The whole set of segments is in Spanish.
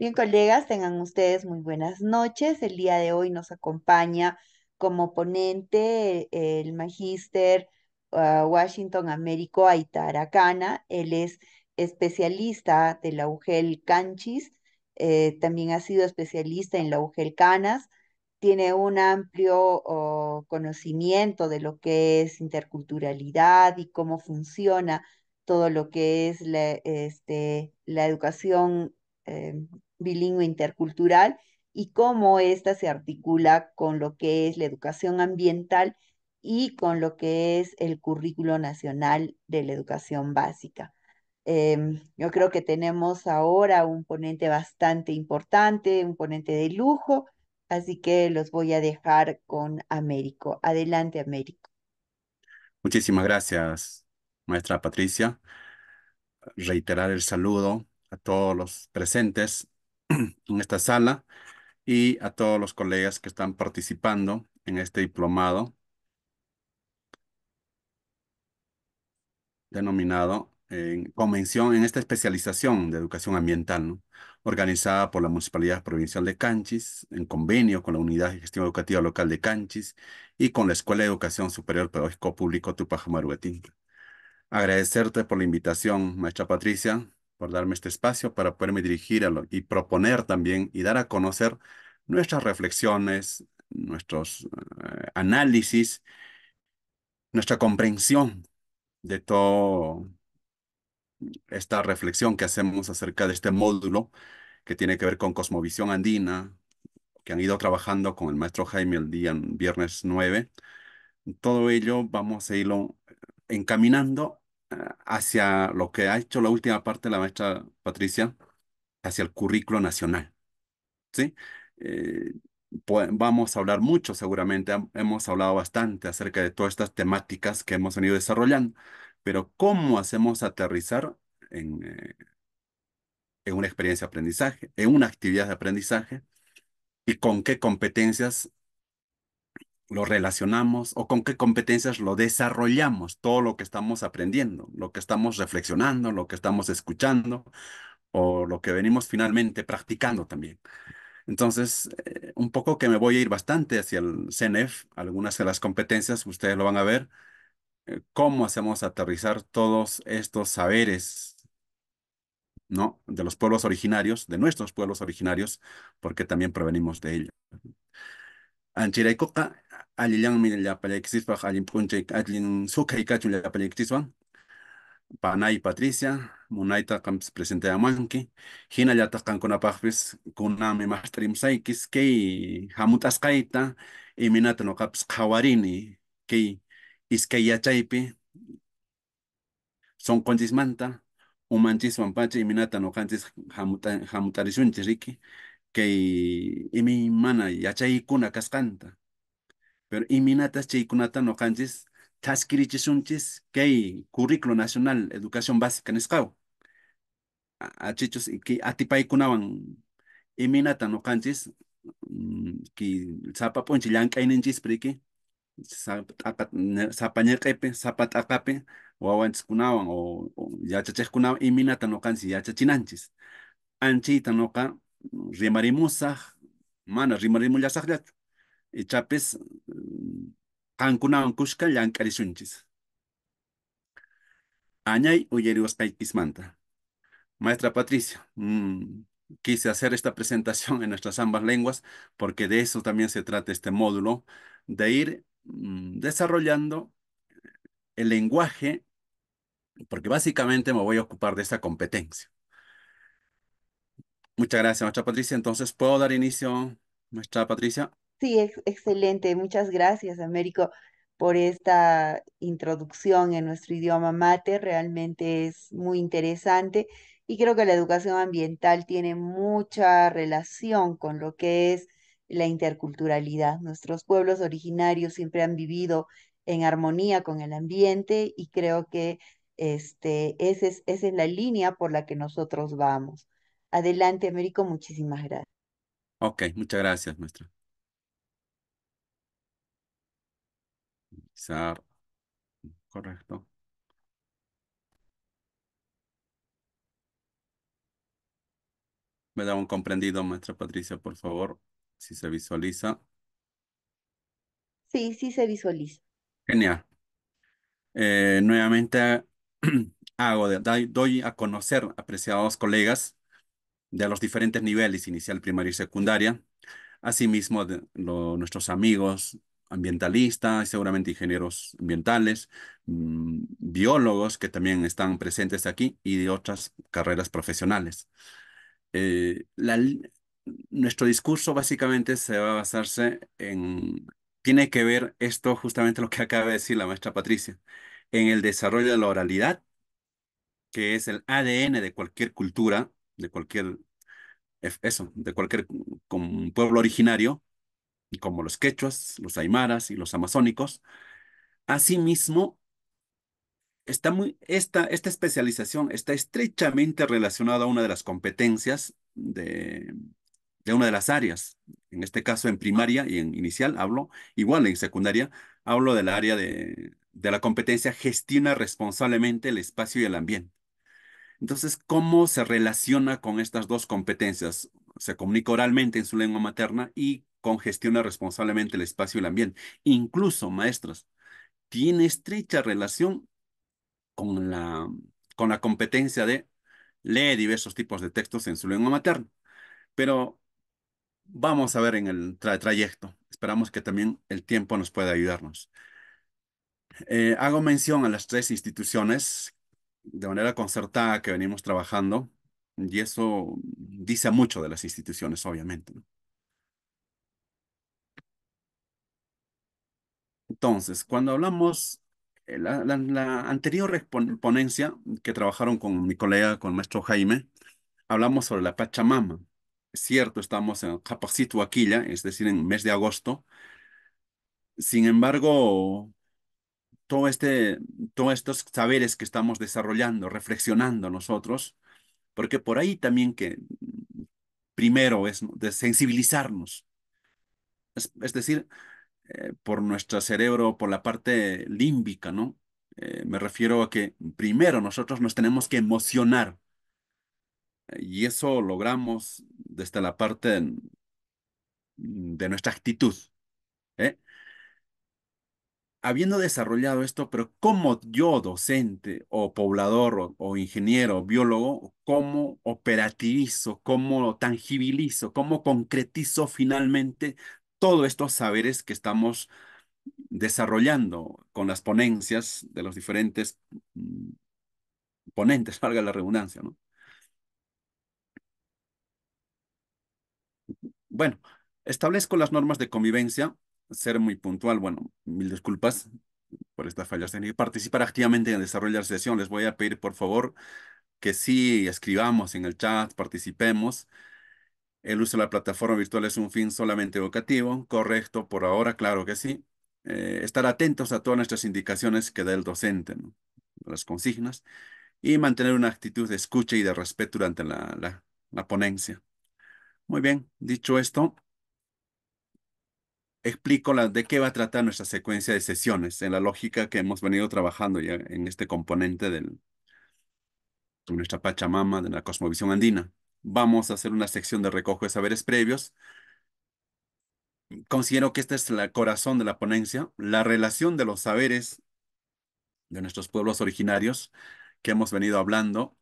Bien, colegas, tengan ustedes muy buenas noches. El día de hoy nos acompaña como ponente el magíster ah, Washington Américo Aitaracana. Él es especialista de la UGEL Canchis, eh, también ha sido especialista en la UGEL Canas. Tiene un amplio oh, conocimiento de lo que es interculturalidad y cómo funciona todo lo que es la, este, educación eh, bilingüe intercultural y cómo ésta se articula con lo que es la educación ambiental y con lo que es el currículo nacional de la educación básica. Em, yo creo que tenemos ahora un ponente bastante importante, un ponente de lujo, así que los voy a dejar con Américo. Adelante, Américo. Muchísimas gracias, maestra Patricia. Reiterar el saludo a todos los presentes en esta sala y a todos los colegas que están participando en este diplomado denominado en convención en esta especialización de educación ambiental, organizada por la Municipalidad Provincial de Canchis, en convenio con la Unidad de Gestión Educativa Local de Canchis y con la Escuela de Educación Superior Pedagógico Público Tupac Amaruetín. Agradecerte por la invitación, maestra Patricia, por darme este espacio para poderme dirigir a y proponer también y dar a conocer nuestras reflexiones, nuestros eh, análisis, nuestra comprensión de toda esta reflexión que hacemos acerca de este módulo que tiene que ver con cosmovisión andina, que han ido trabajando con el maestro Jaime el día viernes 9. Todo ello vamos a irlo encaminando hacia lo que ha hecho la última parte de la maestra Patricia, hacia el currículo nacional. ¿Sí? Eh, vamos a hablar mucho, seguramente. Hemos hablado bastante acerca de todas estas temáticas que hemos venido desarrollando, pero ¿cómo hacemos aterrizar en, eh, en una experiencia de aprendizaje, en una actividad de aprendizaje? ¿Y con qué competencias lo relacionamos o con qué competencias lo desarrollamos, todo lo que estamos aprendiendo, lo que estamos reflexionando, lo que estamos escuchando o lo que venimos finalmente practicando también. Entonces, eh, un poco que me voy a ir bastante hacia el CNF, algunas de las competencias, ustedes lo van a ver, eh, cómo hacemos aterrizar todos estos saberes, ¿no? De los pueblos originarios, de nuestros pueblos originarios, porque también provenimos de ellos. Anchiraykuqa allillanmi llapallaykichikpaq allin p'unchay allin suqhaykachun llapallaykichikwan. Panay Patricia, munayta qampis presentayamanki. Hinallataq qankunapaqpis kunami mastrimsaykis kay hamut'asqayta iminata nuqapis qhawarini kay iskay yachaypi sonqonchismanta umanchiswan pacha iminata nuqanchis hamut'arishunchis riki kay imimana yachaykuna kasqanta. Pero iminatas chaykunata noqanchis chaskirichisunchis kay currículo nacional educación básica nisqaw. Achichus ki atipaykunawan iminata noqanchis ki sapa p'unchi llank'ayninchispri ki sapa ñirq'ipi, sapa t'aqapi wawanchikkunawan o yachachiqkunawan iminata noqanchis yachachinanchis. Anchiyta noqa rimarimusaq, mana rimarimullashaqllachu. Ichapis qankunawan kushka llank'arishunchis. Añay uyariwasqaykismanta. Maestra Patricia, mmm, quise hacer esta presentación en nuestras ambas lenguas porque de eso también se trata este módulo, de ir mmm, desarrollando el lenguaje, porque básicamente me voy a ocupar de esta competencia. Muchas gracias, maestra Patricia. Entonces, ¿puedo dar inicio, maestra Patricia? Sí, excelente. Muchas gracias, Américo, por esta introducción en nuestro idioma mate. Realmente es muy interesante y creo que la educación ambiental tiene mucha relación con lo que es la interculturalidad. Nuestros pueblos originarios siempre han vivido en armonía con el ambiente y creo que este, esa es la línea por la que nosotros vamos. Adelante, Américo, muchísimas gracias. Ok, muchas gracias, maestra. Correcto. Me da un comprendido, maestra Patricia, por favor, si se visualiza. Sí, sí se visualiza. Genial. Eh, nuevamente hago de- doy doy a conocer, apreciados colegas, de los diferentes niveles, inicial, primaria y secundaria, asimismo de lo- nuestros amigos ambientalistas, seguramente ingenieros ambientales, mm, biólogos que también están presentes aquí y de otras carreras profesionales. Eh, nuestro discurso básicamente se va a basarse en, tiene que ver esto justamente lo que acaba de decir la maestra Patricia, en el desarrollo de la oralidad, que es el ADN de cualquier cultura, de cualquier, eso, de cualquier pueblo originario, como los quechuas, los aymaras y los amazónicos. Asimismo, está muy, esta, esta especialización está estrechamente relacionada a una de las competencias de de una de las áreas. En este caso, en primaria y en inicial hablo, igual en secundaria, hablo del área de, de la competencia gestiona responsablemente el espacio y el ambiente. Entonces, ¿cómo se relaciona con estas dos competencias? Se comunica oralmente en su lengua materna y congestiona responsablemente el espacio y el ambiente. Incluso, maestros, tiene estrecha relación con la, con la competencia de leer diversos tipos de textos en su lengua materna. Pero Vamos a ver en el tra- trayecto. Esperamos que también el tiempo nos pueda ayudarnos. Eh, hago mención a las tres instituciones de manera concertada que venimos trabajando y eso dice mucho de las instituciones, obviamente. Entonces, cuando hablamos, eh, la, la- anterior ponencia que trabajaron con mi colega, con el maestro Jaime, hablamos sobre la Pachamama. Es cierto, estamos en Capacito Aquilla, es decir, en mes de agosto. Sin embargo, todo este, todos estos saberes que estamos desarrollando, reflexionando nosotros, porque por ahí también que primero es de sensibilizarnos, es decir, eh, por nuestro cerebro, por la parte límbica, ¿no? Eh, me refiero a que primero nosotros nos tenemos que emocionar y eso logramos desde la parte de nuestra actitud, ¿eh? habiendo desarrollado esto, pero como yo, docente o poblador o, o ingeniero o biólogo, cómo operativizo, cómo tangibilizo, cómo concretizo finalmente todos estos saberes que estamos desarrollando con las ponencias de los diferentes mm, ponentes, valga la redundancia, ¿no? Bueno, establezco las normas de convivencia, ser muy puntual, bueno, mil disculpas por estas fallas técnicas, participar activamente en el desarrollo de la sesión. Les voy a pedir, por favor, que sí escribamos en el chat, participemos. El uso de la plataforma virtual es un fin solamente educativo, correcto, por ahora, claro que sí. Eh, estar atentos a todas nuestras indicaciones que da el docente. Las consignas, y mantener una actitud de escucha y de respeto durante la, la, ponencia. Muy bien, dicho esto, explico la, de qué va a tratar nuestra secuencia de sesiones en la lógica que hemos venido trabajando ya en este componente de nuestra Pachamama, de la cosmovisión andina. Vamos a hacer una sección de recojo de saberes previos. Considero que este es el corazón de la ponencia, la relación de los saberes de nuestros pueblos originarios que hemos venido hablando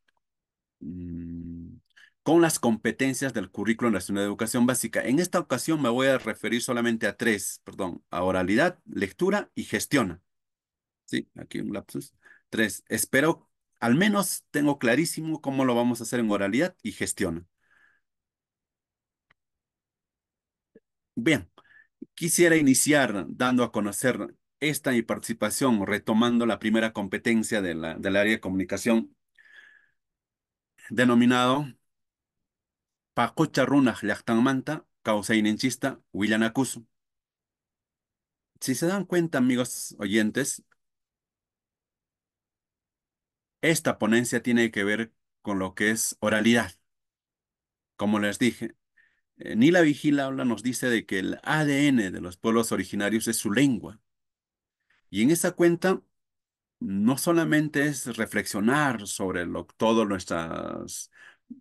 mm, con las competencias del currículo nacional de educación básica. En esta ocasión me voy a referir solamente a tres, perdón, a oralidad, lectura y gestión. Sí, aquí un lapsus. Tres. Espero, al menos tengo clarísimo cómo lo vamos a hacer en oralidad y gestión. Bien, quisiera iniciar dando a conocer esta participación, retomando la primera competencia de la, del área de comunicación, denominado Pacocha Runaj Llaqtanmanta, Causainenchista, Willanacusu. Si se dan cuenta, amigos oyentes, esta ponencia tiene que ver con lo que es oralidad. Como les dije, eh, Nila Vigila habla, nos dice de que el ADN de los pueblos originarios es su lengua. Y en esa cuenta no solamente es reflexionar sobre lo, todas nuestras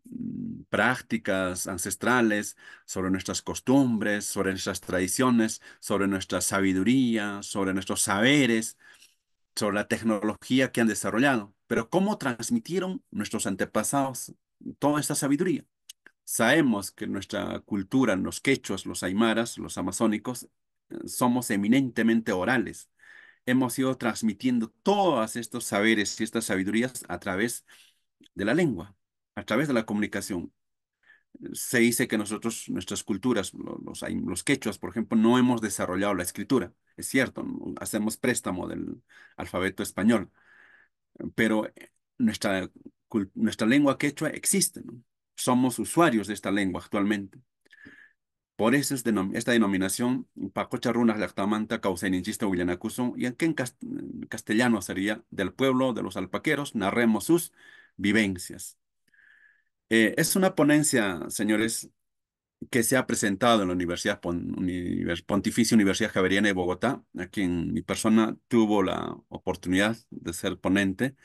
mm, prácticas ancestrales, sobre nuestras costumbres, sobre nuestras tradiciones, sobre nuestra sabiduría, sobre nuestros saberes, sobre la tecnología que han desarrollado. Pero ¿cómo transmitieron nuestros antepasados toda esta sabiduría? Sabemos que nuestra cultura, los quechuas, los aymaras, los amazónicos, somos eminentemente orales. Hemos ido transmitiendo todos estos saberes y estas sabidurías a través de la lengua, a través de la comunicación. Se dice que nosotros, nuestras culturas, lo- los, los quechuas, por ejemplo, no hemos desarrollado la escritura. Es cierto, hacemos préstamo del alfabeto español, pero eh, nuestra, nuestra lengua quechua existe. Somos usuarios de esta lengua actualmente. Por eso es denom- esta denominación, Pacocha Runas Lactamanta Causainichista Huillanacuzo, y cas- en castellano sería del pueblo de los alpaqueros, narremos sus vivencias. Eh, es una ponencia, señores, que se ha presentado en la Universidad Pon- Univers- Pontificia Universidad Javeriana de Bogotá, a quien mi persona tuvo la oportunidad de ser ponente,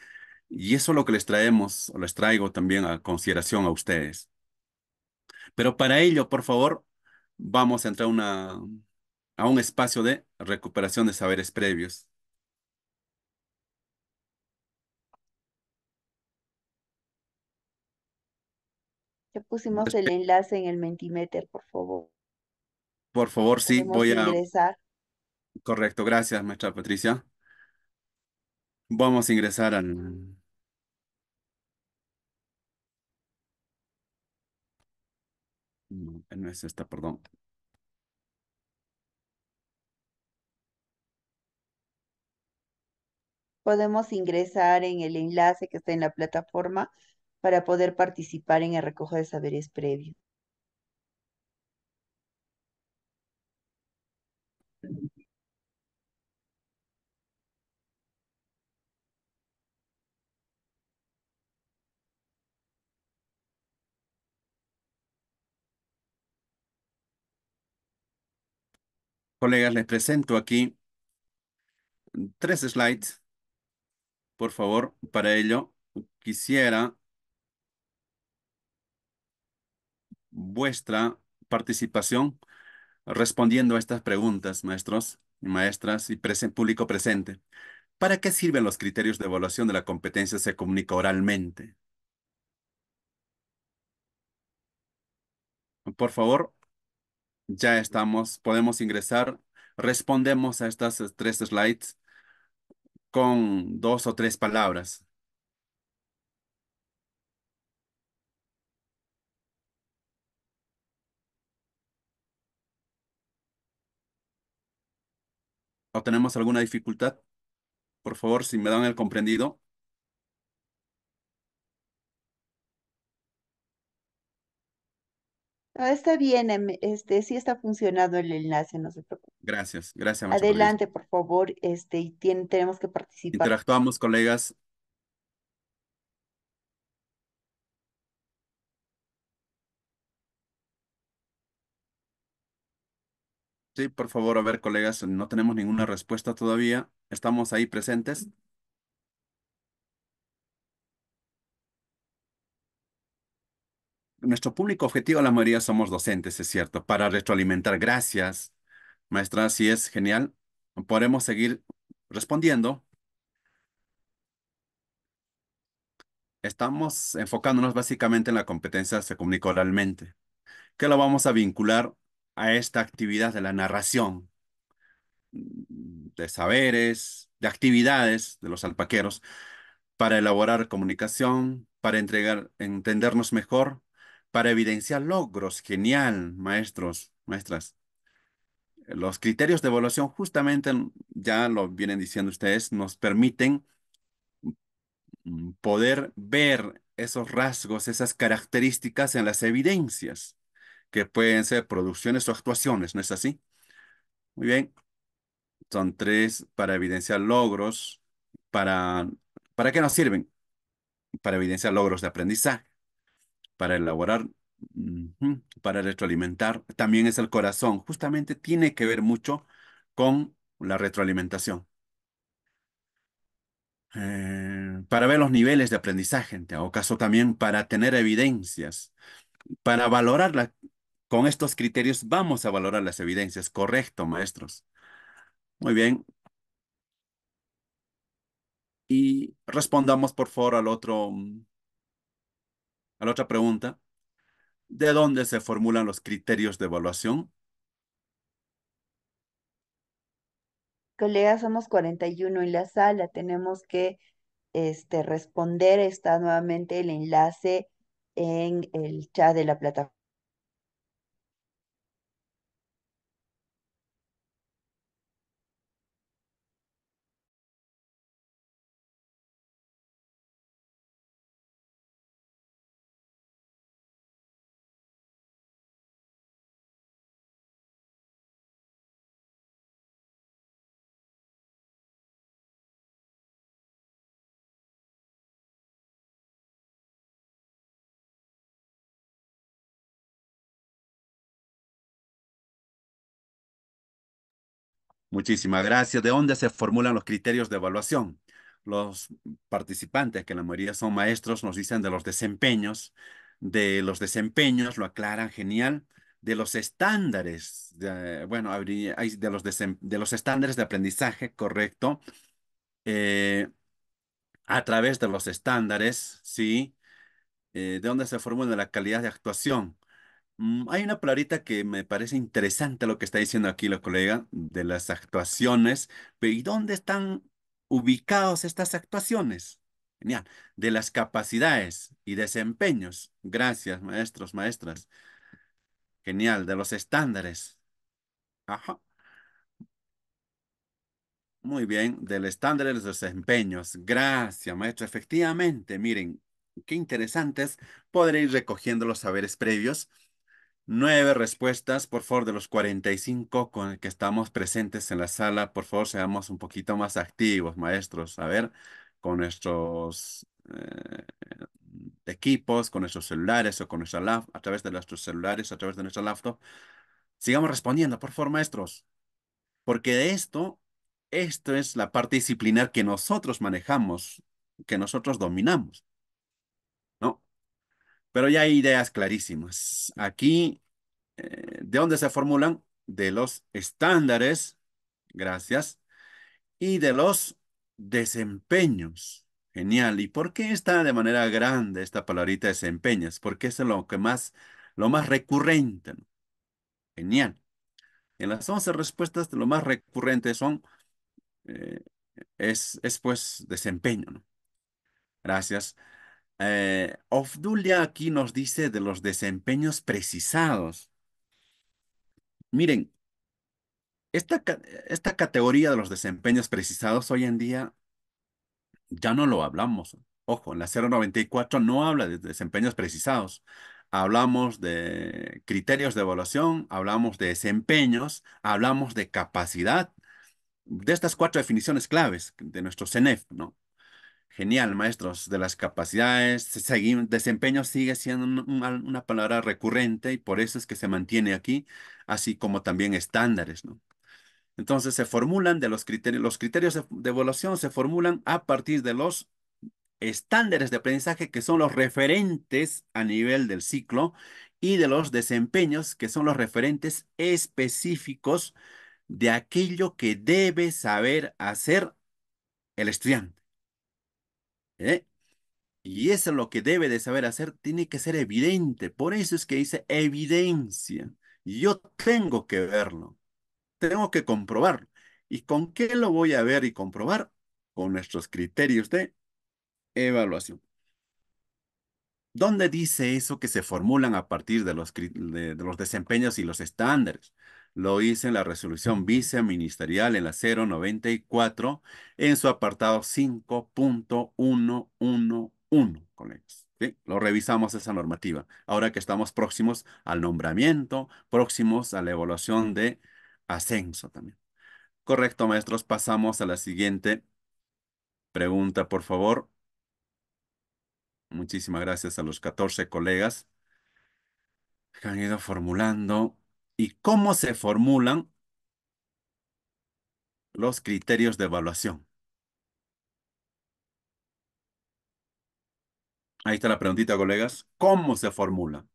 y eso es lo que les traemos, o les traigo también a consideración a ustedes. Pero para ello, por favor, vamos a entrar a un espacio de recuperación de saberes previos. Ya pusimos el Despe- enlace en el Mentimeter, por favor. Por favor, sí, voy a... ingresar. Correcto, gracias, maestra Patricia. Vamos a ingresar al... No, no es esta, perdón. Podemos ingresar en el enlace que está en la plataforma para poder participar en el recojo de saberes previo. Colegas, les presento aquí tres slides, por favor. Para ello, quisiera vuestra participación respondiendo a estas preguntas, maestros y maestras y público presente. ¿Para qué sirven los criterios de evaluación de la competencia se comunica oralmente? Por favor, ya estamos, podemos ingresar. Respondemos a estas eh, tres slides con dos o tres palabras. ¿O tenemos alguna dificultad? Por favor, si me dan el comprendido. No, está bien, em, este, sí está funcionando el enlace, no se preocupe. Gracias, gracias. Adelante, por favor, este, y tenemos que participar. Interactuamos, colegas. Sí, por favor, a ver, colegas, no tenemos ninguna respuesta todavía. ¿Estamos ahí presentes? Nuestro público objetivo, la mayoría somos docentes, es cierto, para retroalimentar. Gracias, maestra, sí es genial. Podemos seguir respondiendo. Estamos enfocándonos básicamente en la competencia se comunica oralmente, que lo vamos a vincular a esta actividad de la narración de saberes, de actividades de los alpaqueros para elaborar comunicación, para entregar, entendernos mejor, para evidenciar logros. Genial, maestros, maestras. Los criterios de evaluación justamente, ya lo vienen diciendo ustedes, nos permiten mm, poder ver esos rasgos, esas características en las evidencias, que pueden ser producciones o actuaciones, ¿no es así? Muy bien, son tres para evidenciar logros. ¿Para, ¿para qué nos sirven? Para evidenciar logros de aprendizaje, para elaborar, para retroalimentar. También es el corazón, justamente tiene que ver mucho con la retroalimentación. Eh, para ver los niveles de aprendizaje, en todo caso también para tener evidencias Para valorarla, con estos criterios vamos a valorar las evidencias. Correcto, maestros. Muy bien. Y respondamos, por favor, al otro, a la otra pregunta. ¿De dónde se formulan los criterios de evaluación? Colegas, somos 41 en la sala. Tenemos que este, responder. Está nuevamente el enlace en el chat de la plataforma. Muchísimas gracias. ¿De dónde se formulan los criterios de evaluación? Los participantes, que la mayoría son maestros, nos dicen de los desempeños. De los desempeños, lo aclaran genial. De los estándares, de, bueno, de los, de los estándares de aprendizaje, correcto. Eh, a través de los estándares, ¿sí? Eh, ¿de dónde se formula la calidad de actuación? Mm, Hay una palabrita que me parece interesante lo que está diciendo aquí la colega de las actuaciones, pero ¿y dónde están ubicados estas actuaciones? Genial. De las capacidades y desempeños. Gracias, maestros, maestras. Genial. De los estándares. Ajá. Muy bien. Del estándar de los desempeños. Gracias, maestro. Efectivamente, miren, qué interesantes poder ir recogiendo los saberes previos Nueve respuestas, por favor, de los 45 con el que estamos presentes en la sala. Por favor, seamos un poquito más activos, maestros. A ver, con nuestros eh, equipos, con nuestros celulares o con nuestra lap, a través de nuestros celulares, a través de nuestra laptop. Sigamos respondiendo, por favor, maestros. Porque de esto, esto es la parte disciplinar que nosotros manejamos, que nosotros dominamos. Pero ya hay ideas clarísimas. Aquí eh, ¿de dónde se formulan? De los estándares, gracias, y de los desempeños. Genial. ¿Y por qué está de manera grande esta palabrita desempeños? Porque es lo que más, lo más recurrente. Genial. En las 11 respuestas, lo más recurrente son, eh, es, es pues desempeño. Gracias. Eh, Obdulia aquí nos dice de los desempeños precisados. Miren, Esta, esta categoría de los desempeños precisados hoy en día ya no lo hablamos. Ojo, en la 094 no habla de desempeños precisados. Hablamos de criterios de evaluación, hablamos de desempeños, hablamos de capacidad, de estas cuatro definiciones claves de nuestro CENEF, ¿no? Genial, maestros, de las capacidades, desempeño sigue siendo un- una, palabra recurrente y por eso es que se mantiene aquí, así como también estándares, ¿no? Entonces se formulan de los criterios, los criterios de evaluación se formulan a partir de los estándares de aprendizaje que son los referentes a nivel del ciclo y de los desempeños que son los referentes específicos de aquello que debe saber hacer el estudiante. ¿Eh? Y eso es lo que debe de saber hacer, tiene que ser evidente. Por eso es que dice evidencia. Yo tengo que verlo. Tengo que comprobarlo. ¿Y con qué lo voy a ver y comprobar? Con nuestros criterios de evaluación. ¿Dónde dice eso que se formulan a partir de los, desempeños y los estándares? Lo hice en la resolución viceministerial en la 094 en su apartado 5.111, colegas. ¿sí? Lo revisamos esa normativa. Ahora que estamos próximos al nombramiento, próximos a la evaluación de ascenso también. Correcto, maestros. Pasamos a la siguiente pregunta, por favor. Muchísimas gracias a los 14 colegas que han ido formulando. ¿Y cómo se formulan los criterios de evaluación? Ahí está la preguntita, colegas. ¿Cómo se formula?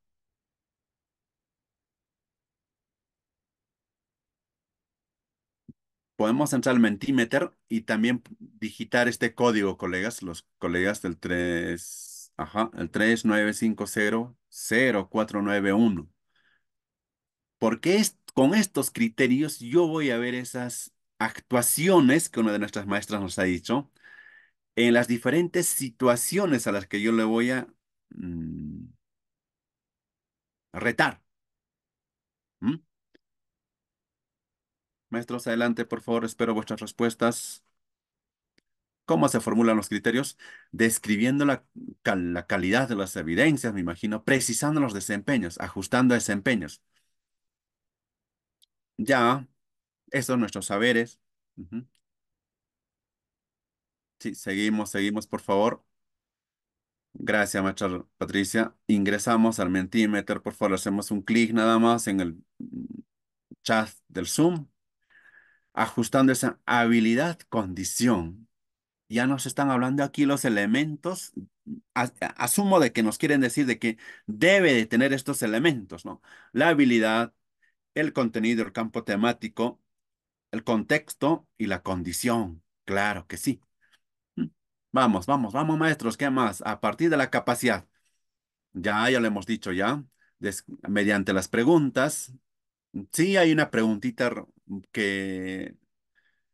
Podemos entrar al Mentimeter y también digitar este código, colegas. Los colegas del 3, ajá, el 39500491. Porque es, con estos criterios yo voy a ver esas actuaciones que una de nuestras maestras nos ha dicho en las diferentes situaciones a las que yo le voy a mm, retar. ¿Mm? Maestros, adelante, por favor, espero vuestras respuestas. ¿Cómo se formulan los criterios? Describiendo la, la calidad de las evidencias, me imagino, precisando los desempeños, ajustando desempeños. Ya, estos son nuestros saberes. Sí, seguimos, seguimos, por favor. Gracias, maestra Patricia. Ingresamos al Mentimeter, por favor, hacemos un clic nada más en el chat del Zoom, ajustando esa habilidad, condición. Ya nos están hablando aquí los elementos. As- asumo de que nos quieren decir de que debe de tener estos elementos, ¿no? La habilidad, el contenido, el campo temático, el contexto y la condición. Claro que sí. Vamos, vamos, vamos, maestros. ¿Qué más? A partir de la capacidad. Ya, ya lo hemos dicho ya. Mediante las preguntas. Sí, hay una preguntita que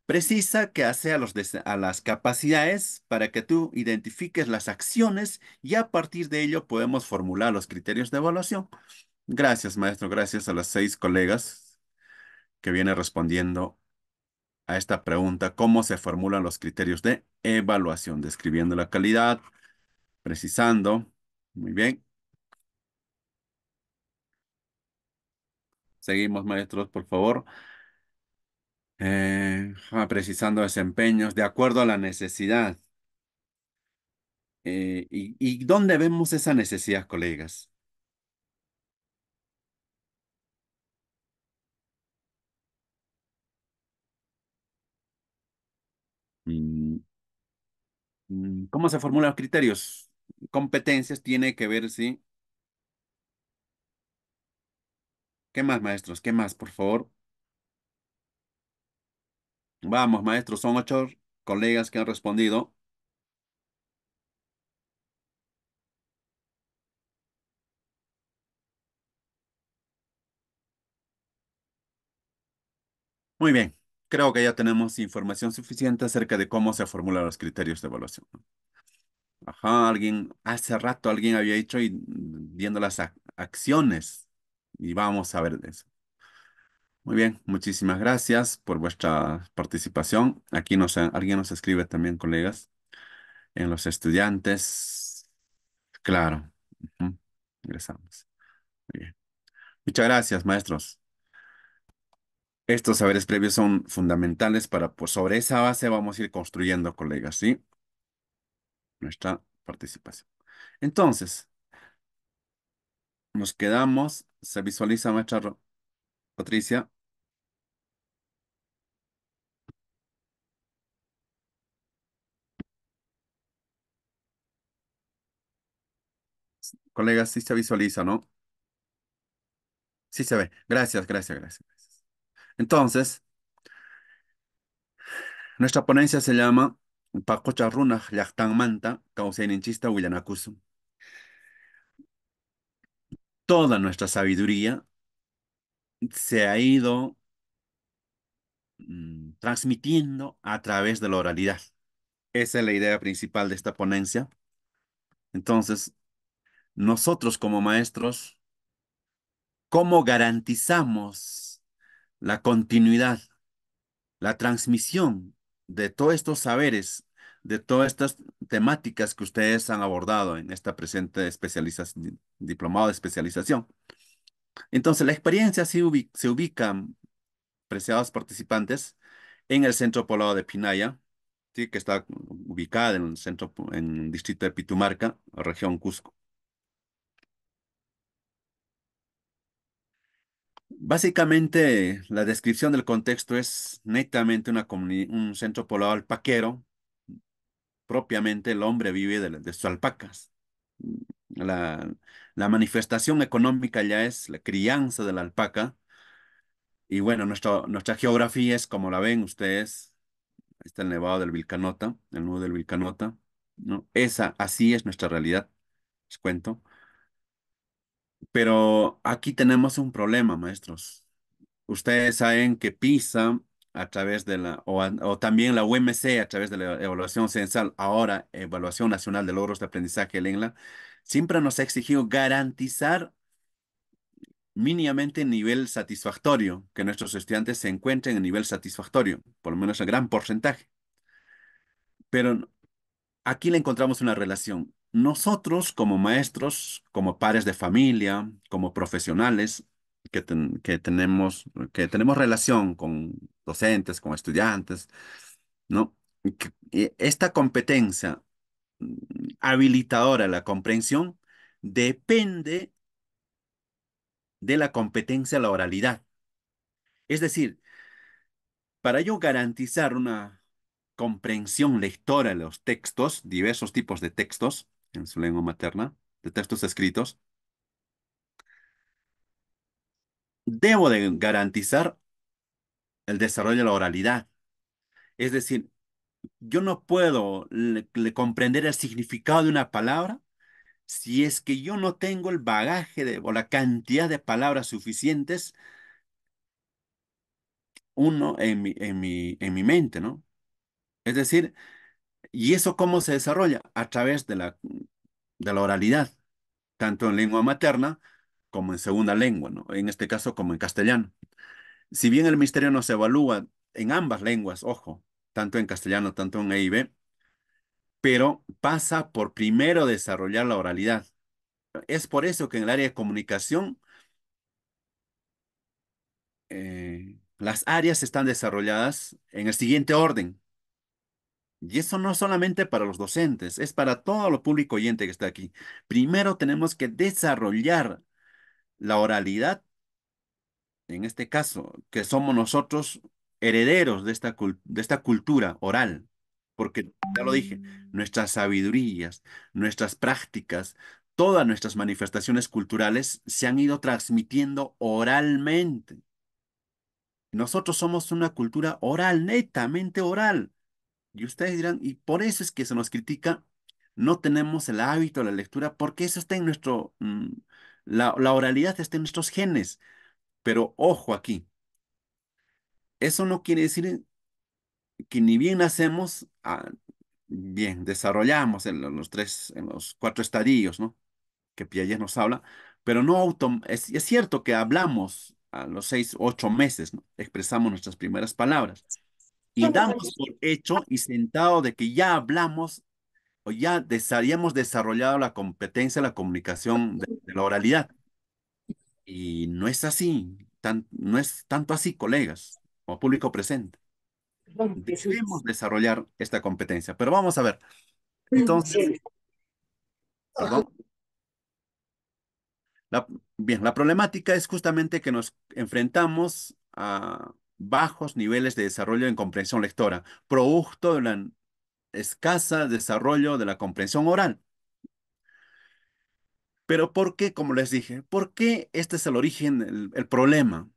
precisa que hace a, a las capacidades para que tú identifiques las acciones y a partir de ello podemos formular los criterios de evaluación. Gracias, maestro. Gracias a las seis colegas que vienen respondiendo a esta pregunta. ¿Cómo se formulan los criterios de evaluación? Describiendo la calidad, precisando. Muy bien. Seguimos, maestros, por favor. Eh, ah, precisando desempeños de acuerdo a la necesidad. Eh, y, ¿y dónde vemos esa necesidad, colegas? ¿Cómo se formulan los criterios? Competencias tiene que ver, sí. ¿Qué más, maestros? ¿Qué más, por favor? Vamos, maestros, son ocho colegas que han respondido. Muy bien. Creo que ya tenemos información suficiente acerca de cómo se formulan los criterios de evaluación. Ajá, alguien, hace rato alguien había dicho y viendo las ac- acciones y vamos a ver de eso. Muy bien, muchísimas gracias por vuestra participación. Aquí nos, alguien nos escribe también, colegas, en los estudiantes. Claro, Ingresamos. Muy bien. Muchas gracias, maestros. Estos saberes previos son fundamentales para, pues sobre esa base vamos a ir construyendo, colegas, ¿sí? Nuestra participación. Entonces, nos quedamos, se visualiza, maestra Ro- Patricia. Colegas, sí se visualiza, ¿no? Sí se ve. Gracias, gracias, gracias. Entonces, nuestra ponencia se llama Pacocha Runaj Llaqtanmanta Kawsayninchista Willanakusu. Toda nuestra sabiduría se ha ido mm, transmitiendo a través de la oralidad. Esa es la idea principal de esta ponencia. Entonces, nosotros como maestros, ¿cómo garantizamos la continuidad, la transmisión de todos estos saberes, de todas estas temáticas que ustedes han abordado en esta presente especialización, diplomado de especialización? Entonces, la experiencia se ubi- se ubica, preciados participantes, en el centro poblado de Pinaya, ¿sí? que está ubicada en el centro, en el distrito de Pitumarca, región Cusco. Básicamente, la descripción del contexto es netamente una un centro poblado alpaquero. Propiamente el hombre vive de, de sus alpacas. La, la manifestación económica ya es la crianza de la alpaca Y bueno, nuestro, nuestra geografía es como la ven ustedes, está el Nevado del Vilcanota, el nudo del Vilcanota, ¿no? Esa, así es nuestra realidad, les cuento. Pero aquí tenemos un problema, maestros. Ustedes saben que PISA, a través de la, o, también la UMC, a través de la evaluación censal, ahora Evaluación Nacional de Logros de Aprendizaje, el ENLA, siempre nos ha exigido garantizar mínimamente nivel satisfactorio, que nuestros estudiantes se encuentren en nivel satisfactorio, por lo menos en gran porcentaje. Pero aquí le encontramos una relación. Nosotros como maestros, como padres de familia, como profesionales que, que tenemos, que tenemos relación con docentes, con estudiantes, ¿no? Y esta competencia mm, habilitadora la comprensión depende de la competencia la oralidad. Es decir, para yo garantizar una comprensión lectora de los textos, diversos tipos de textos en su lengua materna, de textos escritos, debo de garantizar el desarrollo de la oralidad. Es decir, yo no puedo comprender el significado de una palabra si es que yo no tengo el bagaje de, o la cantidad de palabras suficientes, uno, en mi, en mi, en mi mente, ¿no? Es decir, ¿y eso cómo se desarrolla? A través de la, de la oralidad, tanto en lengua materna como en segunda lengua, ¿no? En este caso, como en castellano. Si bien el misterio no se evalúa en ambas lenguas, ojo, tanto en castellano, tanto en EIB, pero pasa por primero desarrollar la oralidad. Es por eso que en el área de comunicación, eh, las áreas están desarrolladas en el siguiente orden. Y eso no solamente para los docentes, es para todo lo público oyente que está aquí. Primero tenemos que desarrollar la oralidad en este caso, que somos nosotros herederos de esta, de esta cultura oral, porque ya lo dije, nuestras sabidurías, nuestras prácticas, todas nuestras manifestaciones culturales se han ido transmitiendo oralmente. Nosotros somos una cultura oral, netamente oral. Y ustedes dirán, y por eso es que se nos critica, no tenemos el hábito de la lectura, porque eso está en nuestro, mm, la, oralidad está en nuestros genes. Pero ojo aquí. Eso no quiere decir que ni bien nacemos, ah, bien, desarrollamos en lo- los tres, en los cuatro estadios, ¿no? Que Piaget nos habla, pero no autom es, es cierto que hablamos a los seis, ocho meses, ¿no? Expresamos nuestras primeras palabras y damos por hecho y sentado de que ya hablamos o ya des- hayamos desarrollado la competencia de la comunicación de, de la oralidad. Y no es así, tan, no es tanto así, colegas o público presente. Debemos desarrollar esta competencia, pero vamos a ver. Entonces, perdón, la- bien, la problemática es justamente que nos enfrentamos a bajos niveles de desarrollo en comprensión lectora, producto de la escasa desarrollo de la comprensión oral. Pero ¿por qué, como les dije, por qué este es el origen, el, problema?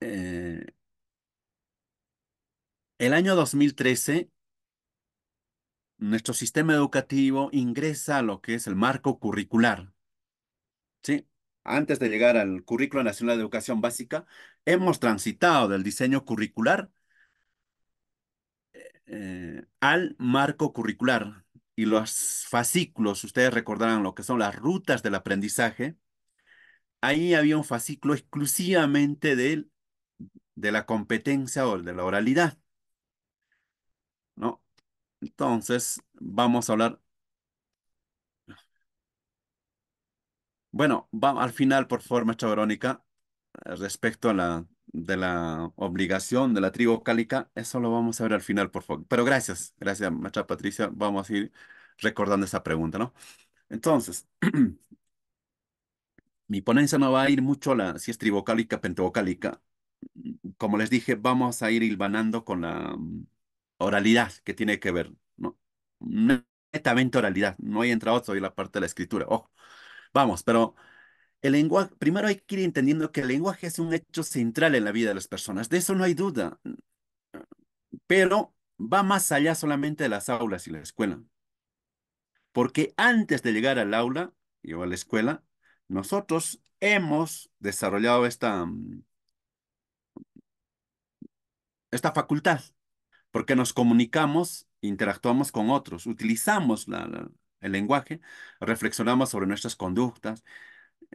Eh, el año 2013, nuestro sistema educativo ingresa a lo que es el marco curricular. Sí, antes de llegar al Currículo Nacional de Educación Básica, hemos transitado del diseño curricular eh, al marco curricular. Y los fascículos, ustedes recordarán lo que son las rutas del aprendizaje, ahí había un fascículo exclusivamente del- de la competencia o de la oralidad, ¿no? Entonces, vamos a hablar, bueno, va, al final, por favor, maestra Verónica, respecto a la de la obligación de la tribu vocálica, eso lo vamos a ver al final, por favor. Pero gracias, gracias, maestra Patricia. Vamos a ir recordando esa pregunta, ¿no? Entonces, mi ponencia no va a ir mucho a la si es trivocálica, pentavocálica. Como les dije, vamos a ir hilvanando con la mm, oralidad que tiene que ver, ¿no? Netamente oralidad, no hay entrado todavía la parte de la escritura. Ojo, vamos, pero El lenguaje, primero hay que ir entendiendo que el lenguaje es un hecho central en la vida de las personas, de eso no hay duda, pero va más allá solamente de las aulas y la escuela, porque antes de llegar al aula y a la escuela, nosotros hemos desarrollado esta, mm, esta facultad, porque nos comunicamos, interactuamos con otros, utilizamos la- el lenguaje, reflexionamos sobre nuestras conductas,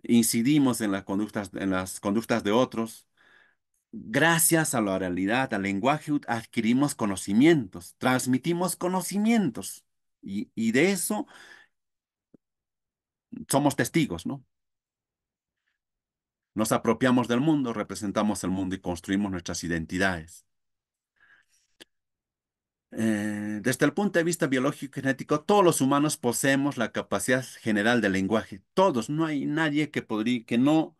incidimos en las conductas, en las conductas de otros. Gracias a la oralidad, al lenguaje, adquirimos conocimientos, transmitimos conocimientos y, y de eso somos testigos, ¿no? Nos apropiamos del mundo, representamos el mundo y construimos nuestras identidades. Eh, desde el punto de vista biológico y genético, todos los humanos poseemos la capacidad general del lenguaje. Todos, no hay nadie que podría, que no,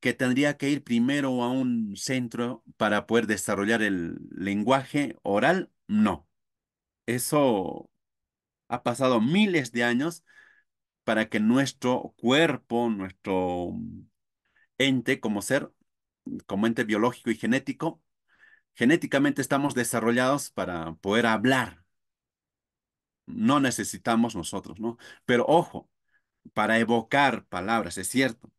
que tendría que ir primero a un centro para poder desarrollar el lenguaje oral. No. Eso ha pasado miles de años para que nuestro cuerpo, nuestro ente como ser, como ente biológico y genético, genéticamente estamos desarrollados para poder hablar. No necesitamos nosotros, ¿no? Pero ojo, para evocar palabras, es cierto,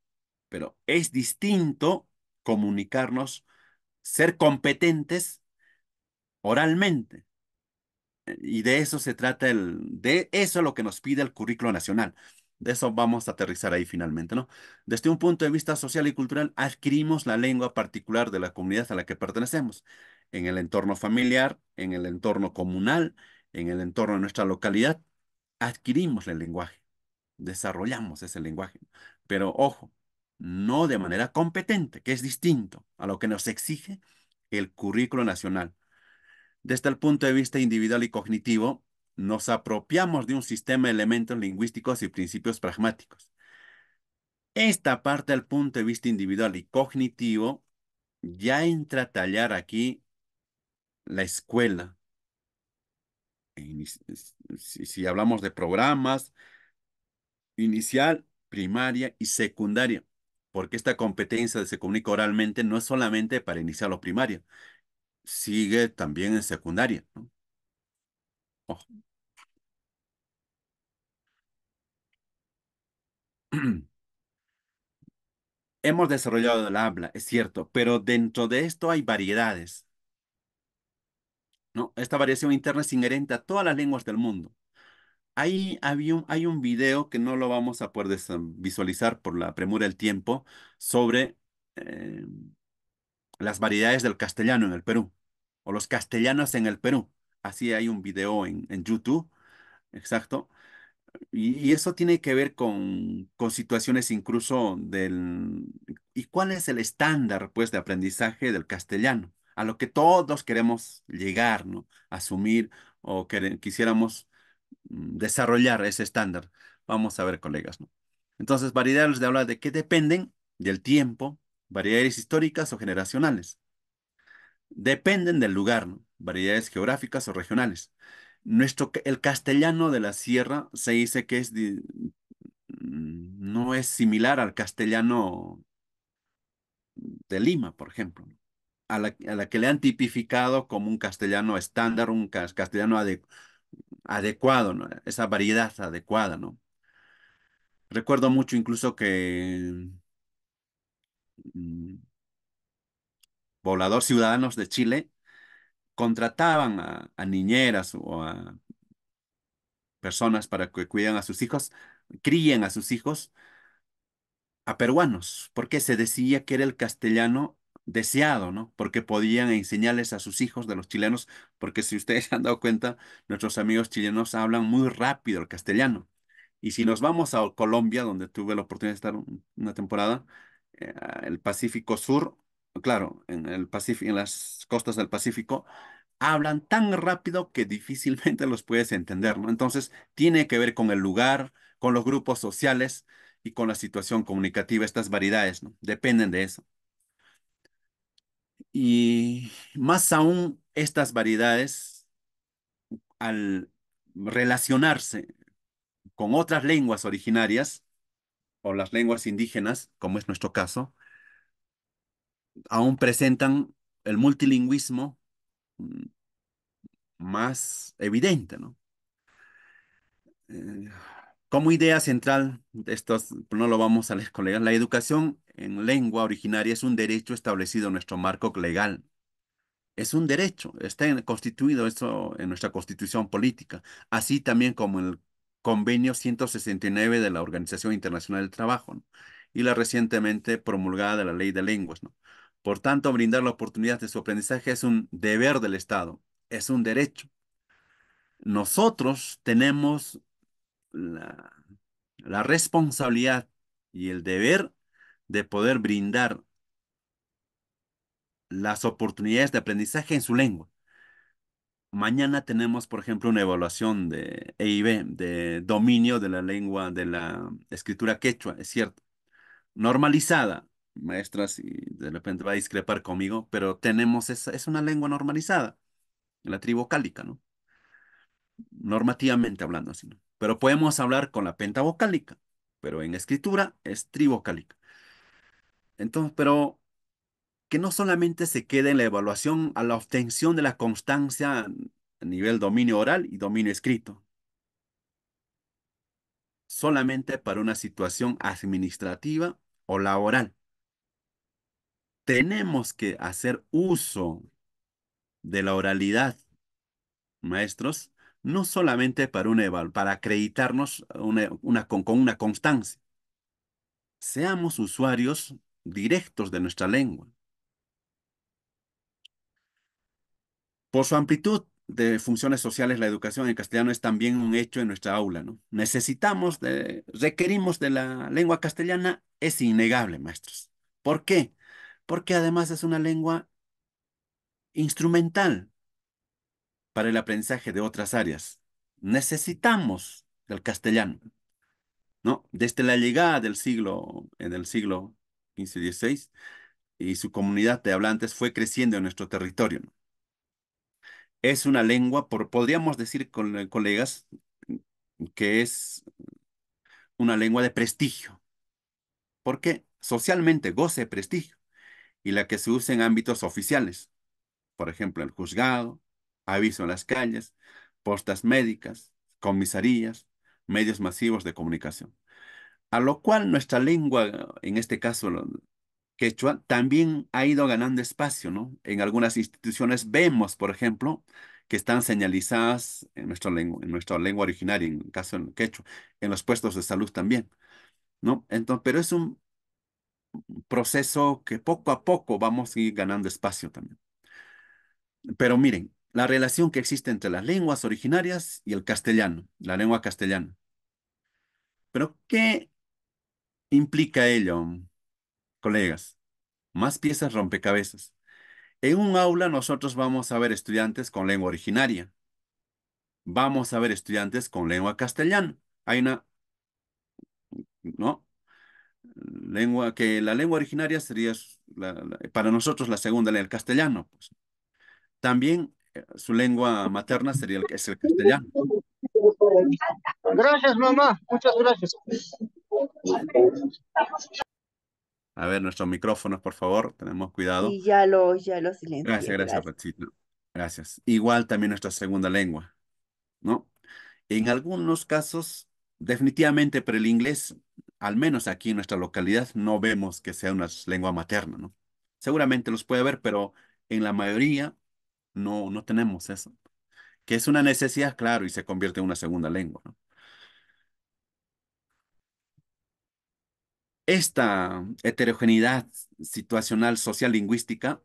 pero es distinto comunicarnos, ser competentes oralmente. Y de eso se trata el, de eso es lo que nos pide el currículo nacional. De eso vamos a aterrizar ahí finalmente, ¿no? Desde un punto de vista social y cultural, adquirimos la lengua particular de la comunidad a la que pertenecemos, en el entorno familiar, en el entorno comunal, en el entorno de nuestra localidad, adquirimos el lenguaje, desarrollamos ese lenguaje. Pero ojo, no de manera competente, que es distinto a lo que nos exige el currículo nacional. Desde el punto de vista individual y cognitivo, nos apropiamos de un sistema de elementos lingüísticos y principios pragmáticos. Esta parte del punto de vista individual y cognitivo ya entra a tallar aquí la escuela. Si, hablamos de programas, inicial, primaria y secundaria, porque esta competencia de se comunica oralmente no es solamente para inicial o primaria, sigue también en secundaria. Hemos desarrollado el habla, es cierto, pero dentro de esto hay variedades, ¿no? Esta variación interna es inherente a todas las lenguas del mundo. Ahí había un- hay un video que no lo vamos a poder visualizar por la premura del tiempo sobre eh, las variedades del castellano en el Perú o los castellanos en el Perú. Así hay un video en, en YouTube, exacto. Y, eso tiene que ver con, con situaciones incluso del... ¿Y cuál es el estándar, pues, de aprendizaje del castellano? A lo que todos queremos llegar, ¿no? Asumir o quere- quisiéramos mm, desarrollar ese estándar. Vamos a ver, colegas, ¿no? Entonces, variedades de habla de qué dependen del tiempo, variedades históricas o generacionales. Dependen del lugar, ¿no? Variedades geográficas o regionales. Nuestro, el castellano de la sierra se dice que es no es similar al castellano de Lima, por ejemplo, a la, a la que le han tipificado como un castellano estándar, un cas- castellano ade- adecuado. Esa variedad adecuada, ¿no? Recuerdo mucho incluso que mm, pobladores ciudadanos de Chile contrataban a, niñeras o a personas para que cuiden a sus hijos, críen a sus hijos a peruanos, porque se decía que era el castellano deseado, ¿no? Porque podían enseñarles a sus hijos de los chilenos, porque si ustedes se han dado cuenta, nuestros amigos chilenos hablan muy rápido el castellano. Y si nos vamos a Colombia, donde tuve la oportunidad de estar un- una temporada, eh, el Pacífico Sur, claro, en el Pacífico, en las costas del Pacífico, hablan tan rápido que difícilmente los puedes entender. Entonces, tiene que ver con el lugar, con los grupos sociales y con la situación comunicativa, estas variedades. Dependen de eso. Y más aún, estas variedades, al relacionarse con otras lenguas originarias, o las lenguas indígenas, como es nuestro caso, aún presentan el multilingüismo mm, más evidente, ¿no? Eh, como idea central, estos no lo vamos a leer, colegas, la educación en lengua originaria es un derecho establecido en nuestro marco legal. Es un derecho, está constituido eso en nuestra constitución política, así también como en el convenio 169 de la Organización Internacional del Trabajo, y la recientemente promulgada de la Ley de Lenguas, ¿no? Por tanto, brindar la oportunidad de su aprendizaje es un deber del Estado, es un derecho. Nosotros tenemos la, responsabilidad y el deber de poder brindar las oportunidades de aprendizaje en su lengua. Mañana tenemos, por ejemplo, una evaluación de EIB, de dominio de la lengua de la escritura quechua, es cierto, normalizada. Maestras, y de repente va a discrepar conmigo, pero tenemos esa, es una lengua normalizada, la trivocálica, ¿no? Normativamente hablando así, ¿no? Pero podemos hablar con la pentavocálica, pero en escritura es trivocálica. Entonces, pero que no solamente se quede en la evaluación a la obtención de la constancia a nivel dominio oral y dominio escrito, solamente para una situación administrativa o laboral. Tenemos que hacer uso de la oralidad, maestros, no solamente para una eval, para acreditarnos una, con, una constancia. Seamos usuarios directos de nuestra lengua. Por su amplitud de funciones sociales, la educación en castellano es también un hecho en nuestra aula, ¿no? Necesitamos, requerimos de la lengua castellana, es innegable, maestros. ¿Por qué? Porque además es una lengua instrumental para el aprendizaje de otras áreas. Necesitamos del castellano, ¿no? Desde la llegada del siglo, en el siglo XV-XVI, y su comunidad de hablantes fue creciendo en nuestro territorio. Es una lengua, por, podríamos decir, con, colegas, que es una lengua de prestigio, porque socialmente goce de prestigio, y la que se usa en ámbitos oficiales, por ejemplo, el juzgado, aviso en las calles, postas médicas, comisarías, medios masivos de comunicación. A lo cual nuestra lengua, en este caso quechua, también ha ido ganando espacio, ¿no? En algunas instituciones vemos, por ejemplo, que están señalizadas en nuestra lengua, en nuestra lengua originaria, en el caso del quechua, en los puestos de salud también, ¿no? Entonces, pero es un proceso que poco a poco vamos a ir ganando espacio también. Pero miren, la relación que existe entre las lenguas originarias y el castellano, la lengua castellana. Pero, ¿qué implica ello, colegas? Más piezas rompecabezas. En un aula nosotros vamos a ver estudiantes con lengua originaria. Vamos a ver estudiantes con lengua castellana. Hay una, ¿no? Lengua que la lengua originaria sería la, la, para nosotros la segunda el castellano. Pues. También eh, su lengua materna sería el, es el castellano. Gracias, mamá. Muchas gracias. A ver, nuestros micrófonos, por favor, tenemos cuidado. Sí, ya lo, ya lo silencié. Gracias, gracias, Rachita. Gracias. Igual también nuestra segunda lengua, ¿no? En algunos casos, definitivamente, pero el inglés, al menos aquí en nuestra localidad, no vemos que sea una lengua materna, ¿no? Seguramente los puede haber, pero en la mayoría no, no tenemos eso. Que es una necesidad, claro, y se convierte en una segunda lengua. Esta heterogeneidad situacional social lingüística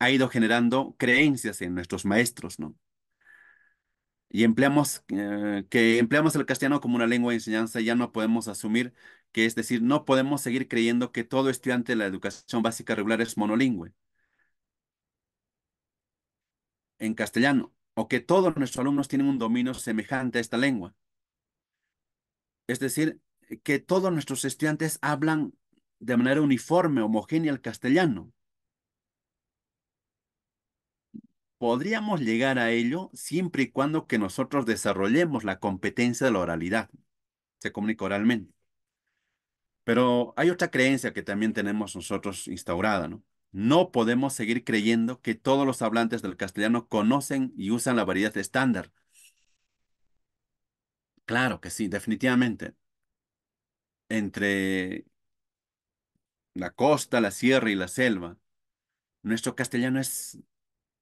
ha ido generando creencias en nuestros maestros, ¿no? Y empleamos, eh, que empleamos el castellano como una lengua de enseñanza, ya no podemos asumir que, es decir, no podemos seguir creyendo que todo estudiante de la educación básica regular es monolingüe en castellano, o que todos nuestros alumnos tienen un dominio semejante a esta lengua. Es decir, que todos nuestros estudiantes hablan de manera uniforme, homogénea el castellano. Podríamos llegar a ello siempre y cuando que nosotros desarrollemos la competencia de la oralidad. Se comunica oralmente. Pero hay otra creencia que también tenemos nosotros instaurada, ¿no? No podemos seguir creyendo que todos los hablantes del castellano conocen y usan la variedad estándar. Claro que sí, definitivamente. Entre la costa, la sierra y la selva, nuestro castellano es,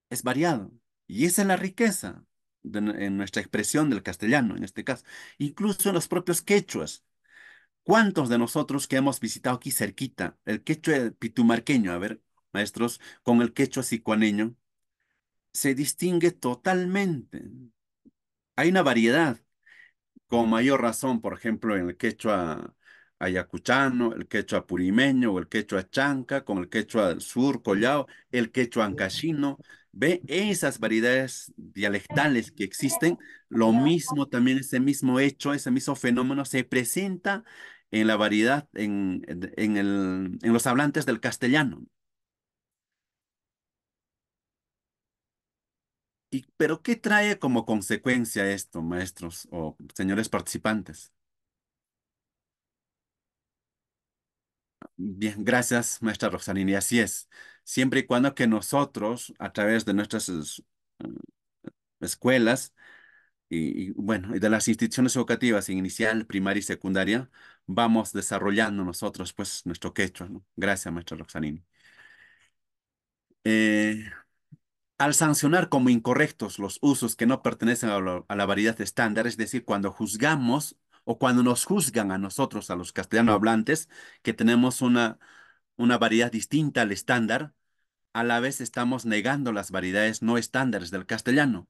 es variado. Y esa es la riqueza en nuestra expresión del castellano, en este caso. Incluso en los propios quechuas. ¿Cuántos de nosotros que hemos visitado aquí cerquita, el quechua pitumarqueño, a ver, maestros, con el quechua sicuaneño, se distingue totalmente? Hay una variedad, con mayor razón, por ejemplo, en el quechua ayacuchano, el quechua purimeño o el quechua chanca, con el quechua sur, collao, el quechua ancashino. Ve esas variedades dialectales que existen, lo mismo también, ese mismo hecho, ese mismo fenómeno se presenta en la variedad, en, en, el, en los hablantes del castellano. Y, pero, ¿qué trae como consecuencia esto, maestros o señores participantes? Bien, gracias, maestra Rosalini. Así es. Siempre y cuando que nosotros, a través de nuestras uh, escuelas, y, y, bueno, y de las instituciones educativas inicial, primaria y secundaria, vamos desarrollando nosotros pues nuestro quechua. Gracias, maestra Roxanini. Eh, al sancionar como incorrectos los usos que no pertenecen a, la variedad estándar, es decir, cuando juzgamos o cuando nos juzgan a nosotros, a los castellano hablantes, que tenemos una, una variedad distinta al estándar, a la vez estamos negando las variedades no estándares del castellano.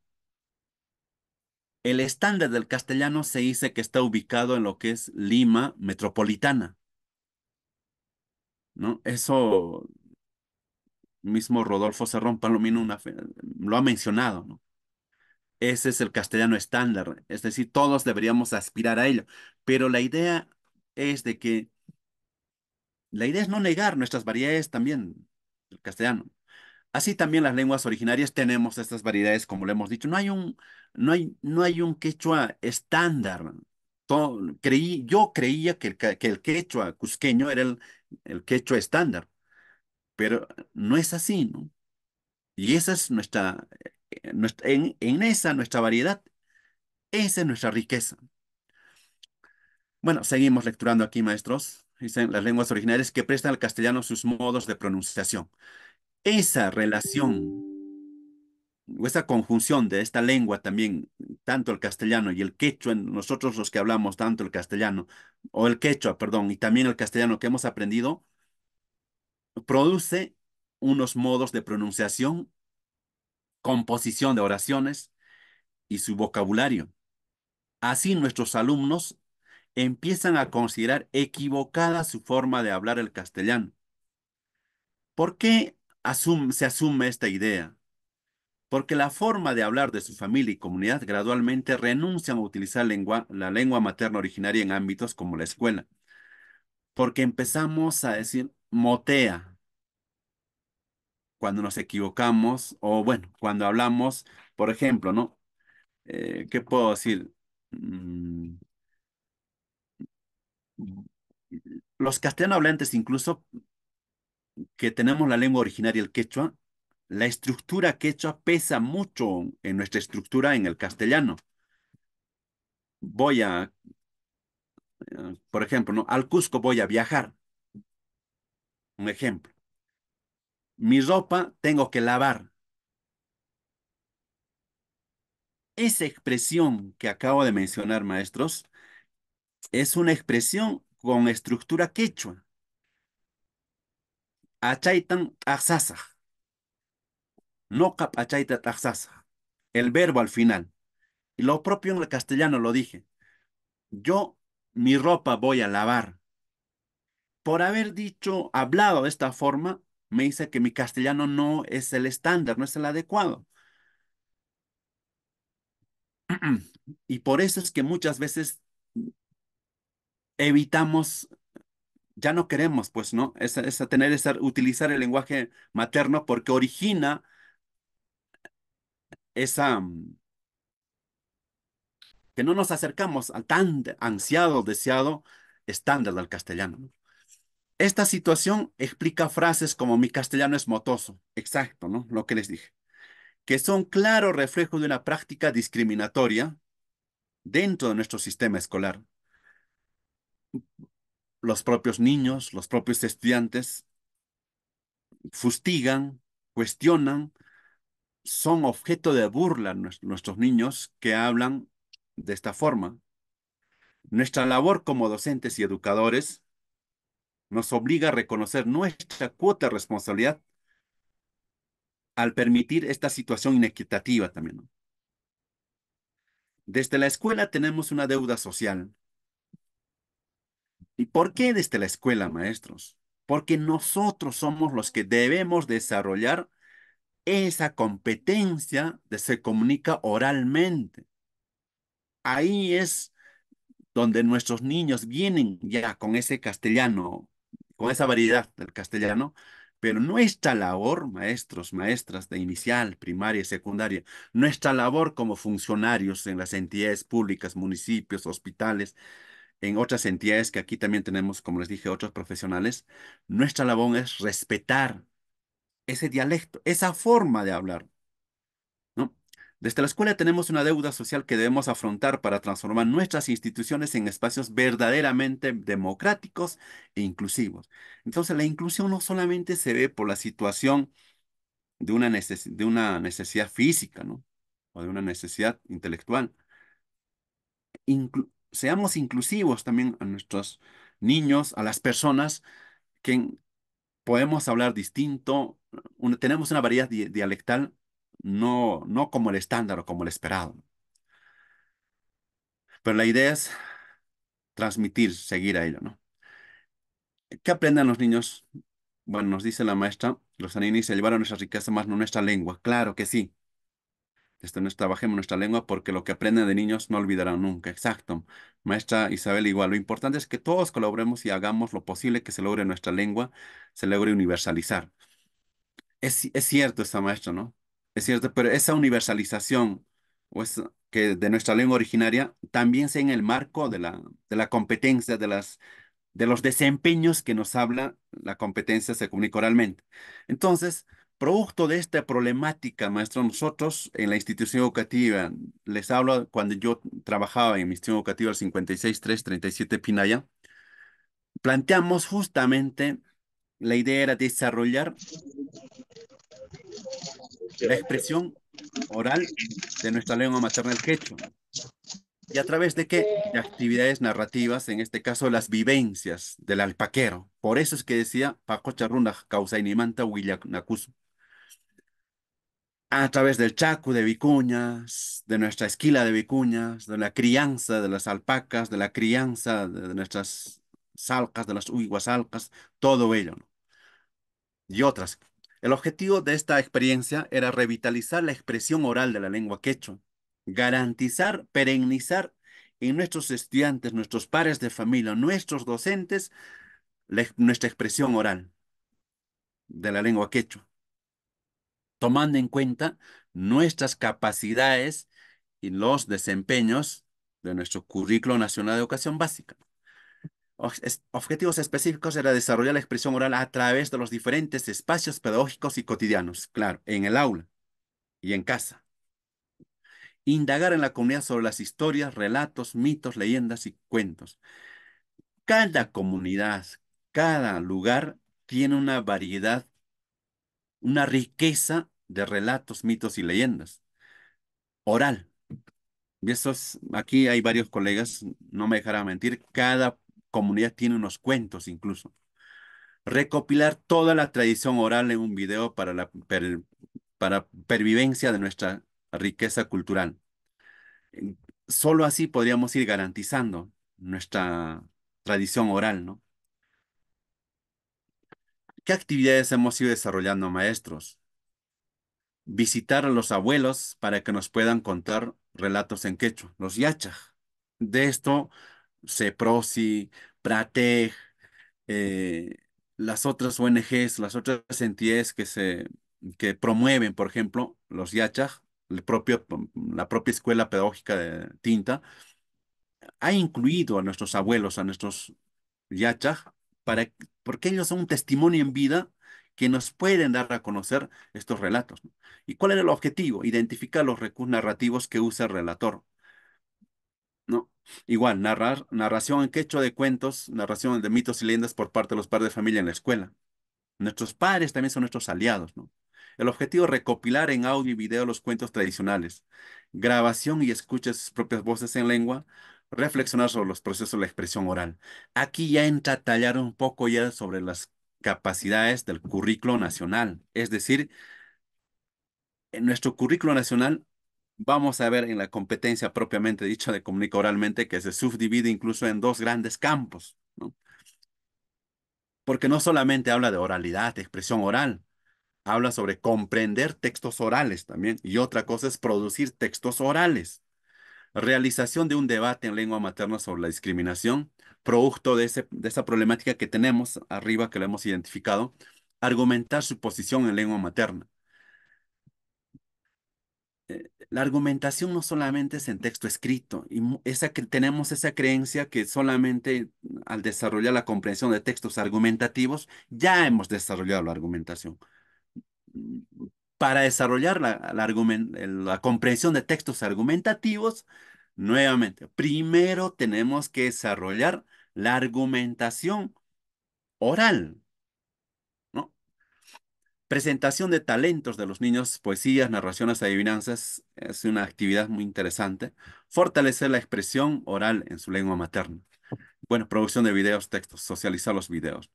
El estándar del castellano se dice que está ubicado en lo que es Lima metropolitana. ¿No? Eso mismo Rodolfo Cerrón Palomino una, lo ha mencionado, ¿no? Ese es el castellano estándar, es decir, todos deberíamos aspirar a ello, pero la idea es de que, la idea es no negar nuestras variedades también, el castellano. Así también las lenguas originarias tenemos estas variedades, como lo hemos dicho. No hay un, no hay, no hay un quechua estándar. Creí, yo creía que el, que el quechua cusqueño era el, el quechua estándar, pero no es así, ¿no? Y esa es nuestra en, esa nuestra variedad, esa es nuestra riqueza. Bueno, seguimos lecturando aquí, maestros. Dicen las lenguas originarias que prestan al castellano sus modos de pronunciación esa relación, o esa conjunción de esta lengua también, tanto el castellano y el quechua, nosotros los que hablamos tanto el castellano, o el quechua, perdón, y también el castellano que hemos aprendido, produce unos modos de pronunciación, composición de oraciones y su vocabulario. Así nuestros alumnos empiezan a considerar equivocada su forma de hablar el castellano. ¿Por qué se asume esta idea, porque la forma de hablar de su familia y comunidad gradualmente renuncian a utilizar lengua, la lengua materna originaria en ámbitos como la escuela, porque empezamos a decir motea cuando nos equivocamos, o bueno, cuando hablamos, por ejemplo, ¿no? Eh, ¿Qué puedo decir? Mm, los castellano hablantes incluso que tenemos la lengua originaria, el quechua, la estructura quechua pesa mucho en nuestra estructura en el castellano. Voy a, eh, por ejemplo, ¿no? al Cusco voy a viajar. Un ejemplo. Mi ropa tengo que lavar. Esa expresión que acabo de mencionar, maestros, es una expresión con estructura quechua achaitan axasaj. No cap achaita El verbo al final. Y lo propio en el castellano lo dije. Yo mi ropa voy a lavar. Por haber dicho, hablado de esta forma, me dice que mi castellano no es el estándar, no es el adecuado. Y por eso es que muchas veces evitamos ya no queremos, pues, ¿no? Esa, esa tener, esa, utilizar el lenguaje materno porque origina esa, mm, que no nos acercamos al tan ansiado, deseado estándar del castellano. Esta situación explica frases como mi castellano es motoso, exacto, ¿no? Lo que les dije, que son claro reflejo de una práctica discriminatoria dentro de nuestro sistema escolar. Los propios niños, los propios estudiantes fustigan, cuestionan, son objeto de burla nuestros niños que hablan de esta forma. Nuestra labor como docentes y educadores nos obliga a reconocer nuestra cuota de responsabilidad al permitir esta situación inequitativa también. Desde la escuela tenemos una deuda social. ¿Y por qué desde la escuela, maestros? Porque nosotros somos los que debemos desarrollar esa competencia de se comunica oralmente. Ahí es donde nuestros niños vienen ya con ese castellano, con esa variedad del castellano, pero nuestra labor, maestros, maestras de inicial, primaria y secundaria, nuestra labor como funcionarios en las entidades públicas, municipios, hospitales, en otras entidades que aquí también tenemos, como les dije, otros profesionales, nuestra labor es respetar ese dialecto, esa forma de hablar. Desde la escuela tenemos una deuda social que debemos afrontar para transformar nuestras instituciones en espacios verdaderamente democráticos e inclusivos. Entonces, la inclusión no solamente se ve por la situación de una, de una necesidad física, ¿no? O de una necesidad intelectual. seamos inclusivos también a nuestros niños, a las personas que podemos hablar distinto, tenemos una variedad dialectal, no, no como el estándar o como el esperado. Pero la idea es transmitir, seguir a ello, ¿no? ¿Qué aprenden los niños? Bueno, nos dice la maestra, los aninis se llevaron nuestra riqueza más no nuestra lengua. Claro que sí. Esto nos trabajemos nuestra lengua porque lo que aprenden de niños no olvidarán nunca. Exacto. Maestra Isabel, igual. Lo importante es que todos colaboremos y hagamos lo posible que se logre nuestra lengua, se logre universalizar. Es, cierto esa maestra, ¿no? Es cierto, pero esa universalización o que de nuestra lengua originaria también sea en el marco de la, de la competencia, de, las, de los desempeños que nos habla la competencia se comunica oralmente. Entonces, producto de esta problemática, maestro, nosotros en la institución educativa, les hablo cuando yo trabajaba en mi institución educativa 56337 Pinaya, planteamos justamente la idea era desarrollar la expresión oral de nuestra lengua materna, el quechua. ¿Y a través de qué? De actividades narrativas, en este caso las vivencias del alpaquero. Por eso es que decía Paco Charruna, causa inimanta Nacuso. A través del chacu de vicuñas, de nuestra esquila de vicuñas, de la crianza de las alpacas, de la crianza de nuestras salcas, de las huiguasalcas, todo ello. Y otras el objetivo de esta experiencia era revitalizar la expresión oral de la lengua quechua, garantizar, perennizar en nuestros estudiantes, nuestros pares de familia, nuestros docentes, nuestra expresión oral de la lengua quechua, tomando en cuenta nuestras capacidades y los desempeños de nuestro currículo nacional de educación básica objetivos específicos era desarrollar la expresión oral a través de los diferentes espacios pedagógicos y cotidianos, claro, en el aula y en casa. Indagar en la comunidad sobre las historias, relatos, mitos, leyendas y cuentos. Cada comunidad, cada lugar tiene una variedad, una riqueza de relatos, mitos y leyendas. Oral. Y eso es, aquí hay varios colegas, no me dejará mentir, cada comunidad tiene unos cuentos incluso. Recopilar toda la tradición oral en un video para la para pervivencia de nuestra riqueza cultural. Solo así podríamos ir garantizando nuestra tradición oral, ¿no? ¿Qué actividades hemos ido desarrollando, maestros? Visitar a los abuelos para que nos puedan contar relatos en quechua, los yachaj. De esto CEPROSI, PRATEG, eh, las otras ONGs, las otras entidades que, se, que promueven, por ejemplo, los YACHAG, el propio, la propia Escuela Pedagógica de Tinta, ha incluido a nuestros abuelos, a nuestros YACHAG, para, porque ellos son un testimonio en vida que nos pueden dar a conocer estos relatos. ¿Y cuál era el objetivo? Identificar los recursos narrativos que usa el relator. ¿no? Igual, narrar, narración en quechua de cuentos, narración de mitos y leyendas por parte de los padres de familia en la escuela. Nuestros padres también son nuestros aliados, ¿no? El objetivo es recopilar en audio y video los cuentos tradicionales, grabación y escucha sus propias voces en lengua, reflexionar sobre los procesos de la expresión oral. Aquí ya entra a tallar un poco ya sobre las capacidades del currículo nacional, es decir, en nuestro currículo nacional vamos a ver en la competencia propiamente dicha de comunicar oralmente que se subdivide incluso en dos grandes campos, ¿no? Porque no solamente habla de oralidad, de expresión oral, habla sobre comprender textos orales también, y otra cosa es producir textos orales. Realización de un debate en lengua materna sobre la discriminación, producto de, ese, de esa problemática que tenemos arriba, que lo hemos identificado, argumentar su posición en lengua materna. Eh, la argumentación no solamente es en texto escrito, y esa tenemos esa creencia que solamente al desarrollar la comprensión de textos argumentativos, ya hemos desarrollado la argumentación. Para desarrollar la, la, la comprensión de textos argumentativos, nuevamente, primero tenemos que desarrollar la argumentación oral. Presentación de talentos de los niños, poesías, narraciones, adivinanzas, es una actividad muy interesante. Fortalecer la expresión oral en su lengua materna. Bueno, producción de videos, textos, socializar los videos.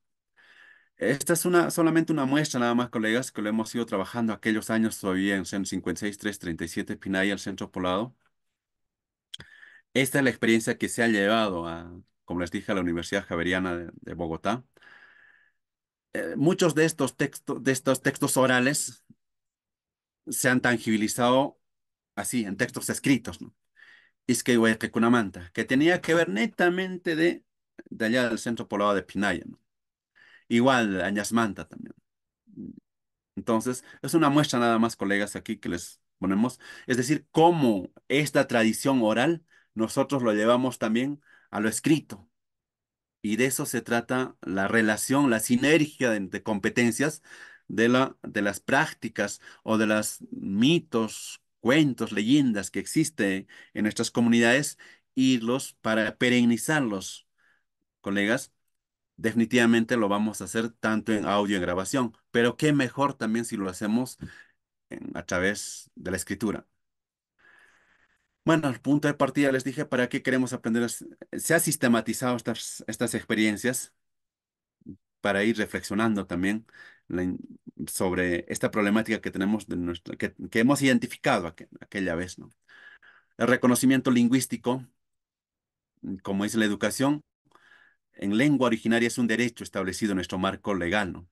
Esta es una, solamente una muestra nada más, colegas, que lo hemos ido trabajando aquellos años todavía en 56337 Pinay, el Centro Poblado. Esta es la experiencia que se ha llevado a, como les dije, a la Universidad Javeriana de, de Bogotá. Eh, muchos de estos, textos, de estos textos orales se han tangibilizado así, en textos escritos, ¿no? que Kunamanta, que tenía que ver netamente de, de allá del centro poblado de Pinaya, ¿no? Igual Añasmanta también. Entonces, es una muestra nada más, colegas, aquí que les ponemos. Es decir, cómo esta tradición oral nosotros lo llevamos también a lo escrito. Y de eso se trata la relación, la sinergia de, competencias de, la, de las prácticas o de los mitos, cuentos, leyendas que existen en nuestras comunidades y los para perennizarlos, colegas, definitivamente lo vamos a hacer tanto en audio en grabación, pero qué mejor también si lo hacemos a través de la escritura. Bueno, el punto de partida les dije para qué queremos aprender. Se ha sistematizado estas, estas experiencias para ir reflexionando también sobre esta problemática que tenemos, de que, que hemos identificado aqu aquella vez, ¿no? El reconocimiento lingüístico, como dice la educación, en lengua originaria es un derecho establecido en nuestro marco legal, ¿no?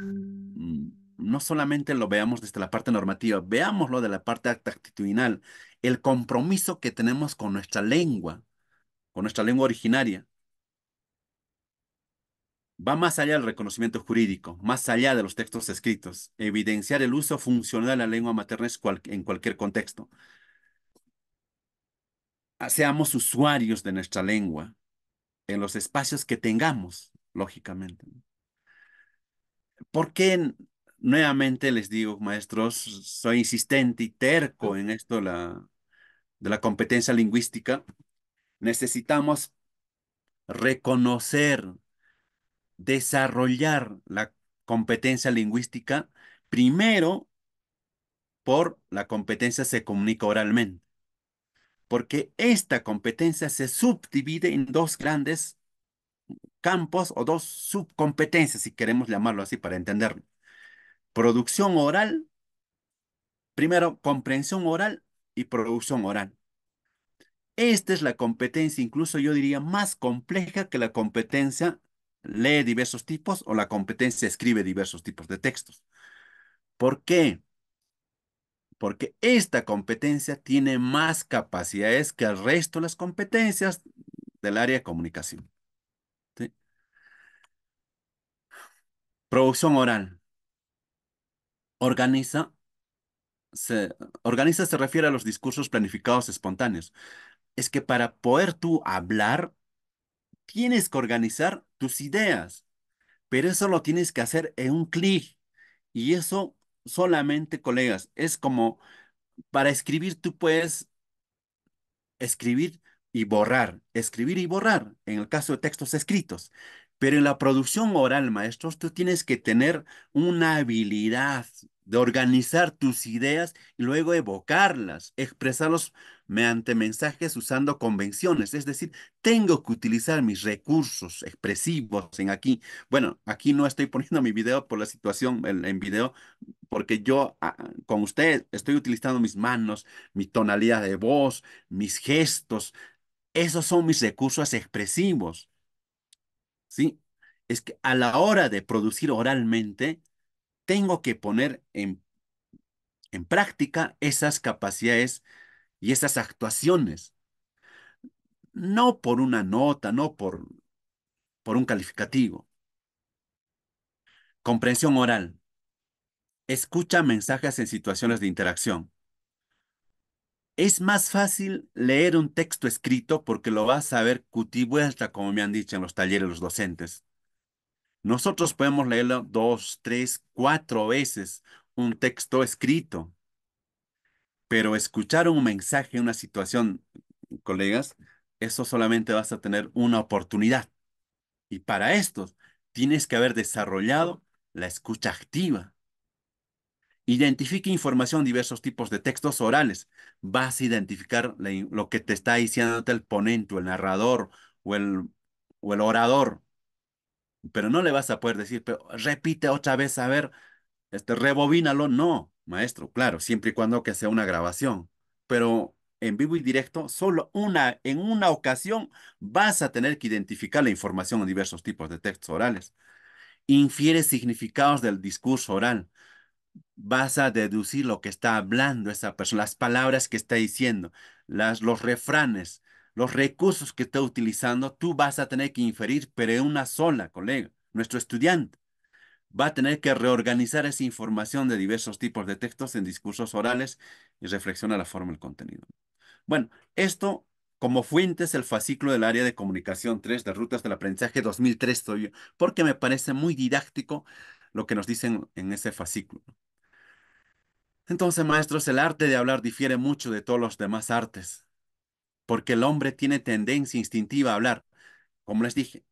Mm, no solamente lo veamos desde la parte normativa, veámoslo de la parte actitudinal, el compromiso que tenemos con nuestra lengua, con nuestra lengua originaria. Va más allá del reconocimiento jurídico, más allá de los textos escritos, evidenciar el uso funcional de la lengua materna en cualquier contexto. Seamos usuarios de nuestra lengua en los espacios que tengamos, lógicamente. ¿Por qué nuevamente les digo, maestros, soy insistente y terco en esto la, de la competencia lingüística? Necesitamos reconocer, desarrollar la competencia lingüística primero por la competencia se comunica oralmente. Porque esta competencia se subdivide en dos grandes campos o dos subcompetencias, si queremos llamarlo así para entenderlo. Producción oral, primero comprensión oral y producción oral. Esta es la competencia, incluso yo diría más compleja que la competencia lee diversos tipos o la competencia escribe diversos tipos de textos. ¿Por qué? Porque esta competencia tiene más capacidades que el resto de las competencias del área de comunicación. Producción oral. Organiza se, organiza se refiere a los discursos planificados espontáneos. Es que para poder tú hablar, tienes que organizar tus ideas, pero eso lo tienes que hacer en un clic. Y eso solamente, colegas, es como para escribir, tú puedes escribir y borrar, escribir y borrar, en el caso de textos escritos. Pero en la producción oral, maestros, tú tienes que tener una habilidad de organizar tus ideas y luego evocarlas, expresarlos mediante mensajes usando convenciones. Es decir, tengo que utilizar mis recursos expresivos en aquí. Bueno, aquí no estoy poniendo mi video por la situación en, en video, porque yo ah, con usted estoy utilizando mis manos, mi tonalidad de voz, mis gestos. Esos son mis recursos expresivos. ¿Sí? Es que a la hora de producir oralmente, tengo que poner en, en práctica esas capacidades y esas actuaciones. No por una nota, no por, por un calificativo. Comprensión oral. Escucha mensajes en situaciones de interacción. Es más fácil leer un texto escrito porque lo vas a ver cutivuelta, como me han dicho en los talleres los docentes. Nosotros podemos leerlo dos, tres, cuatro veces un texto escrito, pero escuchar un mensaje, una situación, colegas, eso solamente vas a tener una oportunidad. Y para esto tienes que haber desarrollado la escucha activa. Identifica información, diversos tipos de textos orales. Vas a identificar lo que te está diciendo el ponente, o el narrador o el, o el orador. Pero no le vas a poder decir, pero repite otra vez, a ver, este, rebobínalo. No, maestro, claro, siempre y cuando que sea una grabación. Pero en vivo y directo, solo una, en una ocasión vas a tener que identificar la información en diversos tipos de textos orales. Infiere significados del discurso oral vas a deducir lo que está hablando esa persona, las palabras que está diciendo, las, los refranes, los recursos que está utilizando, tú vas a tener que inferir, pero en una sola, colega, nuestro estudiante. Va a tener que reorganizar esa información de diversos tipos de textos en discursos orales y reflexiona la forma del contenido. Bueno, esto como fuente es el fascículo del área de comunicación 3 de Rutas del Aprendizaje 2003, porque me parece muy didáctico lo que nos dicen en ese fascículo. Entonces, maestros, el arte de hablar difiere mucho de todos los demás artes, porque el hombre tiene tendencia instintiva a hablar. Como les dije,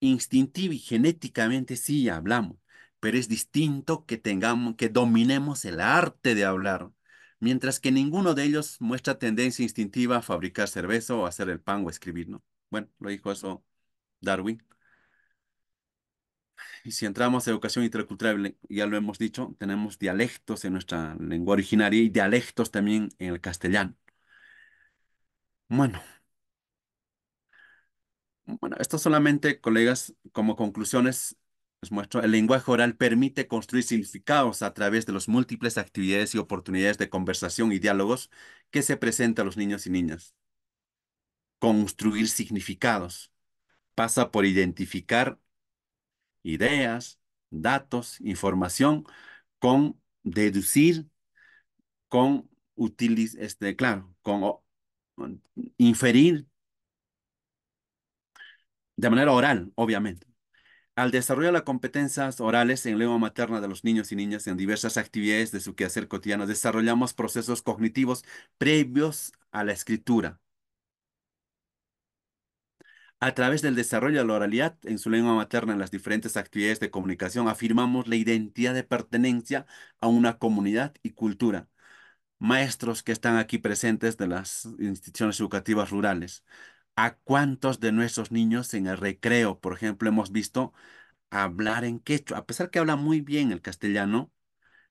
instintiva y genéticamente sí hablamos, pero es distinto que tengamos, que dominemos el arte de hablar, mientras que ninguno de ellos muestra tendencia instintiva a fabricar cerveza o hacer el pan o escribir, ¿no? Bueno, lo dijo eso Darwin. Y si entramos a educación intercultural, ya lo hemos dicho, tenemos dialectos en nuestra lengua originaria y dialectos también en el castellano. Bueno, bueno, esto solamente, colegas, como conclusiones, les muestro, el lenguaje oral permite construir significados a través de las múltiples actividades y oportunidades de conversación y diálogos que se presentan a los niños y niñas. Construir significados pasa por identificar ideas, datos, información, con deducir, con utilizar, este, claro, con inferir de manera oral, obviamente. Al desarrollar las competencias orales en lengua materna de los niños y niñas en diversas actividades de su quehacer cotidiano, desarrollamos procesos cognitivos previos a la escritura. A través del desarrollo de la oralidad en su lengua materna en las diferentes actividades de comunicación, afirmamos la identidad de pertenencia a una comunidad y cultura. Maestros que están aquí presentes de las instituciones educativas rurales, ¿a cuántos de nuestros niños en el recreo, por ejemplo, hemos visto hablar en quechua? A pesar que hablan muy bien el castellano,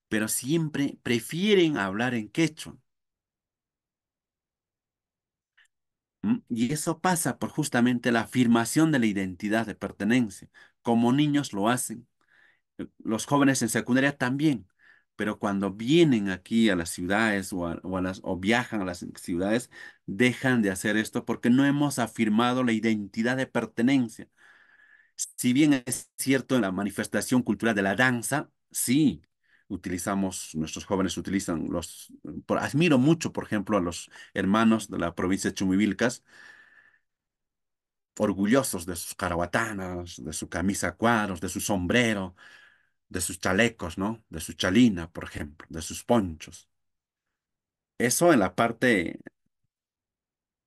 pero siempre prefieren hablar en quechua. Y eso pasa por justamente la afirmación de la identidad de pertenencia. Como niños lo hacen. Eh, los jóvenes en secundaria también. Pero cuando vienen aquí a las ciudades o, a, las, o viajan a las ciudades, dejan de hacer esto porque no hemos afirmado la identidad de pertenencia. Si bien es cierto en la manifestación cultural de la danza, sí, utilizamos, nuestros jóvenes utilizan los, por, admiro mucho, por ejemplo, a los hermanos de la provincia de Chumivilcas, orgullosos de sus carabatanas, de su camisa cuadros, de su sombrero, de sus chalecos, ¿no? De su chalina, por ejemplo, de sus ponchos. Eso en la parte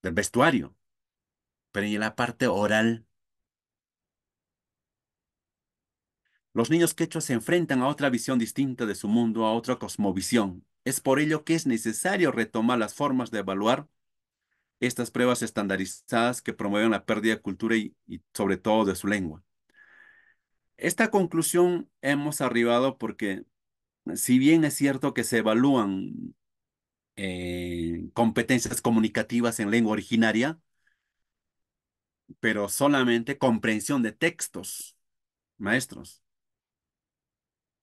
del vestuario, pero en la parte oral. Los niños quechua se enfrentan a otra visión distinta de su mundo, a otra cosmovisión. Es por ello que es necesario retomar las formas de evaluar estas pruebas estandarizadas que promueven la pérdida de cultura y, y sobre todo de su lengua. Esta conclusión hemos arribado porque si bien es cierto que se evalúan eh, competencias comunicativas en lengua originaria, pero solamente comprensión de textos, maestros,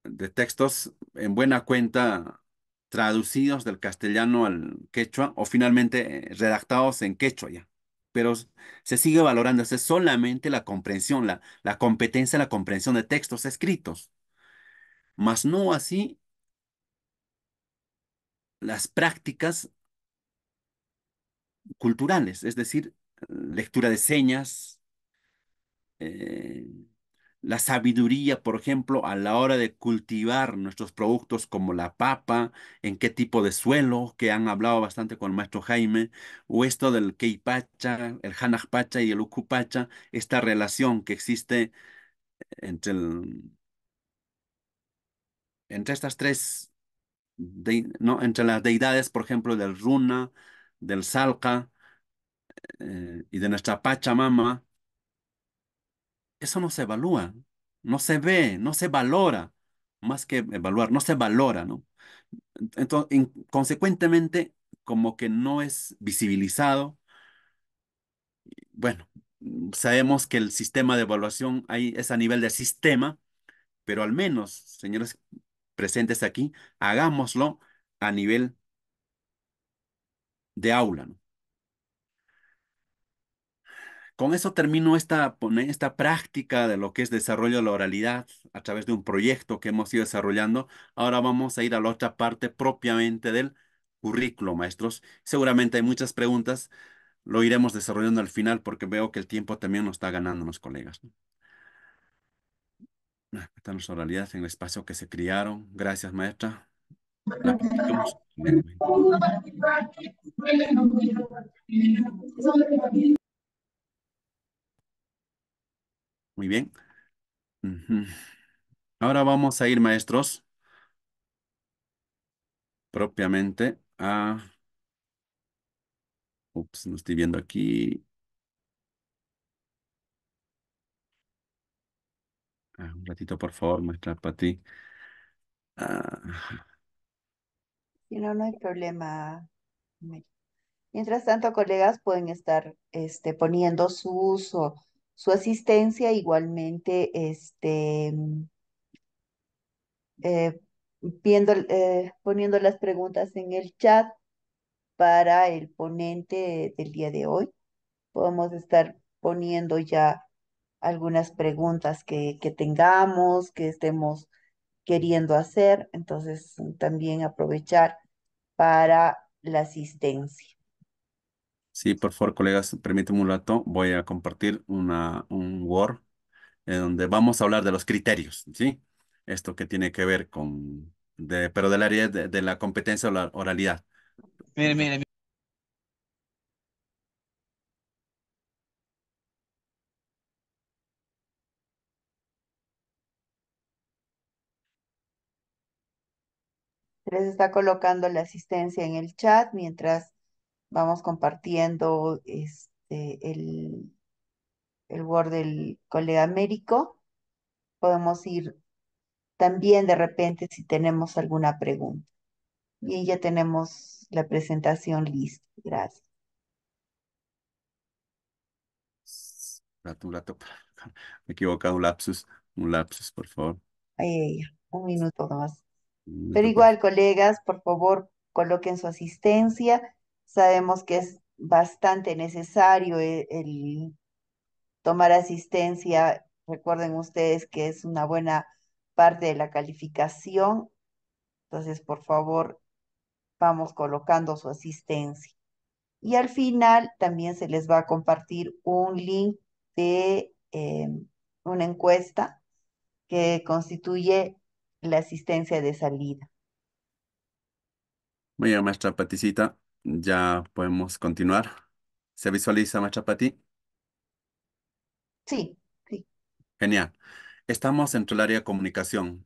de textos en buena cuenta traducidos del castellano al quechua o finalmente eh, redactados en quechua ya. Pero se sigue valorándose solamente la comprensión, la, la competencia, la comprensión de textos escritos, mas no así las prácticas culturales, es decir, lectura de señas, eh, la sabiduría, por ejemplo, a la hora de cultivar nuestros productos como la papa, en qué tipo de suelo, que han hablado bastante con el maestro Jaime, o esto del Keipacha, el Hanajpacha y el Ukupacha, esta relación que existe entre, entre estas tres, no, entre las deidades, por ejemplo, del Runa, del Salca eh, y de nuestra Pachamama, eso no se evalúa, no se ve, no se valora, más que evaluar, no se valora, ¿no? Entonces, consecuentemente, como que no es visibilizado. Bueno, sabemos que el sistema de evaluación ahí es a nivel de sistema, pero al menos, señores presentes aquí, hagámoslo a nivel de aula, ¿no? Con eso termino esta, esta práctica de lo que es desarrollo de la oralidad a través de un proyecto que hemos ido desarrollando. Ahora vamos a ir a la otra parte propiamente del currículo, maestros. Seguramente hay muchas preguntas. Lo iremos desarrollando al final porque veo que el tiempo también nos está ganando los colegas. Están las oralidades en el espacio que se criaron. Gracias, maestra. Muy bien. Ahora vamos a ir, maestros, propiamente a... Ups, no estoy viendo aquí. Ah, un ratito, por favor, maestra Pati. Ah. Si no, no hay problema. Mientras tanto, colegas pueden estar este, poniendo su su asistencia, igualmente este, eh, viendo, eh, poniendo las preguntas en el chat para el ponente del día de hoy. Podemos estar poniendo ya algunas preguntas que, que tengamos, que estemos queriendo hacer. Entonces, también aprovechar para la asistencia. Sí, por favor, colegas, permíteme un rato. Voy a compartir una, un Word en donde vamos a hablar de los criterios, ¿sí? Esto que tiene que ver con, de, pero del área de, de la competencia o la oralidad. Mire, mire, mire. Les está colocando la asistencia en el chat mientras vamos compartiendo este, el, el Word del colega Américo. Podemos ir también de repente si tenemos alguna pregunta. Bien, ya tenemos la presentación lista. Gracias. Un. Me he equivocado, un lapsus. Un lapsus, por favor. Ahí, un minuto más. Pero igual, colegas, por favor, coloquen su asistencia. Sabemos que es bastante necesario el, el tomar asistencia. Recuerden ustedes que es una buena parte de la calificación. Entonces, por favor, vamos colocando su asistencia. Y al final también se les va a compartir un link de eh, una encuesta que constituye la asistencia de salida. Muy bien, maestra Paticita, ya podemos continuar. ¿Se visualiza, maestra Pati? Sí, sí. Genial. Estamos entre el área de comunicación.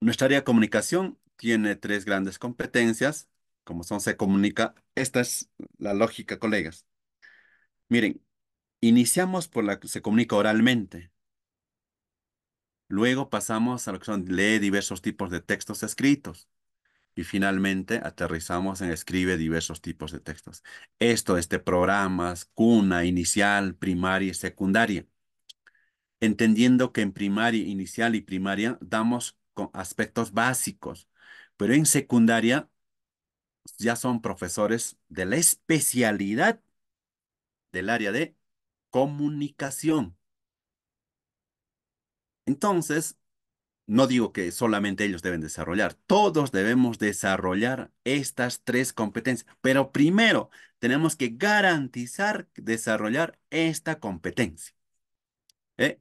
Nuestra área de comunicación tiene tres grandes competencias, como son se comunica. Esta es la lógica, colegas. Miren, iniciamos por la que se comunica oralmente. Luego pasamos a lo que son lee diversos tipos de textos escritos. Y finalmente aterrizamos en escribe diversos tipos de textos. Esto es de programas, cuna, inicial, primaria y secundaria. Entendiendo que en primaria, inicial y primaria damos con aspectos básicos, pero en secundaria ya son profesores de la especialidad del área de comunicación. Entonces, no digo que solamente ellos deben desarrollar, todos debemos desarrollar estas tres competencias, pero primero tenemos que garantizar desarrollar esta competencia. ¿eh?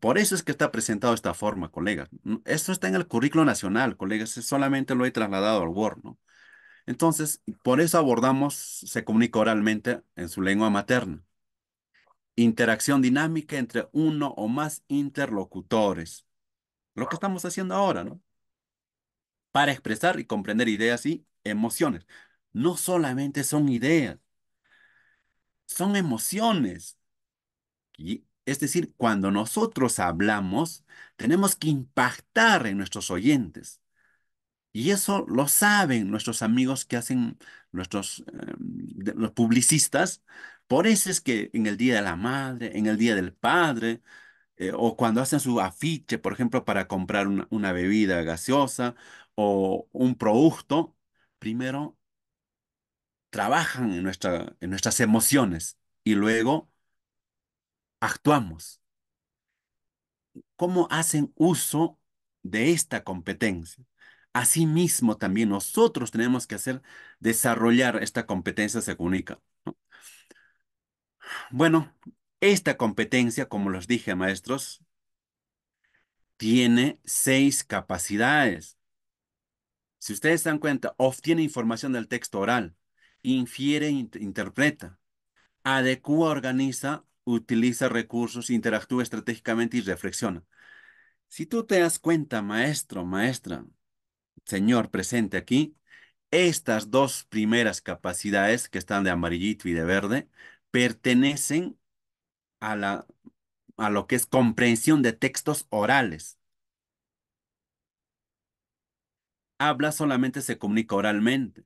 Por eso es que está presentado de esta forma, colegas. Esto está en el currículo nacional, colegas, solamente lo he trasladado al Word, ¿no? Entonces, por eso abordamos, se comunica oralmente en su lengua materna. Interacción dinámica entre uno o más interlocutores. Lo que estamos haciendo ahora, ¿no? Para expresar y comprender ideas y emociones. No solamente son ideas, son emociones. Y, es decir, cuando nosotros hablamos, tenemos que impactar en nuestros oyentes. Y eso lo saben nuestros amigos que hacen nuestros eh, los publicistas. Por eso es que en el Día de la Madre, en el Día del Padre, eh, o cuando hacen su afiche, por ejemplo, para comprar una, una bebida gaseosa o un producto, primero trabajan en, nuestra, en nuestras emociones y luego actuamos. ¿Cómo hacen uso de esta competencia? Asimismo, también nosotros tenemos que hacer, desarrollar esta competencia se comunica. ¿no? Bueno, esta competencia, como los dije, maestros, tiene seis capacidades. Si ustedes se dan cuenta, obtiene información del texto oral, infiere, int interpreta, adecua, organiza, utiliza recursos, interactúa estratégicamente y reflexiona. Si tú te das cuenta, maestro, maestra, señor presente aquí, estas dos primeras capacidades que están de amarillito y de verde pertenecen a, la, a lo que es comprensión de textos orales. Habla solamente se comunica oralmente,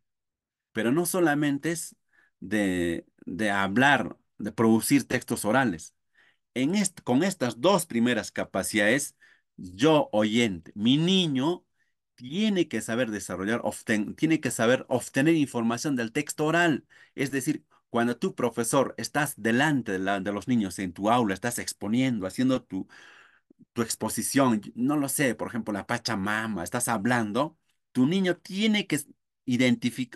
pero no solamente es de, de hablar, de producir textos orales. En este, con estas dos primeras capacidades, yo oyente, mi niño tiene que saber desarrollar, tiene que saber obtener información del texto oral. Es decir, cuando tú, profesor, estás delante de, los niños en tu aula, estás exponiendo, haciendo tu, tu exposición, no lo sé, por ejemplo, la Pachamama, estás hablando, tu niño tiene que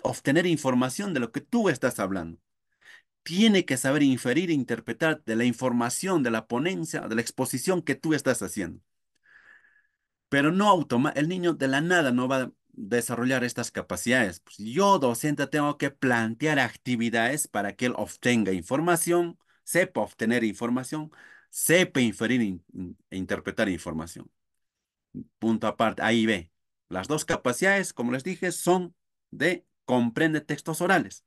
obtener información de lo que tú estás hablando. Tiene que saber inferir e interpretar de la información, de la ponencia, de la exposición que tú estás haciendo. Pero no automáticamente, el niño de la nada no va desarrollar estas capacidades. Pues yo, docente, tengo que plantear actividades para que él obtenga información, sepa obtener información, sepa inferir e interpretar información. Punto aparte, ahí ve. Las dos capacidades, como les dije, son de comprende textos orales.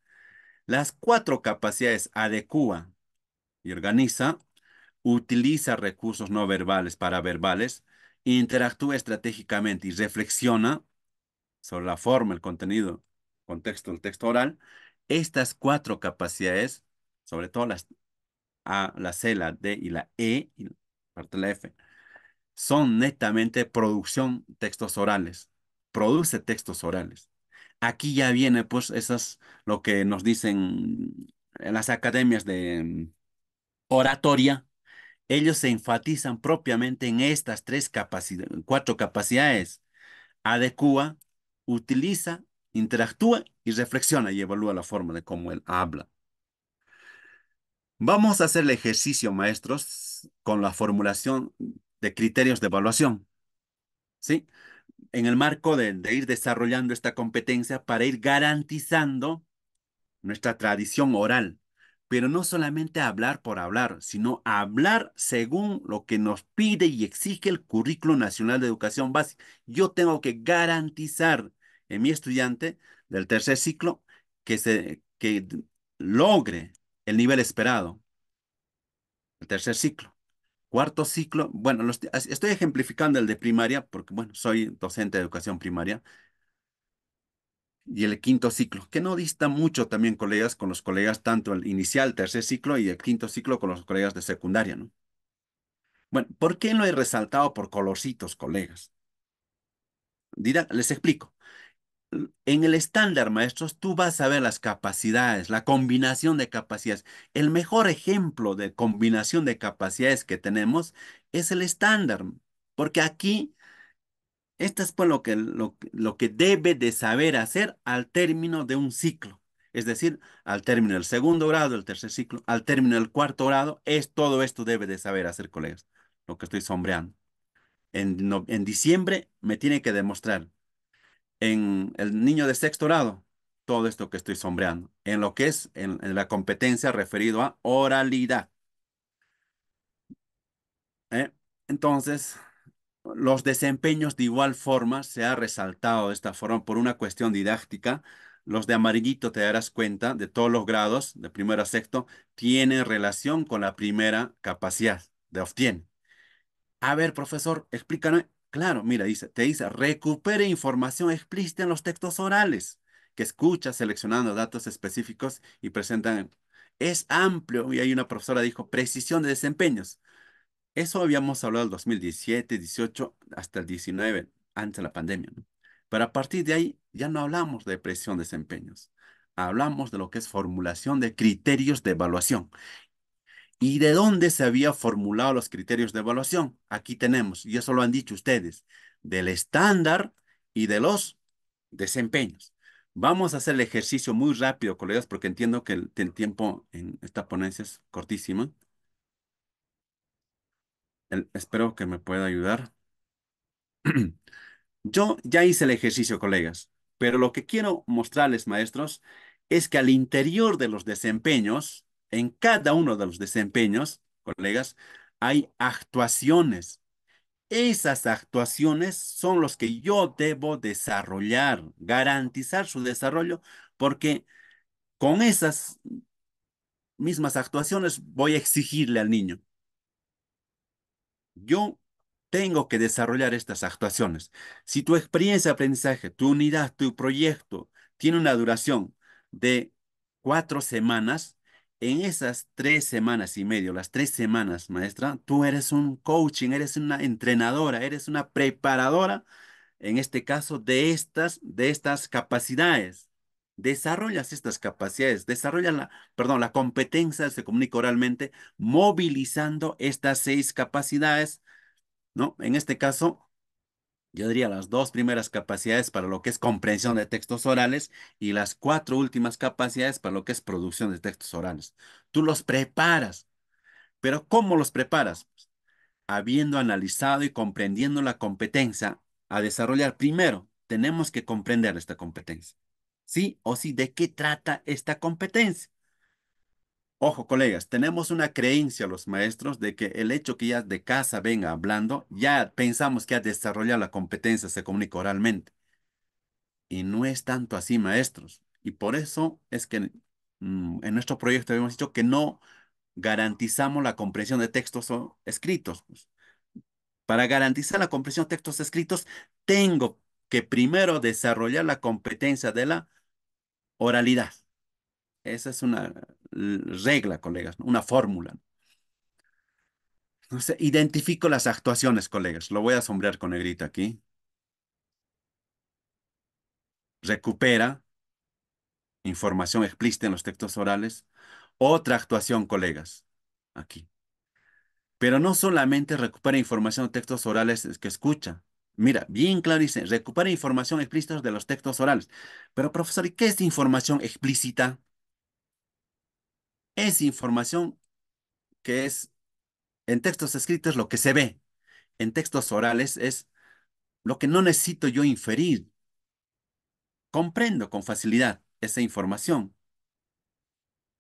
Las cuatro capacidades adecua y organiza, utiliza recursos no verbales para verbales, interactúa estratégicamente y reflexiona sobre la forma, el contenido, contexto, el texto oral, estas cuatro capacidades, sobre todo las A, la C, la D y la E, y parte de la F, son netamente producción textos orales. Produce textos orales. Aquí ya viene, pues, esas, lo que nos dicen en las academias de mm, oratoria, ellos se enfatizan propiamente en estas tres capacidades, cuatro capacidades. Adecua, utiliza, interactúa y reflexiona y evalúa la forma de cómo él habla. Vamos a hacer el ejercicio, maestros, con la formulación de criterios de evaluación. ¿Sí? En el marco de, de ir desarrollando esta competencia para ir garantizando nuestra tradición oral. Pero no solamente hablar por hablar, sino hablar según lo que nos pide y exige el Currículo Nacional de Educación Básica. Yo tengo que garantizar en mi estudiante del tercer ciclo que, se, que logre el nivel esperado. El tercer ciclo. Cuarto ciclo, bueno, los, estoy ejemplificando el de primaria porque, bueno, soy docente de educación primaria. Y el quinto ciclo, que no dista mucho también, colegas, con los colegas, tanto el inicial, tercer ciclo, y el quinto ciclo con los colegas de secundaria, ¿no? Bueno, ¿por qué lo he resaltado por colorcitos, colegas? Dirá, les explico. En el estándar, maestros, tú vas a ver las capacidades, la combinación de capacidades. El mejor ejemplo de combinación de capacidades que tenemos es el estándar, porque aquí, esto es pues lo que, lo, lo que debe de saber hacer al término de un ciclo. Es decir, al término del segundo grado, el tercer ciclo, al término del cuarto grado, es todo esto debe de saber hacer, colegas, lo que estoy sombreando. En, en diciembre me tiene que demostrar en el niño de sexto grado, todo esto que estoy sombreando, en lo que es en, la competencia referido a oralidad. ¿Eh? Entonces, los desempeños de igual forma se ha resaltado de esta forma por una cuestión didáctica. Los de amarillito te darás cuenta de todos los grados, de primero a sexto, tienen relación con la primera capacidad de obtiene. A ver, profesor, explícame Claro, mira, dice, te dice, recupere información explícita en los textos orales, que escucha seleccionando datos específicos y presentan. Es amplio, y hay una profesora dijo, precisión de desempeños. Eso habíamos hablado del 2017, 18, hasta el 19, antes de la pandemia. Pero a partir de ahí ya no hablamos de precisión de desempeños. Hablamos de lo que es formulación de criterios de evaluación. ¿Y de dónde se había formulado los criterios de evaluación? Aquí tenemos, y eso lo han dicho ustedes, del estándar y de los desempeños. Vamos a hacer el ejercicio muy rápido, colegas, porque entiendo que el, el tiempo en esta ponencia es cortísimo. El, espero que me pueda ayudar. Yo ya hice el ejercicio, colegas, pero lo que quiero mostrarles, maestros, es que al interior de los desempeños, en cada uno de los desempeños, colegas, hay actuaciones. Esas actuaciones son los que yo debo desarrollar, garantizar su desarrollo, porque con esas mismas actuaciones voy a exigirle al niño. Yo tengo que desarrollar estas actuaciones. Si tu experiencia de aprendizaje, tu unidad, tu proyecto tiene una duración de cuatro semanas, en esas tres semanas y medio, las tres semanas, maestra, tú eres un coaching, eres una entrenadora, eres una preparadora, en este caso, de estas, de estas capacidades. Desarrollas estas capacidades, desarrolla la, perdón, la competencia se comunica oralmente, movilizando estas seis capacidades, ¿no? En este caso, yo diría las dos primeras capacidades para lo que es comprensión de textos orales y las cuatro últimas capacidades para lo que es producción de textos orales. Tú los preparas, pero ¿cómo los preparas? Habiendo analizado y comprendiendo la competencia a desarrollar, primero tenemos que comprender esta competencia. ¿Sí o sí? ¿De qué trata esta competencia? Ojo, colegas, tenemos una creencia los maestros de que el hecho que ya de casa venga hablando, ya pensamos que ha desarrollado la competencia se comunica oralmente. Y no es tanto así, maestros. Y por eso es que mm, en nuestro proyecto hemos dicho que no garantizamos la comprensión de textos escritos. Pues. Para garantizar la comprensión de textos escritos, tengo que primero desarrollar la competencia de la oralidad. Esa es una regla, colegas, una fórmula. Entonces, identifico las actuaciones, colegas. Lo voy a sombrear con negrito aquí. Recupera información explícita en los textos orales. Otra actuación, colegas, aquí. Pero no solamente recupera información de textos orales que escucha. Mira, bien claro dice, recupera información explícita de los textos orales. Pero, profesor, ¿y qué es información explícita? Es información que es en textos escritos lo que se ve. En textos orales es lo que no necesito yo inferir. Comprendo con facilidad esa información.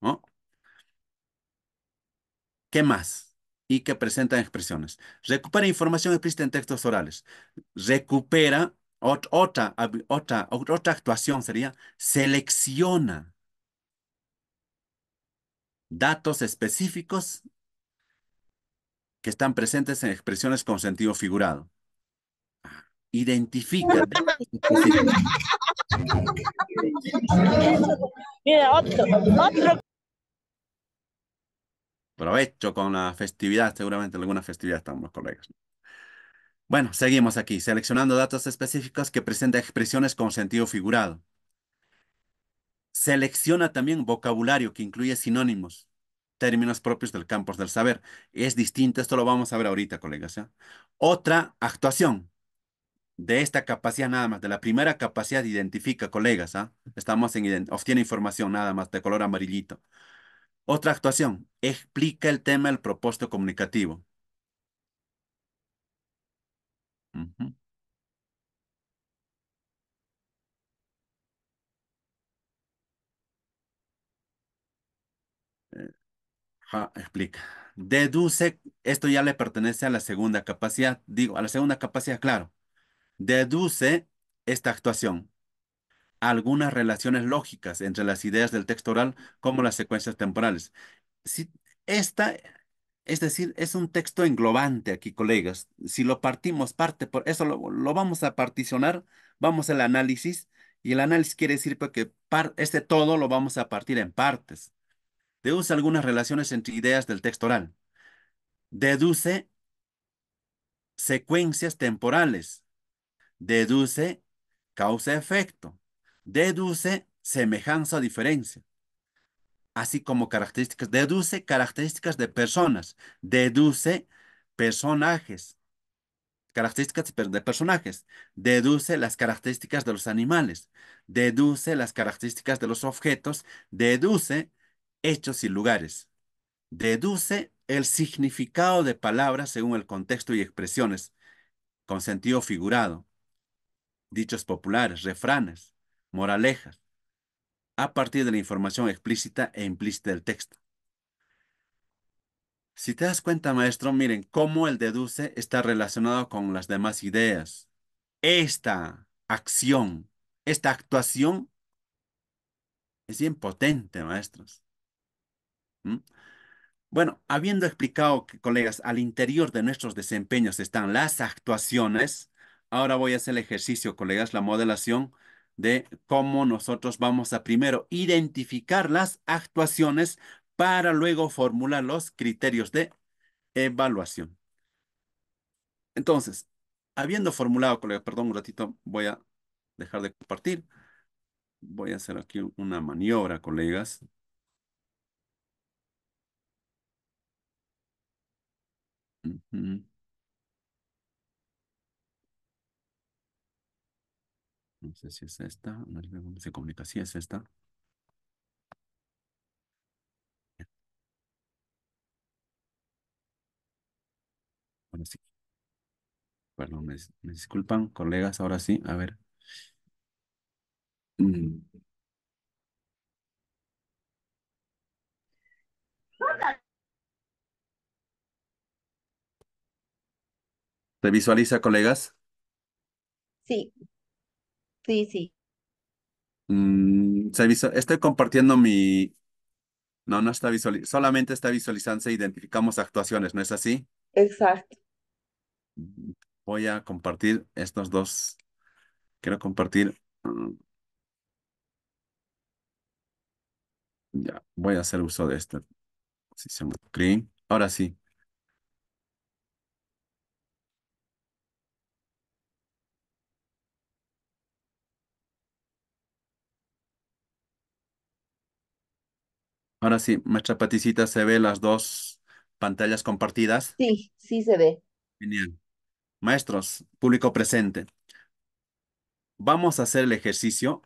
¿no? ¿Qué más? Y que presentan expresiones. Recupera información explícita en textos orales. Recupera otra, otra, otra actuación sería selecciona datos específicos que están presentes en expresiones con sentido figurado. Identifica Mira, otro, otro. Provecho con la festividad, seguramente alguna festividad están los colegas. Bueno, seguimos aquí, seleccionando datos específicos que presentan expresiones con sentido figurado. Selecciona también vocabulario que incluye sinónimos, términos propios del campo del saber. Es distinto, esto lo vamos a ver ahorita, colegas. Otra actuación de esta capacidad nada más, de la primera capacidad identifica, colegas. ¿ah? Estamos en, obtiene información nada más de color amarillito. Otra actuación, explica el tema del propósito comunicativo. Eh, explica. Deduce, esto ya le pertenece a la segunda capacidad, digo, a la segunda capacidad, claro. Deduce esta actuación algunas relaciones lógicas entre las ideas del texto oral como las secuencias temporales. Si esta es decir, es un texto englobante aquí, colegas. Si lo partimos parte por eso, lo, vamos a particionar, vamos al análisis, y el análisis quiere decir que este todo lo vamos a partir en partes. Deduce algunas relaciones entre ideas del texto oral. Deduce secuencias temporales. Deduce causa-efecto. Deduce semejanza-diferencia así como características, deduce características de personas, deduce personajes, características de personajes, deduce las características de los animales, deduce las características de los objetos, deduce hechos y lugares, deduce el significado de palabras según el contexto y expresiones, con sentido figurado, dichos populares, refranes, moralejas, a partir de la información explícita e implícita del texto. Si te das cuenta, maestro, miren cómo el deduce está relacionado con las demás ideas. Esta acción, esta actuación es bien potente, maestros. Bueno, habiendo explicado que, colegas, al interior de nuestros desempeños están las actuaciones, ahora voy a hacer el ejercicio, colegas, la modelación de cómo nosotros vamos a primero identificar las actuaciones para luego formular los criterios de evaluación. Entonces, habiendo formulado, colega, perdón un ratito, voy a dejar de compartir. Voy a hacer aquí una maniobra, colegas. No sé si es esta. No sé cómo se comunica. Sí, es esta. Ahora sí. Perdón, me, disculpan, colegas. Ahora sí, a ver. Mm. ¿Se visualiza, colegas? Sí. Sí, sí. Mm, estoy compartiendo mi... No, no está visualizando, solamente está visualizando, identificamos actuaciones, ¿no es así? Exacto. Voy a compartir estos dos. Quiero compartir. Mm, ya, voy a hacer uso de posición screen. Ahora sí. Ahora sí, maestra Paticita, ¿se ve las dos pantallas compartidas? Sí, sí se ve. Genial. Maestros, público presente, vamos a hacer el ejercicio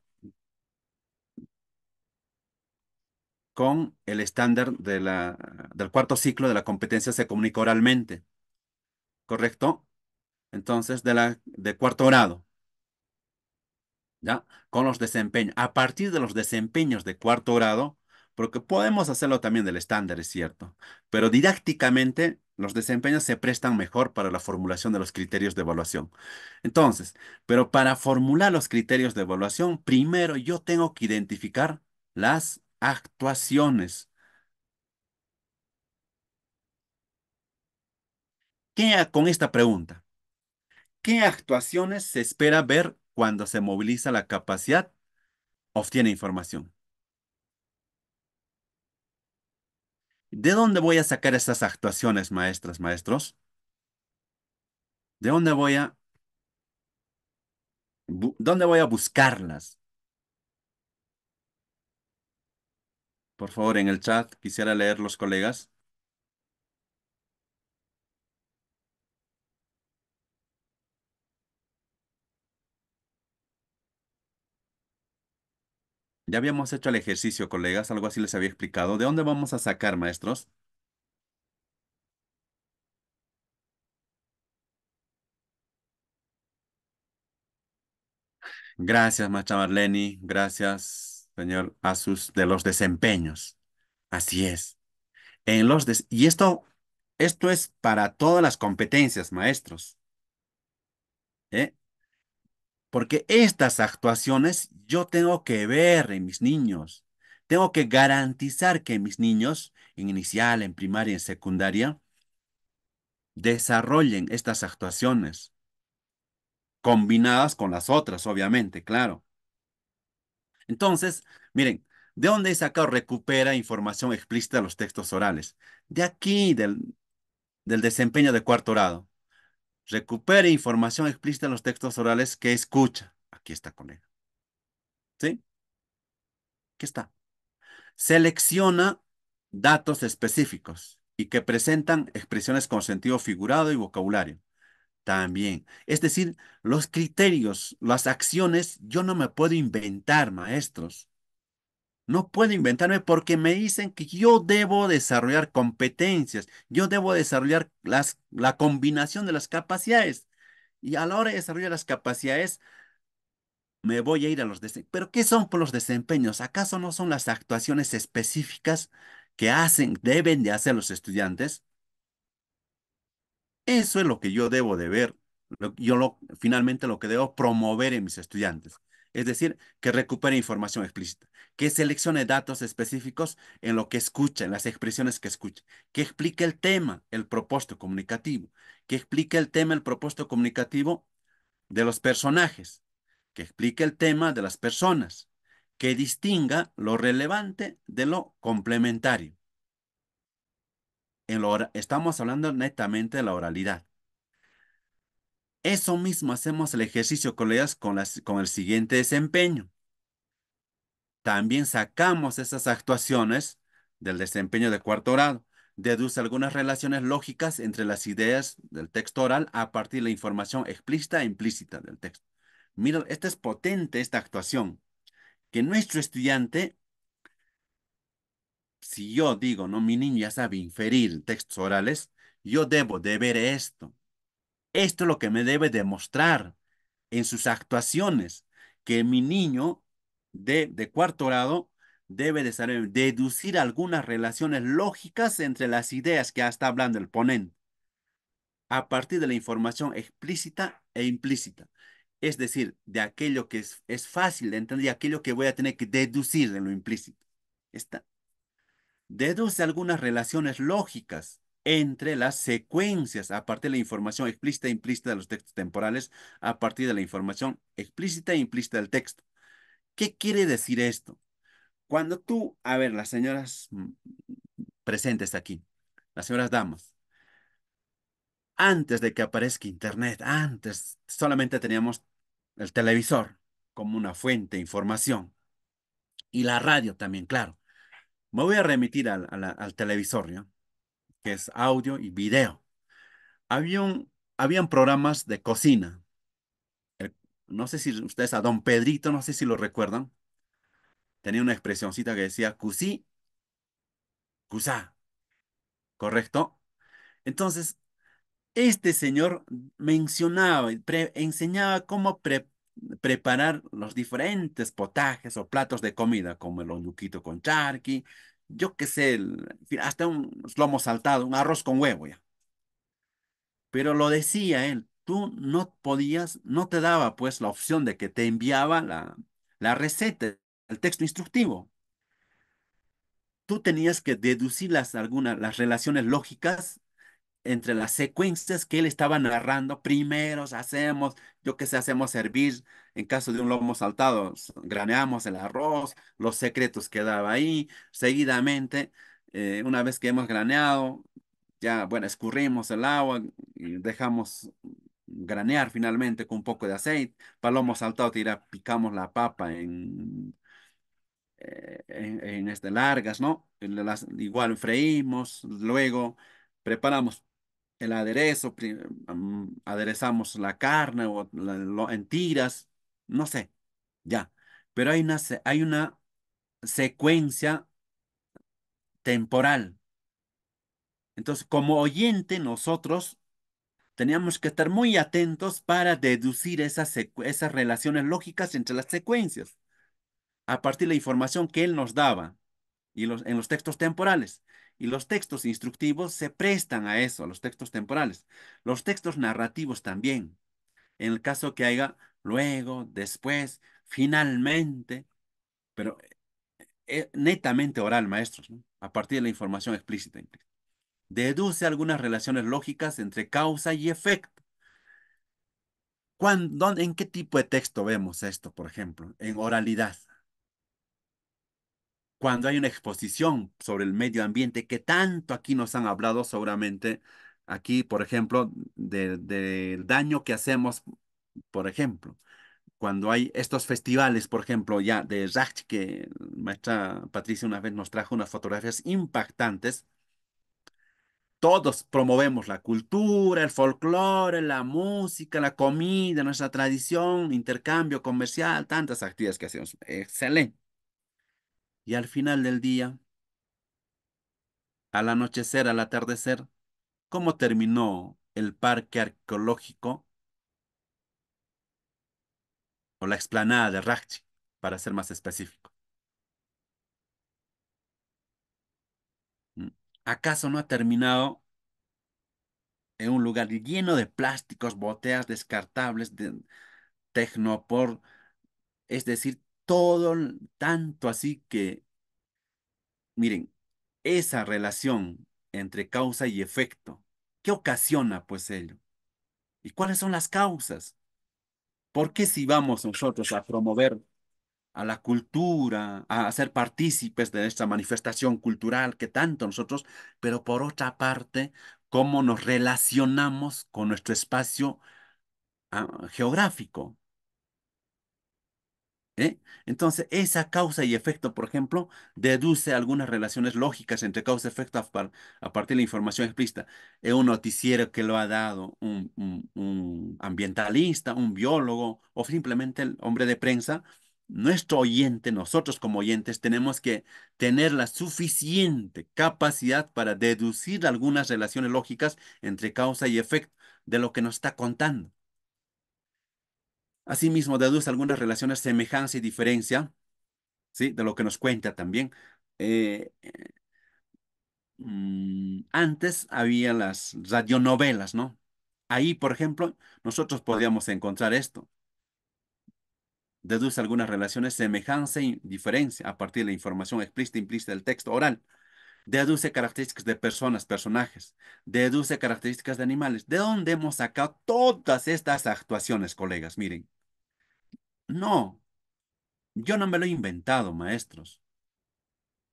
con el estándar de la, del cuarto ciclo de la competencia se comunica oralmente. ¿Correcto? Entonces, de la de cuarto grado. ¿Ya? Con los desempeños. A partir de los desempeños de cuarto grado, porque podemos hacerlo también del estándar, es cierto, pero didácticamente los desempeños se prestan mejor para la formulación de los criterios de evaluación. Entonces, pero para formular los criterios de evaluación, primero yo tengo que identificar las actuaciones. ¿Qué con esta pregunta? ¿Qué actuaciones se espera ver cuando se moviliza la capacidad? Obtiene información. ¿De dónde voy a sacar esas actuaciones, maestras, maestros? ¿De dónde voy a, dónde voy a buscarlas? Por favor, en el chat quisiera leer los colegas. Ya habíamos hecho el ejercicio, colegas, algo así les había explicado. ¿De dónde vamos a sacar, maestros? Gracias, Macha Marleni. Gracias, señor Asus, de los desempeños. Así es. En los y esto, esto es para todas las competencias, maestros. ¿Eh? Porque estas actuaciones yo tengo que ver en mis niños. Tengo que garantizar que mis niños, en inicial, en primaria, en secundaria, desarrollen estas actuaciones, combinadas con las otras, obviamente, claro. Entonces, miren, ¿de dónde he sacado recupera información explícita de los textos orales? De aquí, del, del desempeño de cuarto grado. Recupere información explícita en los textos orales que escucha. Aquí está, colega. ¿Sí? Aquí está. Selecciona datos específicos y que presentan expresiones con sentido figurado y vocabulario. También. Es decir, los criterios, las acciones, yo no me puedo inventar, maestros. No puedo inventarme porque me dicen que yo debo desarrollar competencias, yo debo desarrollar las, la combinación de las capacidades. Y a la hora de desarrollar las capacidades, me voy a ir a los desempeños. ¿Pero qué son los desempeños? ¿Acaso no son las actuaciones específicas que hacen, deben de hacer los estudiantes? Eso es lo que yo debo de ver, yo finalmente lo que debo promover en mis estudiantes. Es decir, que recupere información explícita, que seleccione datos específicos en lo que escucha, en las expresiones que escucha, que explique el tema, el propósito comunicativo, que explique el tema, el propósito comunicativo de los personajes, que explique el tema de las personas, que distinga lo relevante de lo complementario. En estamos hablando netamente de la oralidad. Eso mismo hacemos el ejercicio, colegas, con, las, con el siguiente desempeño. También sacamos esas actuaciones del desempeño de cuarto grado. Deduce algunas relaciones lógicas entre las ideas del texto oral a partir de la información explícita e implícita del texto. Mira, esta es potente, esta actuación. Que nuestro estudiante, si yo digo, no, mi niño ya sabe inferir textos orales, yo debo de ver esto. Esto es lo que me debe demostrar en sus actuaciones, que mi niño de, cuarto grado debe deducir algunas relaciones lógicas entre las ideas que está hablando el ponente, a partir de la información explícita e implícita. Es decir, de aquello que es, es fácil de entender y aquello que voy a tener que deducir de lo implícito. Está. Deduce algunas relaciones lógicas entre las secuencias a partir de la información explícita e implícita de los textos temporales, a partir de la información explícita e implícita del texto. ¿Qué quiere decir esto? Cuando tú, a ver, las señoras mm, presentes aquí, las señoras damas, antes de que aparezca Internet, antes solamente teníamos el televisor como una fuente de información y la radio también, claro. Me voy a remitir al, al televisor, ¿no? que es audio y video. Habían, habían programas de cocina. No sé si ustedes a Don Pedrito, no sé si lo recuerdan. Tenía una expresioncita que decía cusí, cusá. ¿correcto? Entonces, este señor mencionaba pre- enseñaba cómo pre- preparar los diferentes potajes o platos de comida, como el oyuquito con charqui, yo qué sé, el- hasta un lomo saltado, un arroz con huevo ya. Pero lo decía él, tú no podías, no te daba pues la opción de que te enviaba la, la receta, el texto instructivo. Tú tenías que deducir las, algunas, las relaciones lógicas entre las secuencias que él estaba narrando. Primero hacemos, yo qué sé, hacemos hervir, en caso de un lomo saltado, graneamos el arroz, los secretos quedaba ahí. Seguidamente, eh, una vez que hemos graneado, ya, bueno, escurrimos el agua y dejamos granear finalmente con un poco de aceite. Palomo saltado, tira, picamos la papa en eh, en, en, este, largas, ¿no? Las, igual freímos, luego preparamos el aderezo, aderezamos la carne o lo- en tiras, no sé, ya. Pero hay una, hay una secuencia temporal. Entonces, como oyente, nosotros teníamos que estar muy atentos para deducir esas, esas relaciones lógicas entre las secuencias, a partir de la información que él nos daba. y los, en los textos temporales. Y los textos instructivos se prestan a eso, a los textos temporales. Los textos narrativos también. En el caso que haya luego, después, finalmente, pero eh, netamente oral, maestros. A partir de la información explícita. Deduce algunas relaciones lógicas entre causa y efecto. ¿Cuándo, en qué tipo de texto vemos esto, por ejemplo? En oralidad. cuando hay una exposición sobre el medio ambiente que tanto aquí nos han hablado seguramente, aquí, por ejemplo, de- del daño que hacemos, por ejemplo, cuando hay estos festivales, por ejemplo, ya de Rach, que maestra Patricia una vez nos trajo unas fotografías impactantes, todos promovemos la cultura, el folclore, la música, la comida, nuestra tradición, intercambio comercial, tantas actividades que hacemos. Excelente. Y al final del día, al anochecer, al atardecer, ¿cómo terminó el parque arqueológico o la explanada de Rachchi, para ser más específico? ¿Mm? ¿Acaso no ha terminado en un lugar lleno de plásticos, botellas descartables, de tecnopor, es decir, todo tanto así que, miren, esa relación entre causa y efecto, ¿qué ocasiona pues ello? ¿Y cuáles son las causas? ¿Por qué si vamos nosotros a promover a la cultura, a ser partícipes de esta manifestación cultural que tanto nosotros, pero por otra parte, cómo nos relacionamos con nuestro espacio ah, geográfico. ¿eh? Entonces, esa causa y efecto, por ejemplo, deduce algunas relaciones lógicas entre causa y efecto a, par- a partir de la información explícita. Es un noticiero que lo ha dado un- un ambientalista, un biólogo o simplemente el hombre de prensa. Nuestro oyente, nosotros como oyentes, tenemos que tener la suficiente capacidad para deducir algunas relaciones lógicas entre causa y efecto de lo que nos está contando. Asimismo, deduce algunas relaciones semejanza y diferencia, ¿sí? De lo que nos cuenta también. Eh, mm, antes había las radionovelas, ¿no? Ahí, por ejemplo, nosotros podríamos encontrar esto. Deduce algunas relaciones semejanza y diferencia a partir de la información explícita e implícita del texto oral. Deduce características de personas, personajes. Deduce características de animales. ¿De dónde hemos sacado todas estas actuaciones, colegas? Miren. No, yo no me lo he inventado, maestros.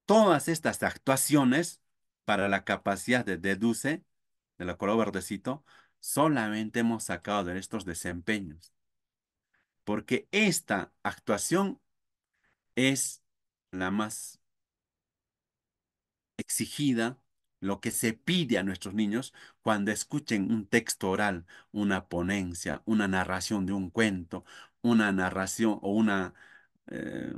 Todas estas actuaciones para la capacidad de deduce de la color verdecito, solamente hemos sacado de estos desempeños. Porque esta actuación es la más exigida, lo que se pide a nuestros niños cuando escuchen un texto oral, una ponencia, una narración de un cuento, una narración o una, eh,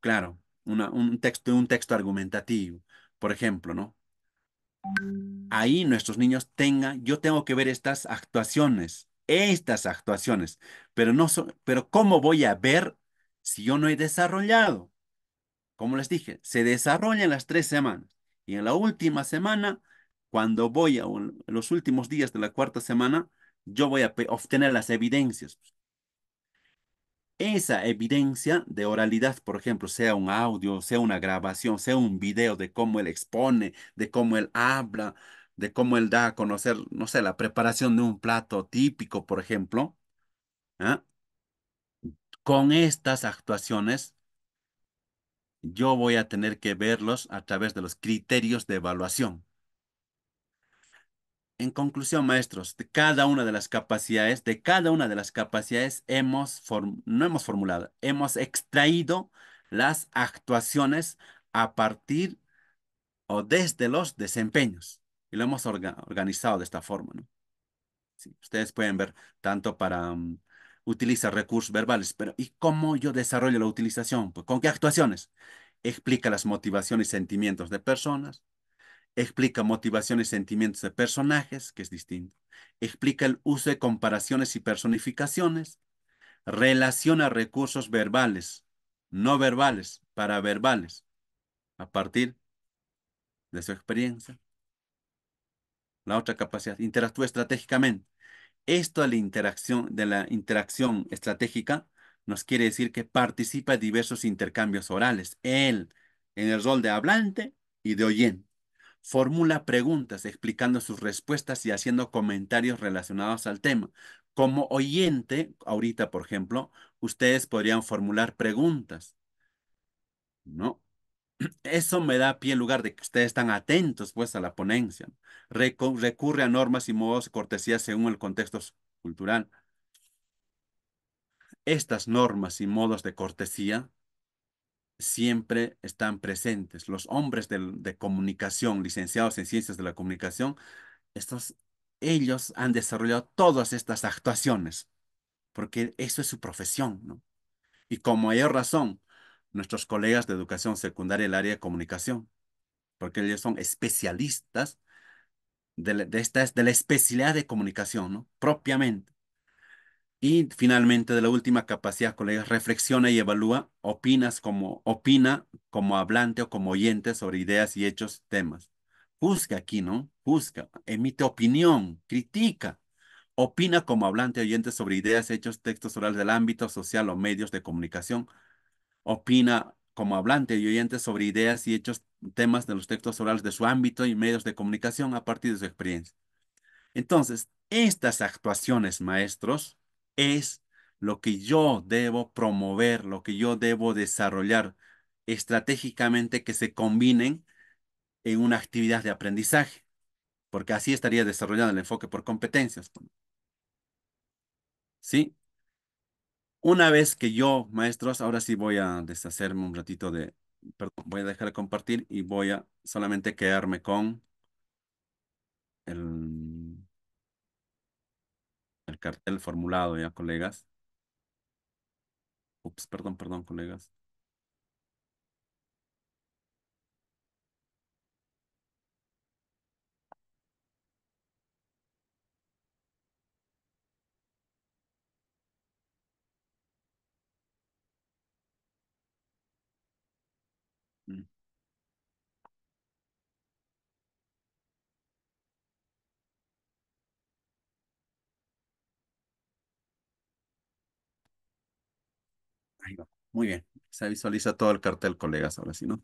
claro, un texto, un texto argumentativo, por ejemplo, ¿no? ahí nuestros niños tengan, yo tengo que ver estas actuaciones, estas actuaciones, pero no so- pero ¿cómo voy a ver si yo no he desarrollado? Como les dije, se desarrolla en las tres semanas y en la última semana, cuando voy a los últimos días de la cuarta semana, yo voy a obtener las evidencias. Esa evidencia de oralidad, por ejemplo, sea un audio, sea una grabación, sea un video de cómo él expone, de cómo él habla, de cómo él da a conocer, no sé, la preparación de un plato típico, por ejemplo, ¿ah? Con estas actuaciones, yo voy a tener que verlos a través de los criterios de evaluación. En conclusión, maestros, de cada una de las capacidades, de cada una de las capacidades hemos no hemos formulado, hemos extraído las actuaciones a partir o desde los desempeños lo hemos orga- organizado de esta forma, ¿no? Ustedes pueden ver tanto para mm, utilizar recursos verbales, pero ¿y cómo yo desarrollo la utilización? Pues ¿con qué actuaciones? Explica las motivaciones y sentimientos de personas Explica motivaciones y sentimientos de personajes, que es distinto. Explica el uso de comparaciones y personificaciones. Relaciona recursos verbales, no verbales, para verbales, a partir de su experiencia. La otra capacidad, interactúa estratégicamente. Esto de la interacción, de la interacción estratégica nos quiere decir que participa en diversos intercambios orales. Él en el rol de hablante y de oyente. Formula preguntas explicando sus respuestas y haciendo comentarios relacionados al tema. Como oyente, ahorita, por ejemplo, ustedes podrían formular preguntas, ¿no? Eso me da pie en lugar de que ustedes están atentos, pues, a la ponencia. Recurre a normas y modos de cortesía según el contexto cultural. Estas normas y modos de cortesía siempre están presentes. Los hombres de comunicación, licenciados en ciencias de la comunicación, estos, ellos han desarrollado todas estas actuaciones, porque eso es su profesión, ¿no? Y con mayor razón, nuestros colegas de educación secundaria del área de comunicación, porque ellos son especialistas de, la- de esta, de la especialidad de comunicación, ¿no? Propiamente. Y finalmente, de la última capacidad, colegas, reflexiona y evalúa, opinas como, opina como hablante o como oyente sobre ideas y hechos, temas. Juzga aquí, ¿no? Juzga, emite opinión, critica, opina como hablante oyente sobre ideas, hechos, textos orales del ámbito social o medios de comunicación. Opina como hablante y oyente sobre ideas y hechos, temas de los textos orales de su ámbito y medios de comunicación a partir de su experiencia. Entonces, estas actuaciones, maestros, es lo que yo debo promover, lo que yo debo desarrollar estratégicamente que se combinen en una actividad de aprendizaje, porque así estaría desarrollando el enfoque por competencias. ¿Sí? Una vez que yo, maestros, ahora sí voy a deshacerme un ratito de, perdón, voy a dejar de compartir y voy a solamente quedarme con el, el cartel formulado ya, colegas. Ups, perdón, perdón, colegas. Mm. Ahí va. Muy bien. Se visualiza todo el cartel, colegas, ahora sí, ¿no?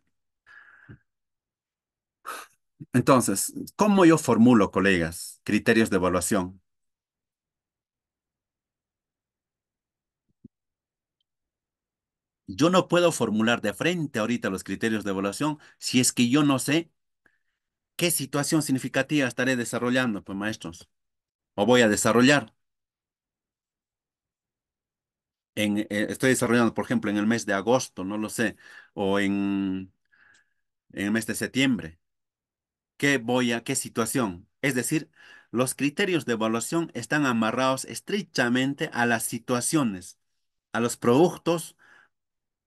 Entonces, ¿cómo yo formulo, colegas, criterios de evaluación? Yo no puedo formular de frente ahorita los criterios de evaluación si es que yo no sé qué situación significativa estaré desarrollando, pues, maestros, o voy a desarrollar. En, eh, estoy desarrollando, por ejemplo, en el mes de agosto, no lo sé, o en, en el mes de septiembre. ¿Qué voy a, qué situación? Es decir, los criterios de evaluación están amarrados estrictamente a las situaciones, a los productos,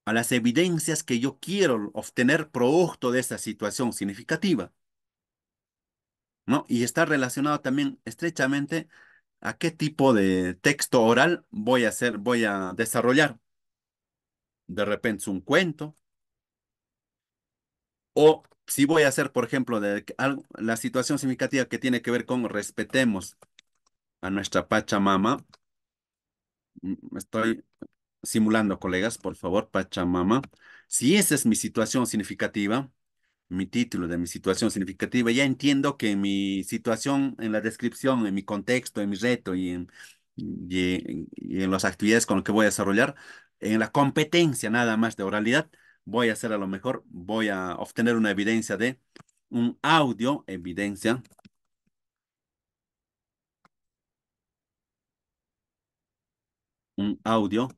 a las evidencias que yo quiero obtener producto de esa situación significativa. ¿no? Y está relacionado también estrechamente a qué tipo de texto oral voy a hacer, voy a desarrollar. De repente un cuento. O si voy a hacer, por ejemplo, de la situación significativa que tiene que ver con respetemos a nuestra Pachamama. Mm, estoy simulando, colegas, por favor, Pachamama. Si esa es mi situación significativa, mi título de mi situación significativa, ya entiendo que mi situación en la descripción, en mi contexto, en mi reto y en, y en, las actividades con las que voy a desarrollar, en la competencia nada más de oralidad, voy a hacer a lo mejor, voy a obtener una evidencia de un audio, evidencia un audio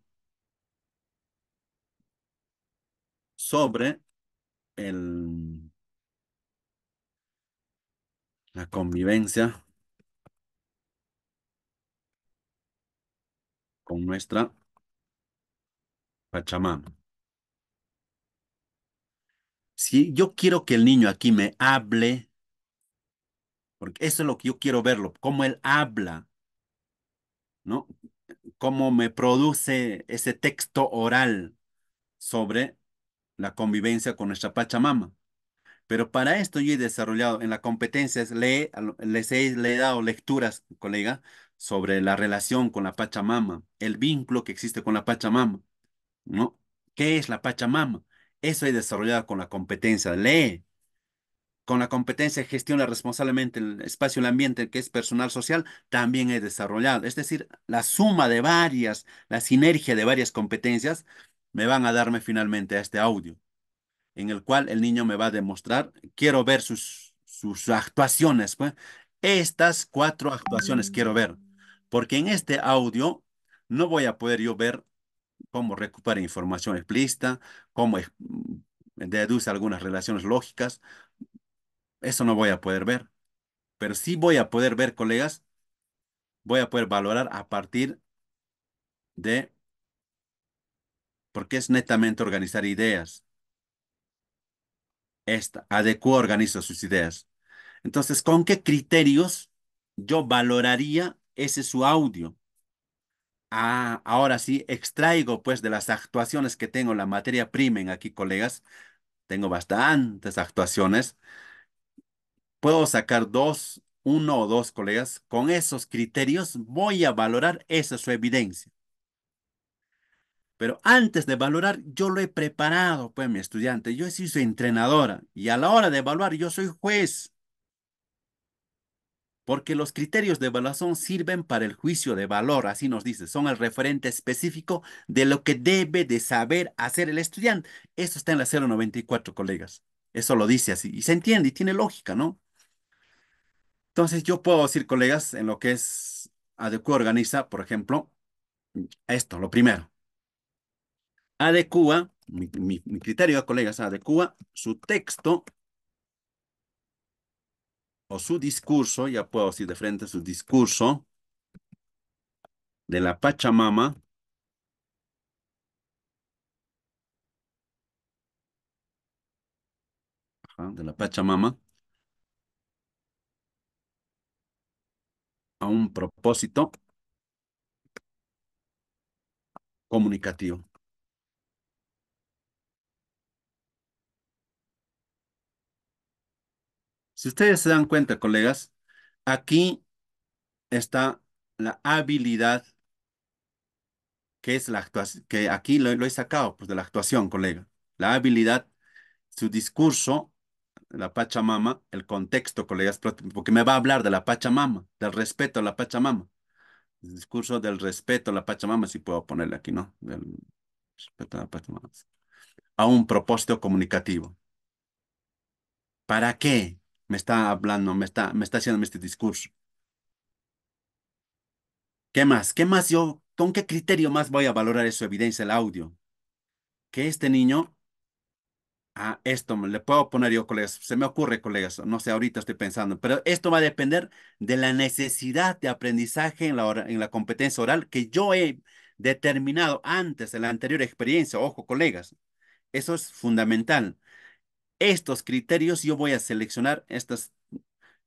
sobre el, la convivencia con nuestra Pachamama. Si yo quiero que el niño aquí me hable, porque eso es lo que yo quiero verlo, cómo él habla, ¿no? Cómo me produce ese texto oral sobre la convivencia con nuestra Pachamama. Pero para esto yo he desarrollado en la competencia, le, les he, le he dado lecturas, colega, sobre la relación con la Pachamama, el vínculo que existe con la Pachamama, ¿no? ¿Qué es la Pachamama? Eso he desarrollado con la competencia, lee. Con la competencia gestiona responsablemente el espacio y el ambiente que es personal social, también he desarrollado. Es decir, la suma de varias, la sinergia de varias competencias me van a darme finalmente a este audio, en el cual el niño me va a demostrar, quiero ver sus, sus actuaciones, pues. Estas cuatro actuaciones quiero ver, porque en este audio no voy a poder yo ver cómo recupera información explícita, cómo mm, deduce algunas relaciones lógicas. Eso no voy a poder ver. Pero sí voy a poder ver, colegas, voy a poder valorar a partir de, porque es netamente organizar ideas. Esta, adecuo, organizo sus ideas. Entonces, ¿con qué criterios yo valoraría ese su audio? Ah, ahora sí, extraigo pues de las actuaciones que tengo la materia prima en aquí, colegas. Tengo bastantes actuaciones. Puedo sacar dos, uno o dos, colegas. Con esos criterios voy a valorar esa su evidencia. Pero antes de valorar, yo lo he preparado, pues, mi estudiante. Yo he sido entrenadora. Y a la hora de evaluar, yo soy juez porque los criterios de evaluación sirven para el juicio de valor, así nos dice, son el referente específico de lo que debe de saber hacer el estudiante. Eso está en la 094, colegas. Eso lo dice así, y se entiende, y tiene lógica, ¿no? Entonces, yo puedo decir, colegas, en lo que es ADQ organiza, por ejemplo, esto, lo primero. Adecua, mi, mi, mi criterio, colegas, adecua su texto o su discurso, ya puedo decir de frente su discurso de la Pachamama de la Pachamama a un propósito comunicativo. Si ustedes se dan cuenta, colegas, aquí está la habilidad que es la actuación, que aquí lo, he sacado pues, de la actuación, colega. La habilidad, su discurso, la Pachamama, el contexto, colegas, porque me va a hablar de la Pachamama, del respeto a la Pachamama. El discurso del respeto a la Pachamama, si puedo ponerle aquí, ¿no? Respeto a la Pachamama. A un propósito comunicativo. ¿Para qué? Me está hablando, me está, me está haciendo este discurso. ¿Qué más? ¿Qué más yo, con qué criterio más voy a valorar eso, evidencia, el audio? Que este niño, a esto le puedo poner yo, colegas, se me ocurre, colegas, no sé, ahorita estoy pensando, pero esto va a depender de la necesidad de aprendizaje en la, en la competencia oral que yo he determinado antes de la anterior experiencia. Ojo, colegas, eso es fundamental estos criterios yo voy a seleccionar estas,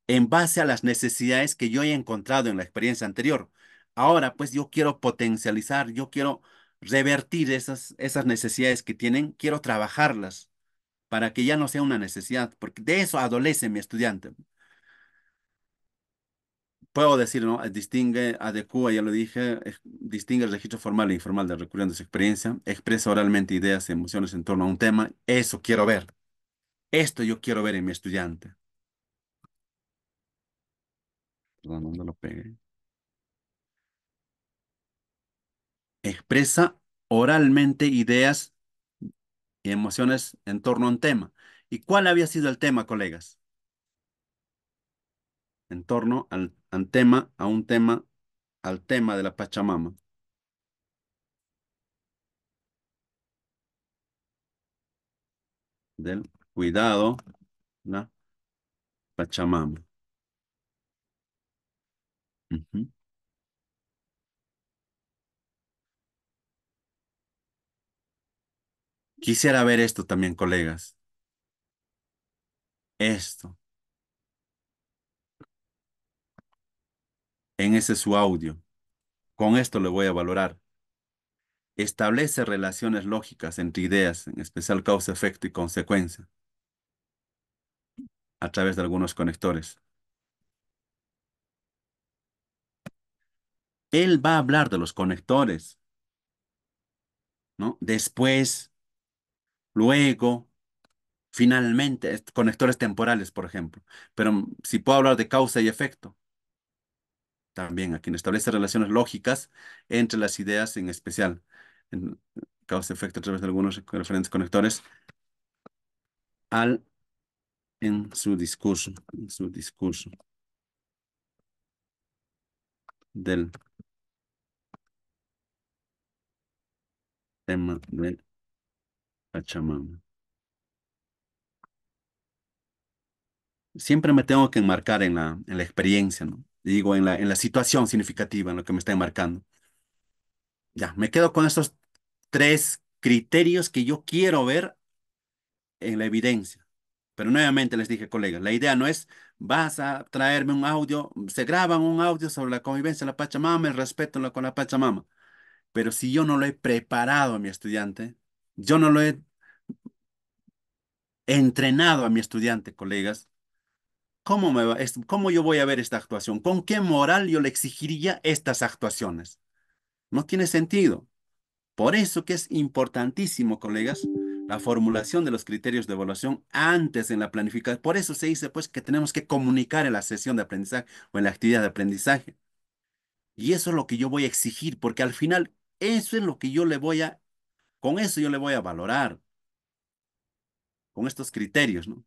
en base a las necesidades que yo he encontrado en la experiencia anterior. Ahora, pues yo quiero potencializar, yo quiero revertir esas, esas necesidades que tienen, quiero trabajarlas para que ya no sea una necesidad, porque de eso adolece mi estudiante. Puedo decir, ¿no? Distingue, adecua, ya lo dije, distingue el registro formal e informal del recurrente de su experiencia, expresa oralmente ideas y emociones en torno a un tema. Eso quiero ver. Esto yo quiero ver en mi estudiante. Perdón, no lo pegué. Expresa oralmente ideas y emociones en torno a un tema. ¿Y cuál había sido el tema, colegas? En torno al, al tema, a un tema, al tema de la Pachamama. Del cuidado, la Pachamama. Quisiera ver esto también, colegas. Esto. En ese su audio. Con esto le voy a valorar. Establece relaciones lógicas entre ideas, en especial causa, efecto y consecuencia, a través de algunos conectores. Él va a hablar de los conectores, ¿no? Después, luego, finalmente, conectores temporales, por ejemplo. Pero mm, si puedo hablar de causa y efecto, también a quien establece relaciones lógicas entre las ideas en especial, en causa y efecto a través de algunos referentes conectores, al, en su discurso, en su discurso del tema de Pachamama. Siempre me tengo que enmarcar en la, en la experiencia, ¿no? Digo, en la, en la situación significativa, en lo que me está enmarcando. Ya, me quedo con estos tres criterios que yo quiero ver en la evidencia. Pero nuevamente les dije, colegas, la idea no es, vas a traerme un audio, se graban un audio sobre la convivencia en la Pachamama, el respeto con la Pachamama. Pero si yo no lo he preparado a mi estudiante, yo no lo he entrenado a mi estudiante, colegas, ¿cómo me va, cómo yo voy a ver esta actuación? ¿Con qué moral yo le exigiría estas actuaciones? No tiene sentido. Por eso que es importantísimo, colegas, la formulación de los criterios de evaluación antes en la planificación. Por eso se dice, pues, que tenemos que comunicar en la sesión de aprendizaje o en la actividad de aprendizaje. Y eso es lo que yo voy a exigir, porque al final eso es lo que yo le voy a, con eso yo le voy a valorar, con estos criterios, ¿no?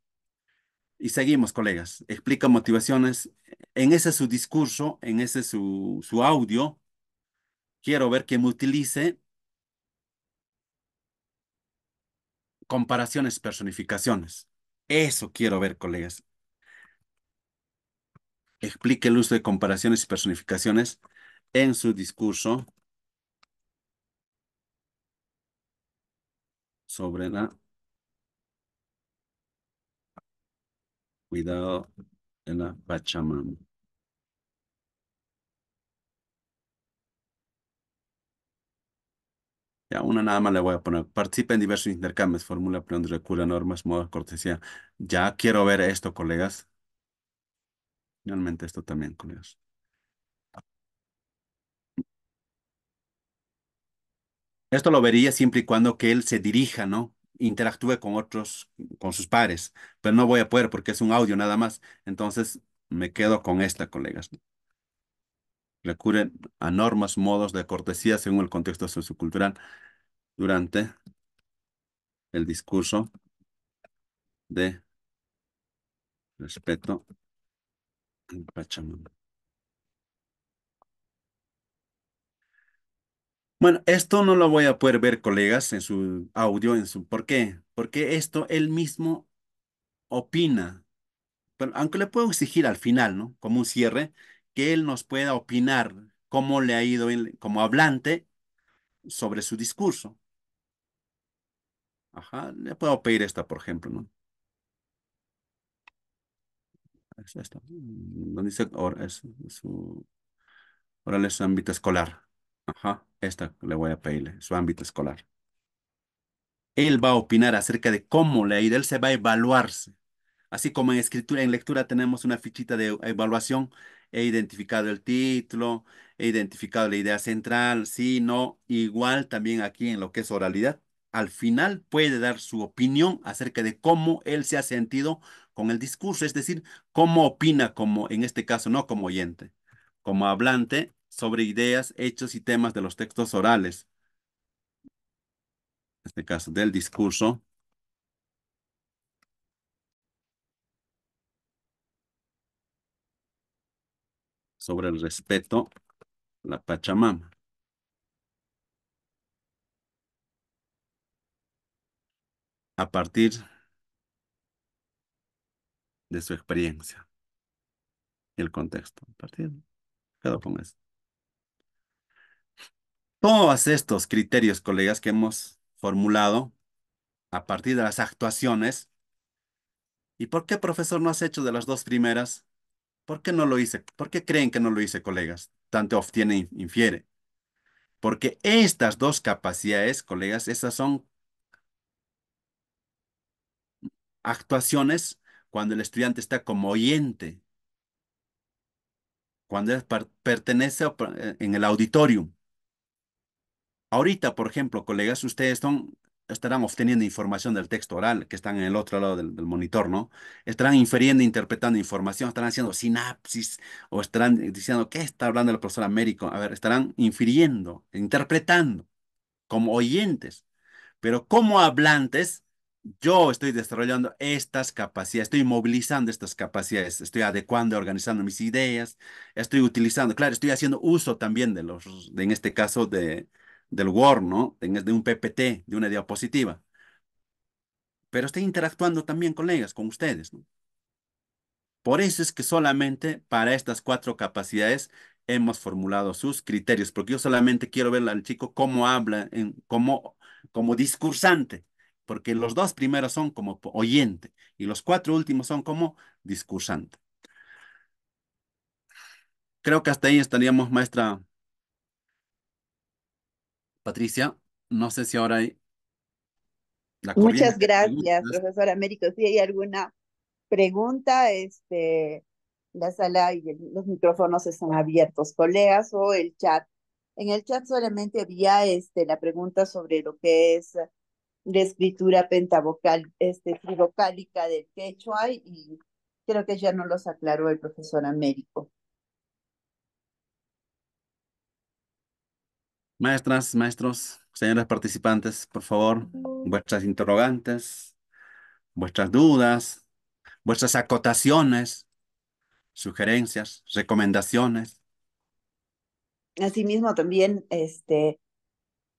Y seguimos, colegas. Explica motivaciones. En ese su discurso, en ese su, su audio, quiero ver que me utilice comparaciones, personificaciones. Eso quiero ver, colegas. Explique el uso de comparaciones y personificaciones en su discurso sobre la cuidado de la Pachamama. Ya, una nada más le voy a poner. Participa en diversos intercambios, formula, plan de recurre a normas, modos, cortesía. Ya quiero ver esto, colegas. Finalmente esto también, colegas. Esto lo vería siempre y cuando que él se dirija, ¿no? Interactúe con otros, con sus pares. Pero no voy a poder porque es un audio nada más. Entonces me quedo con esta, colegas. Recurren a normas, modos de cortesía según el contexto sociocultural durante el discurso de respeto al Pachamama. Bueno, esto no lo voy a poder ver, colegas, en su audio, en su... ¿Por qué? Porque esto él mismo opina. Pero aunque le puedo exigir al final, ¿no? Como un cierre, que él nos pueda opinar cómo le ha ido como hablante sobre su discurso. Ajá, le puedo pedir esta, por ejemplo, ¿no? Es esto. mm, Donde dice hor- es, su, oral es su ámbito escolar. Ajá, esta le voy a pedirle, su ámbito escolar. Él va a opinar acerca de cómo le ha ido, él se va a evaluarse. Así como en escritura, en lectura tenemos una fichita de evaluación, he identificado el título, he identificado la idea central, sí, no, igual también aquí en lo que es oralidad. Al final puede dar su opinión acerca de cómo él se ha sentido con el discurso, es decir, cómo opina como, en este caso, no como oyente, como hablante sobre ideas, hechos y temas de los textos orales. En este caso, del discurso. sobre el respeto la Pachamama. A partir de su experiencia y el contexto. A partir, quedo con eso. Todos estos criterios, colegas, que hemos formulado a partir de las actuaciones. ¿Y por qué, profesor, no has hecho de las dos primeras? ¿Por qué no lo hice? ¿Por qué creen que no lo hice, colegas? Tanto obtiene, infiere. Porque estas dos capacidades, colegas, esas son actuaciones cuando el estudiante está como oyente, cuando pertenece eh, en el auditorium. Ahorita, por ejemplo, colegas, ustedes son, estarán obteniendo información del texto oral, que están en el otro lado del, del monitor, ¿no? Estarán infiriendo, interpretando información, estarán haciendo sinapsis o estarán diciendo, ¿qué está hablando el profesor Américo? A ver, estarán infiriendo, interpretando como oyentes. Pero como hablantes, yo estoy desarrollando estas capacidades, estoy movilizando estas capacidades, estoy adecuando, organizando mis ideas, estoy utilizando, claro, estoy haciendo uso también de los, de, en este caso, de, del Word, ¿no? De, un PPT, de una diapositiva. Pero estoy interactuando también con ellas, con ustedes, ¿no? Por eso es que solamente para estas cuatro capacidades hemos formulado sus criterios, porque yo solamente quiero ver al chico cómo habla, en, como, como discursante, porque los dos primeros son como oyente y los cuatro últimos son como discursante. Creo que hasta ahí estaríamos, maestra Patricia. No sé si ahora hay la Muchas gracias, preguntas. profesor Américo. Si hay alguna pregunta, este, la sala y el- los micrófonos están abiertos, colegas, o el chat. En el chat solamente había este, la pregunta sobre lo que es la escritura pentavocal, este, trivocálica del quechua y creo que ya no los aclaró el profesor Américo. Maestras, maestros, señores participantes, por favor, vuestras interrogantes, vuestras dudas, vuestras acotaciones, sugerencias, recomendaciones. Asimismo, también, este,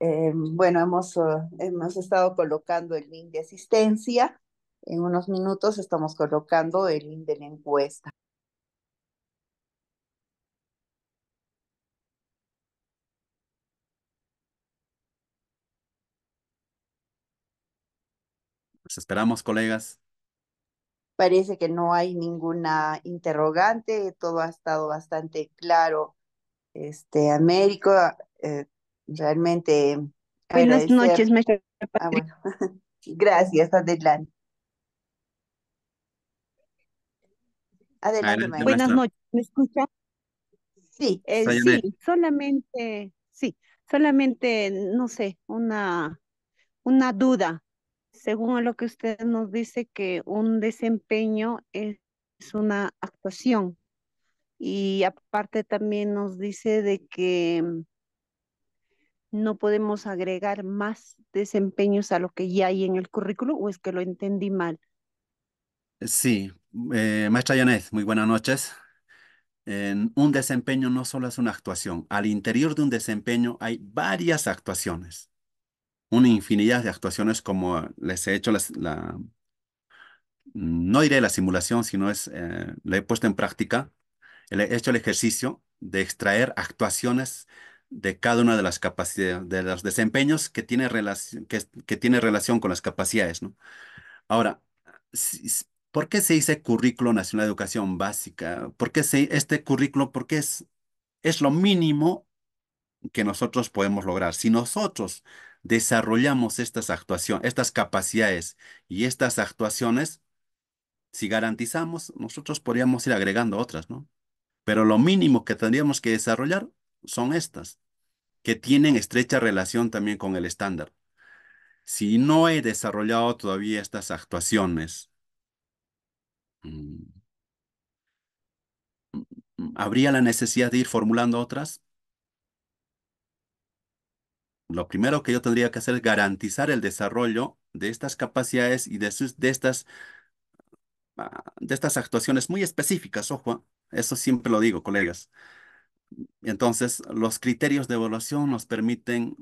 eh, bueno, hemos, uh, hemos estado colocando el link de asistencia. En unos minutos estamos colocando el link de la encuesta. Los esperamos, colegas. Parece que no hay ninguna interrogante, todo ha estado bastante claro. Este, Américo, eh, realmente Buenas noches, maestra Ah, bueno, gracias, adelante. Adelante, maestra. Buenas noches, ¿me escucha? Sí, Eh, sí, solamente, sí, solamente, no sé, una, una duda. Según lo que usted nos dice que un desempeño es una actuación y aparte también nos dice de que no podemos agregar más desempeños a lo que ya hay en el currículum o es que lo entendí mal. Sí, eh, maestra Janet, muy buenas noches. En un desempeño no solo es una actuación, al interior de un desempeño hay varias actuaciones, una infinidad de actuaciones como les he hecho las- la, no diré la simulación, sino es, eh, la he puesto en práctica, he hecho el ejercicio de extraer actuaciones de cada una de las capacidades, de los desempeños que tiene relación, que, que tiene relación con las capacidades, ¿no? Ahora, ¿Por qué se dice Currículo Nacional de Educación Básica? ¿Por qué se, este currículo? Porque es, es lo mínimo que nosotros podemos lograr. Si nosotros desarrollamos estas actuaciones, estas capacidades y estas actuaciones, si garantizamos, nosotros podríamos ir agregando otras, ¿no? Pero lo mínimo que tendríamos que desarrollar son estas, que tienen estrecha relación también con el estándar. Si no he desarrollado todavía estas actuaciones, mm, mm, ¿habría la necesidad de ir formulando otras? Lo primero que yo tendría que hacer es garantizar el desarrollo de estas capacidades y de, sus, de, estas, ah, de estas actuaciones muy específicas, ojo, eso siempre lo digo, colegas. Entonces, los criterios de evaluación nos permiten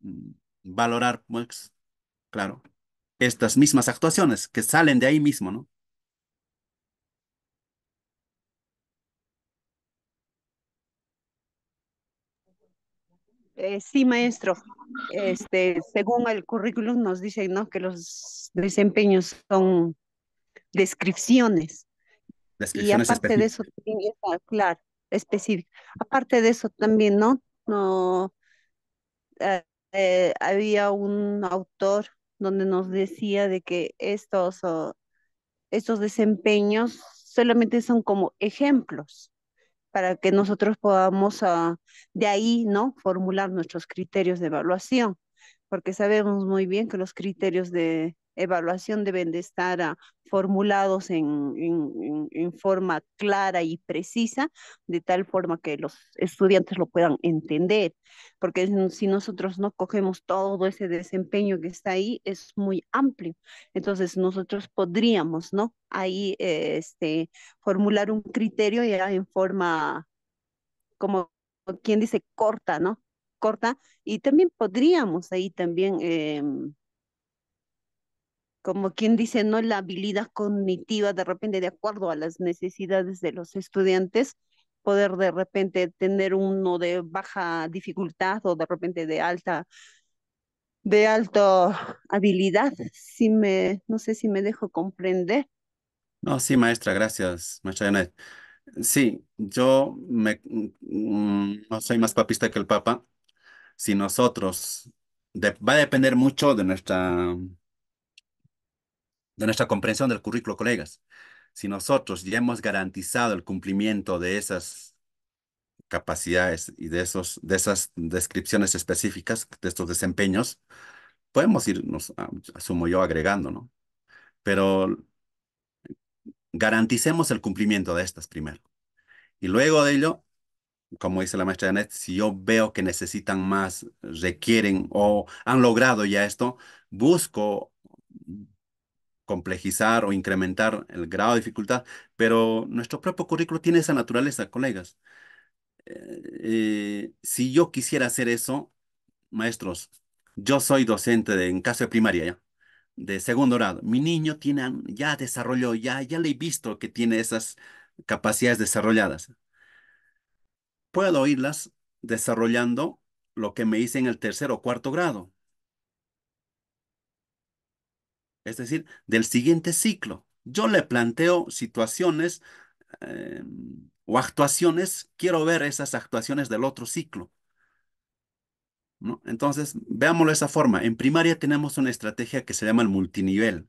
mm, valorar, pues, claro, estas mismas actuaciones que salen de ahí mismo, ¿no? Eh, sí, maestro. Este, según el currículum nos dice, ¿no? Que los desempeños son descripciones. Y Descripciones aparte de eso, claro, Aparte de eso también, ¿no? No, eh, eh, había un autor donde nos decía de que estos, estos desempeños solamente son como ejemplos para que nosotros podamos ah, de ahí, ¿no? Formular nuestros criterios de evaluación, porque sabemos muy bien que los criterios de evaluación deben de estar ah, formulados en, en, en- forma clara y precisa, de tal forma que los estudiantes lo puedan entender, porque si nosotros no cogemos todo ese desempeño que está ahí, es muy amplio. Entonces nosotros podríamos, ¿no? Ahí, eh, este, formular un criterio ya en forma, como quien dice, corta, ¿no? Corta. Y también podríamos ahí también, em, como quien dice, ¿no? La habilidad cognitiva, de repente, de acuerdo a las necesidades de los estudiantes, poder de repente tener uno de baja dificultad o de repente de alta, de alta habilidad. Si me, no sé si me dejo comprender. No, sí, maestra, gracias, maestra Janet. Sí, yo me, mm, no soy más papista que el Papa. Si nosotros, va a depender mucho de nuestra, de nuestra comprensión del currículo, colegas. Si nosotros ya hemos garantizado el cumplimiento de esas capacidades y de esos, de esas descripciones específicas, de estos desempeños, podemos irnos, ah, asumo yo, agregando, ¿no? Pero garanticemos el cumplimiento de estas primero. Y luego de ello, como dice la maestra Janet, si yo veo que necesitan más, requieren o han logrado ya esto, busco complejizar o incrementar el grado de dificultad, pero nuestro propio currículo tiene esa naturaleza, colegas. Eh, eh, si yo quisiera hacer eso, maestros, yo soy docente de, en caso de primaria ya, de segundo grado. Mi niño tiene, ya desarrolló, ya, ya le he visto que tiene esas capacidades desarrolladas. Puedo irlas desarrollando lo que me hice en el tercer o cuarto grado. Es decir, del siguiente ciclo. Yo le planteo situaciones eh, o actuaciones, quiero ver esas actuaciones del otro ciclo. Entonces, veámoslo de esa forma. En primaria tenemos una estrategia que se llama el multinivel.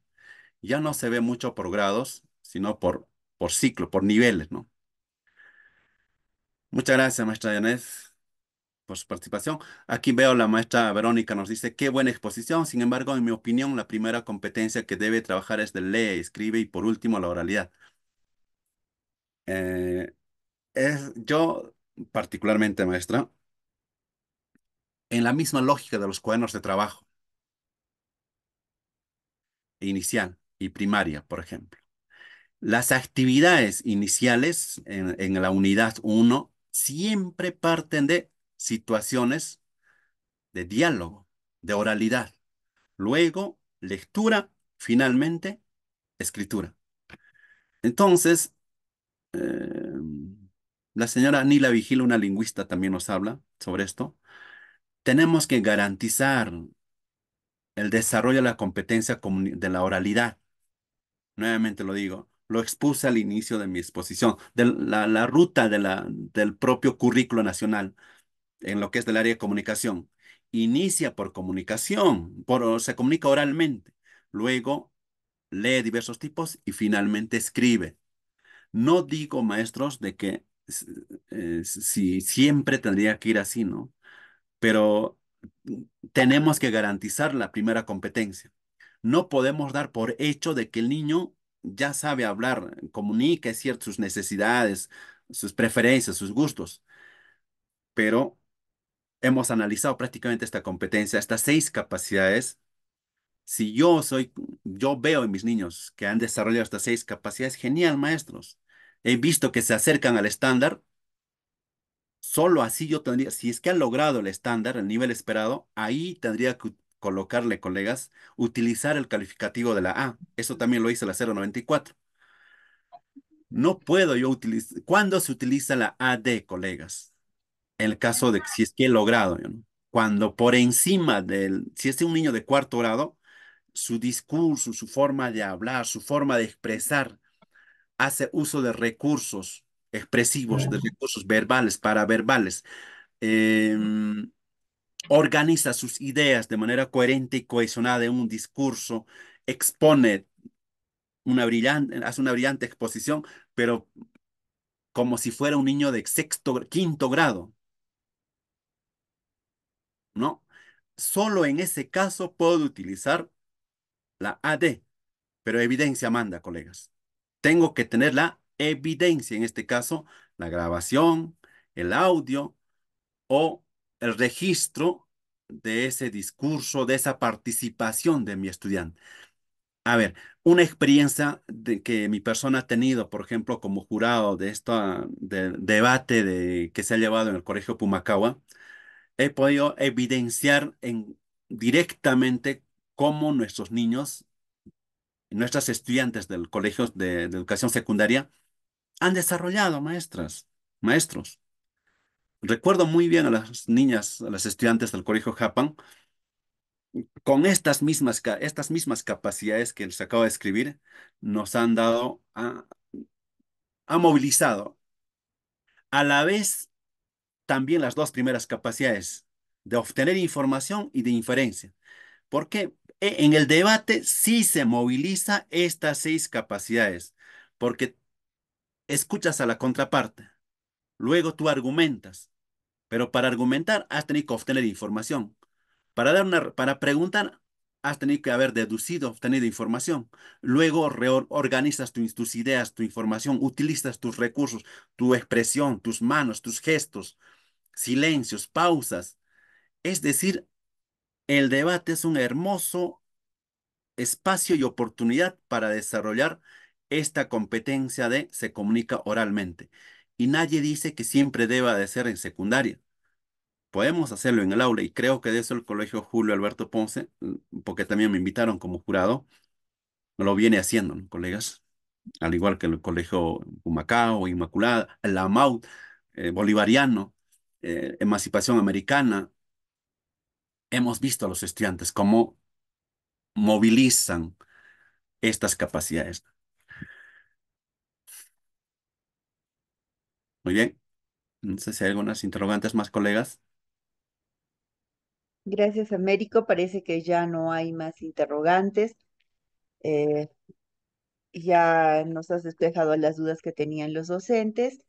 Ya no se ve mucho por grados, sino por, por ciclo, por niveles, ¿no? Muchas gracias, maestra Janet, por su participación. Aquí veo la maestra Verónica nos dice, qué buena exposición. Sin embargo, en mi opinión, la primera competencia que debe trabajar es de lee, escribe y por último la oralidad. Eh, es, yo, particularmente, maestra, en la misma lógica de los cuadernos de trabajo, inicial y primaria, por ejemplo. Las actividades iniciales en, en la unidad 1 siempre parten de situaciones de diálogo, de oralidad. Luego, lectura, finalmente, escritura. Entonces, eh, la señora Nila Vigil, una lingüista, también nos habla sobre esto. Tenemos que garantizar el desarrollo de la competencia de la oralidad. nuevamente lo digo, lo expuse al inicio de mi exposición, de la, la ruta de la, del propio currículo nacional en lo que es del área de comunicación. Inicia por comunicación, por, se comunica oralmente, luego lee diversos tipos y finalmente escribe. No digo, maestros, de que eh, si siempre tendría que ir así, ¿no? Pero tenemos que garantizar la primera competencia. No podemos dar por hecho de que el niño ya sabe hablar, comunica, es sus necesidades, sus preferencias, sus gustos, pero hemos analizado prácticamente esta competencia, estas seis capacidades. Si yo soy, yo veo en mis niños que han desarrollado estas seis capacidades, genial, maestros. He visto que se acercan al estándar. Solo así yo tendría, si es que han logrado el estándar, el nivel esperado, ahí tendría que colocarle, colegas, utilizar el calificativo de la A. Eso también lo hice la 094. No puedo yo utilizar. ¿Cuándo se utiliza la AD, colegas? El caso de si es que he logrado, ¿no? Cuando por encima del, si es un niño de cuarto grado, su discurso, su forma de hablar, su forma de expresar, hace uso de recursos expresivos, de recursos verbales, paraverbales, eh, organiza sus ideas de manera coherente y cohesionada en un discurso, expone una brillante, hace una brillante exposición, pero como si fuera un niño de sexto, quinto grado. ¿No? Solo en ese caso puedo utilizar la AD, pero evidencia manda, colegas. Tengo que tener la evidencia, en este caso, la grabación, el audio o el registro de ese discurso, de esa participación de mi estudiante. A ver, una experiencia de que mi persona ha tenido, por ejemplo, como jurado de este debate de, que se ha llevado en el Colegio Pumacagua, he podido evidenciar en, directamente cómo nuestros niños, nuestras estudiantes del colegio de, educación secundaria, han desarrollado maestras, maestros. Recuerdo muy bien a las niñas, a las estudiantes del Colegio Japón, con estas mismas, estas mismas capacidades que les acabo de escribir, nos han dado, ha, movilizado. A la vez, también las dos primeras capacidades de obtener información y de inferencia. Porque e, en el debate sí se moviliza estas seis capacidades, porque escuchas a la contraparte, luego tú argumentas, pero para argumentar has tenido que obtener información. Para, dar una, para preguntar has tenido que haber deducido, obtenido información. Luego reorganizas tus ideas, tu información, utilizas tus recursos, tu expresión, tus manos, tus gestos, silencios, pausas. Es decir, el debate es un hermoso espacio y oportunidad para desarrollar esta competencia de se comunica oralmente. Y nadie dice que siempre deba de ser en secundaria. Podemos hacerlo en el aula y creo que de eso el Colegio Julio Alberto Ponce, mm, porque también me invitaron como jurado, lo viene haciendo, colegas? Al igual que el Colegio Humacao, Inmaculada, la eh, Bolivariano, eh, Emancipación Americana. Hemos visto a los estudiantes cómo movilizan estas capacidades. Muy bien. No sé si hay algunas interrogantes más, colegas. Gracias, Américo. Parece que ya no hay más interrogantes. Eh, ya nos has despejado las dudas que tenían los docentes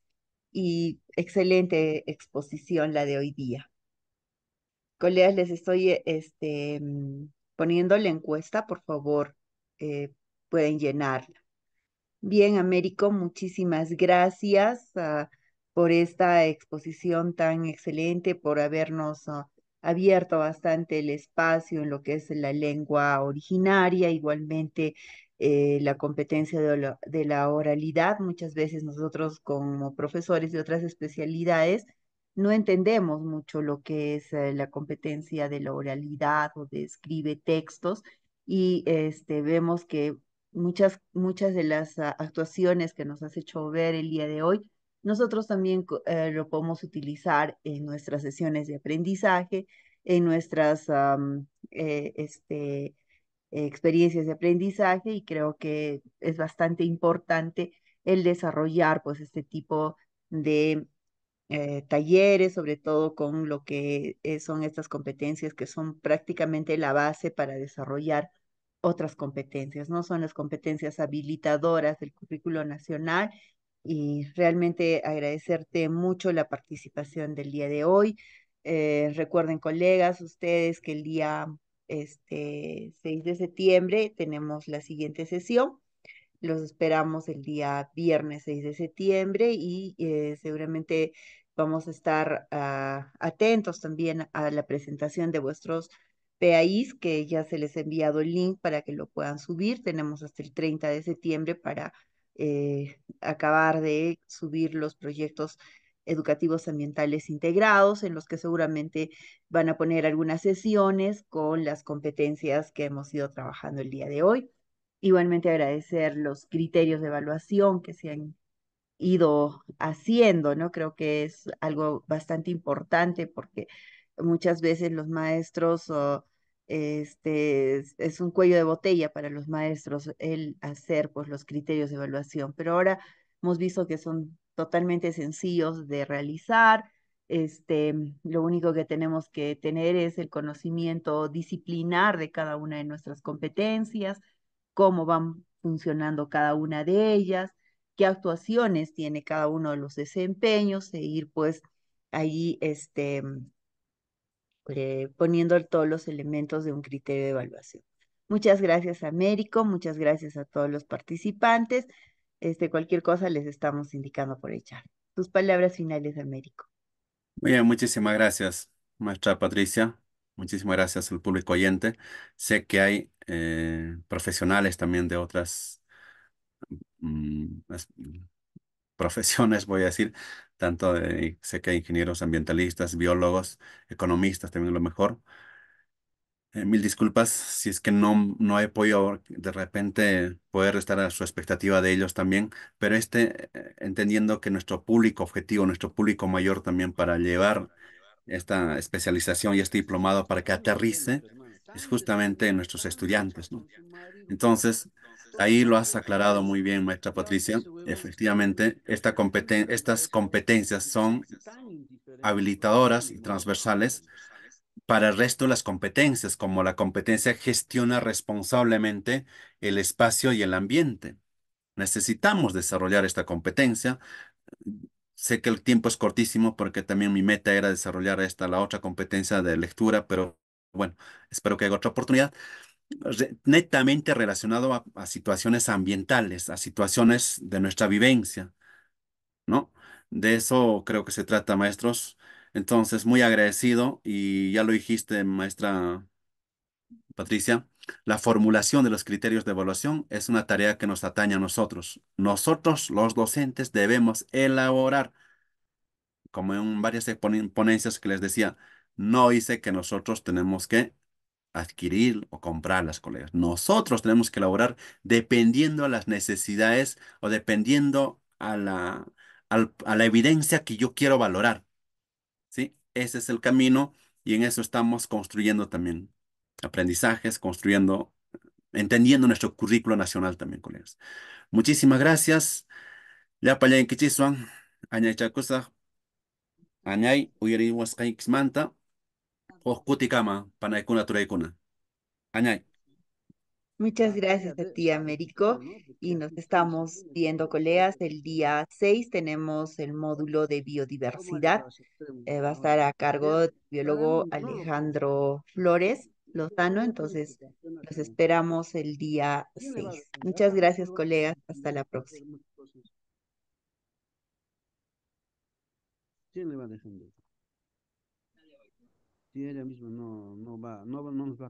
y excelente exposición la de hoy día. Colegas, les estoy este, mm, poniendo la encuesta, por favor, eh, pueden llenarla. Bien, Américo, muchísimas gracias ah, por esta exposición tan excelente, por habernos ah, abierto bastante el espacio en lo que es la lengua originaria, igualmente eh, la competencia de la, oralidad. Muchas veces nosotros como profesores de otras especialidades no entendemos mucho lo que es eh, la competencia de la oralidad o de escribe textos y este, vemos que muchas, muchas de las ah, actuaciones que nos has hecho ver el día de hoy nosotros también eh, lo podemos utilizar en nuestras sesiones de aprendizaje, en nuestras, este, experiencias de aprendizaje y creo que es bastante importante el desarrollar pues este tipo de eh, talleres, sobre todo con lo que eh, son estas competencias que son prácticamente la base para desarrollar otras competencias, ¿no? Son las competencias habilitadoras del currículo nacional y realmente agradecerte mucho la participación del día de hoy. Eh, recuerden, colegas, ustedes que el día este, 6 de septiembre tenemos la siguiente sesión. Los esperamos el día viernes 6 de septiembre y eh, seguramente vamos a estar uh, atentos también a la presentación de vuestros PAIs, que ya se les ha enviado el link para que lo puedan subir. Tenemos hasta el 30 de septiembre para eh, acabar de subir los proyectos educativos ambientales integrados, en los que seguramente van a poner algunas sesiones con las competencias que hemos ido trabajando el día de hoy. Igualmente agradecer los criterios de evaluación que se han ido haciendo, ¿no? Creo que es algo bastante importante porque muchas veces los maestros oh, este, es, un cuello de botella para los maestros el hacer pues, los criterios de evaluación, pero ahora hemos visto que son totalmente sencillos de realizar. Este, lo único que tenemos que tener es el conocimiento disciplinar de cada una de nuestras competencias, cómo van funcionando cada una de ellas, qué actuaciones tiene cada uno de los desempeños e ir pues ahí este, eh, poniendo todos los elementos de un criterio de evaluación. Muchas gracias, Américo. Muchas gracias a todos los participantes. Este, cualquier cosa les estamos indicando por echar. Tus palabras finales, Américo. Muy bien, muchísimas gracias, maestra Patricia. Muchísimas gracias al público oyente. Sé que hay eh, profesionales también de otras mm, profesiones, voy a decir, tanto de, sé que hay ingenieros ambientalistas, biólogos, economistas, también lo mejor. Eh, mil disculpas si es que no, no he podido de repente poder estar a su expectativa de ellos también, pero este, eh, entendiendo que nuestro público objetivo, nuestro público mayor también para llevar esta especialización y este diplomado para que aterrice es justamente nuestros estudiantes, ¿no? Entonces, ahí lo has aclarado muy bien, maestra Patricia. Efectivamente, esta competen estas competencias son habilitadoras y transversales para el resto de las competencias, como la competencia gestiona responsablemente el espacio y el ambiente. Necesitamos desarrollar esta competencia. Sé que el tiempo es cortísimo porque también mi meta era desarrollar esta, la otra competencia de lectura, pero bueno, espero que haya otra oportunidad. netamente relacionado a, a situaciones ambientales, a situaciones de nuestra vivencia, ¿no? De eso creo que se trata, maestros. Entonces, muy agradecido y ya lo dijiste, maestra Patricia, la formulación de los criterios de evaluación es una tarea que nos atañe a nosotros. Nosotros, los docentes, debemos elaborar, como en varias ponencias que les decía, no dice que nosotros tenemos que adquirir o comprar las colegas. Nosotros tenemos que elaborar dependiendo a las necesidades o dependiendo a la, a la evidencia que yo quiero valorar. ¿Sí? Ese es el camino y en eso estamos construyendo también aprendizajes, construyendo, entendiendo nuestro currículo nacional también, colegas. Muchísimas gracias. Ya para en añay chakusa, añay oskutikama, panaykuna turaykuna. Añay. Muchas gracias a ti, Américo. Y nos estamos viendo, colegas. El día 6 tenemos el módulo de biodiversidad. Eh, va a estar a cargo del biólogo Alejandro Flores Lozano. Entonces, los esperamos el día 6. Muchas gracias, colegas. Hasta la próxima. Sí, ella misma no, no va, no, no nos va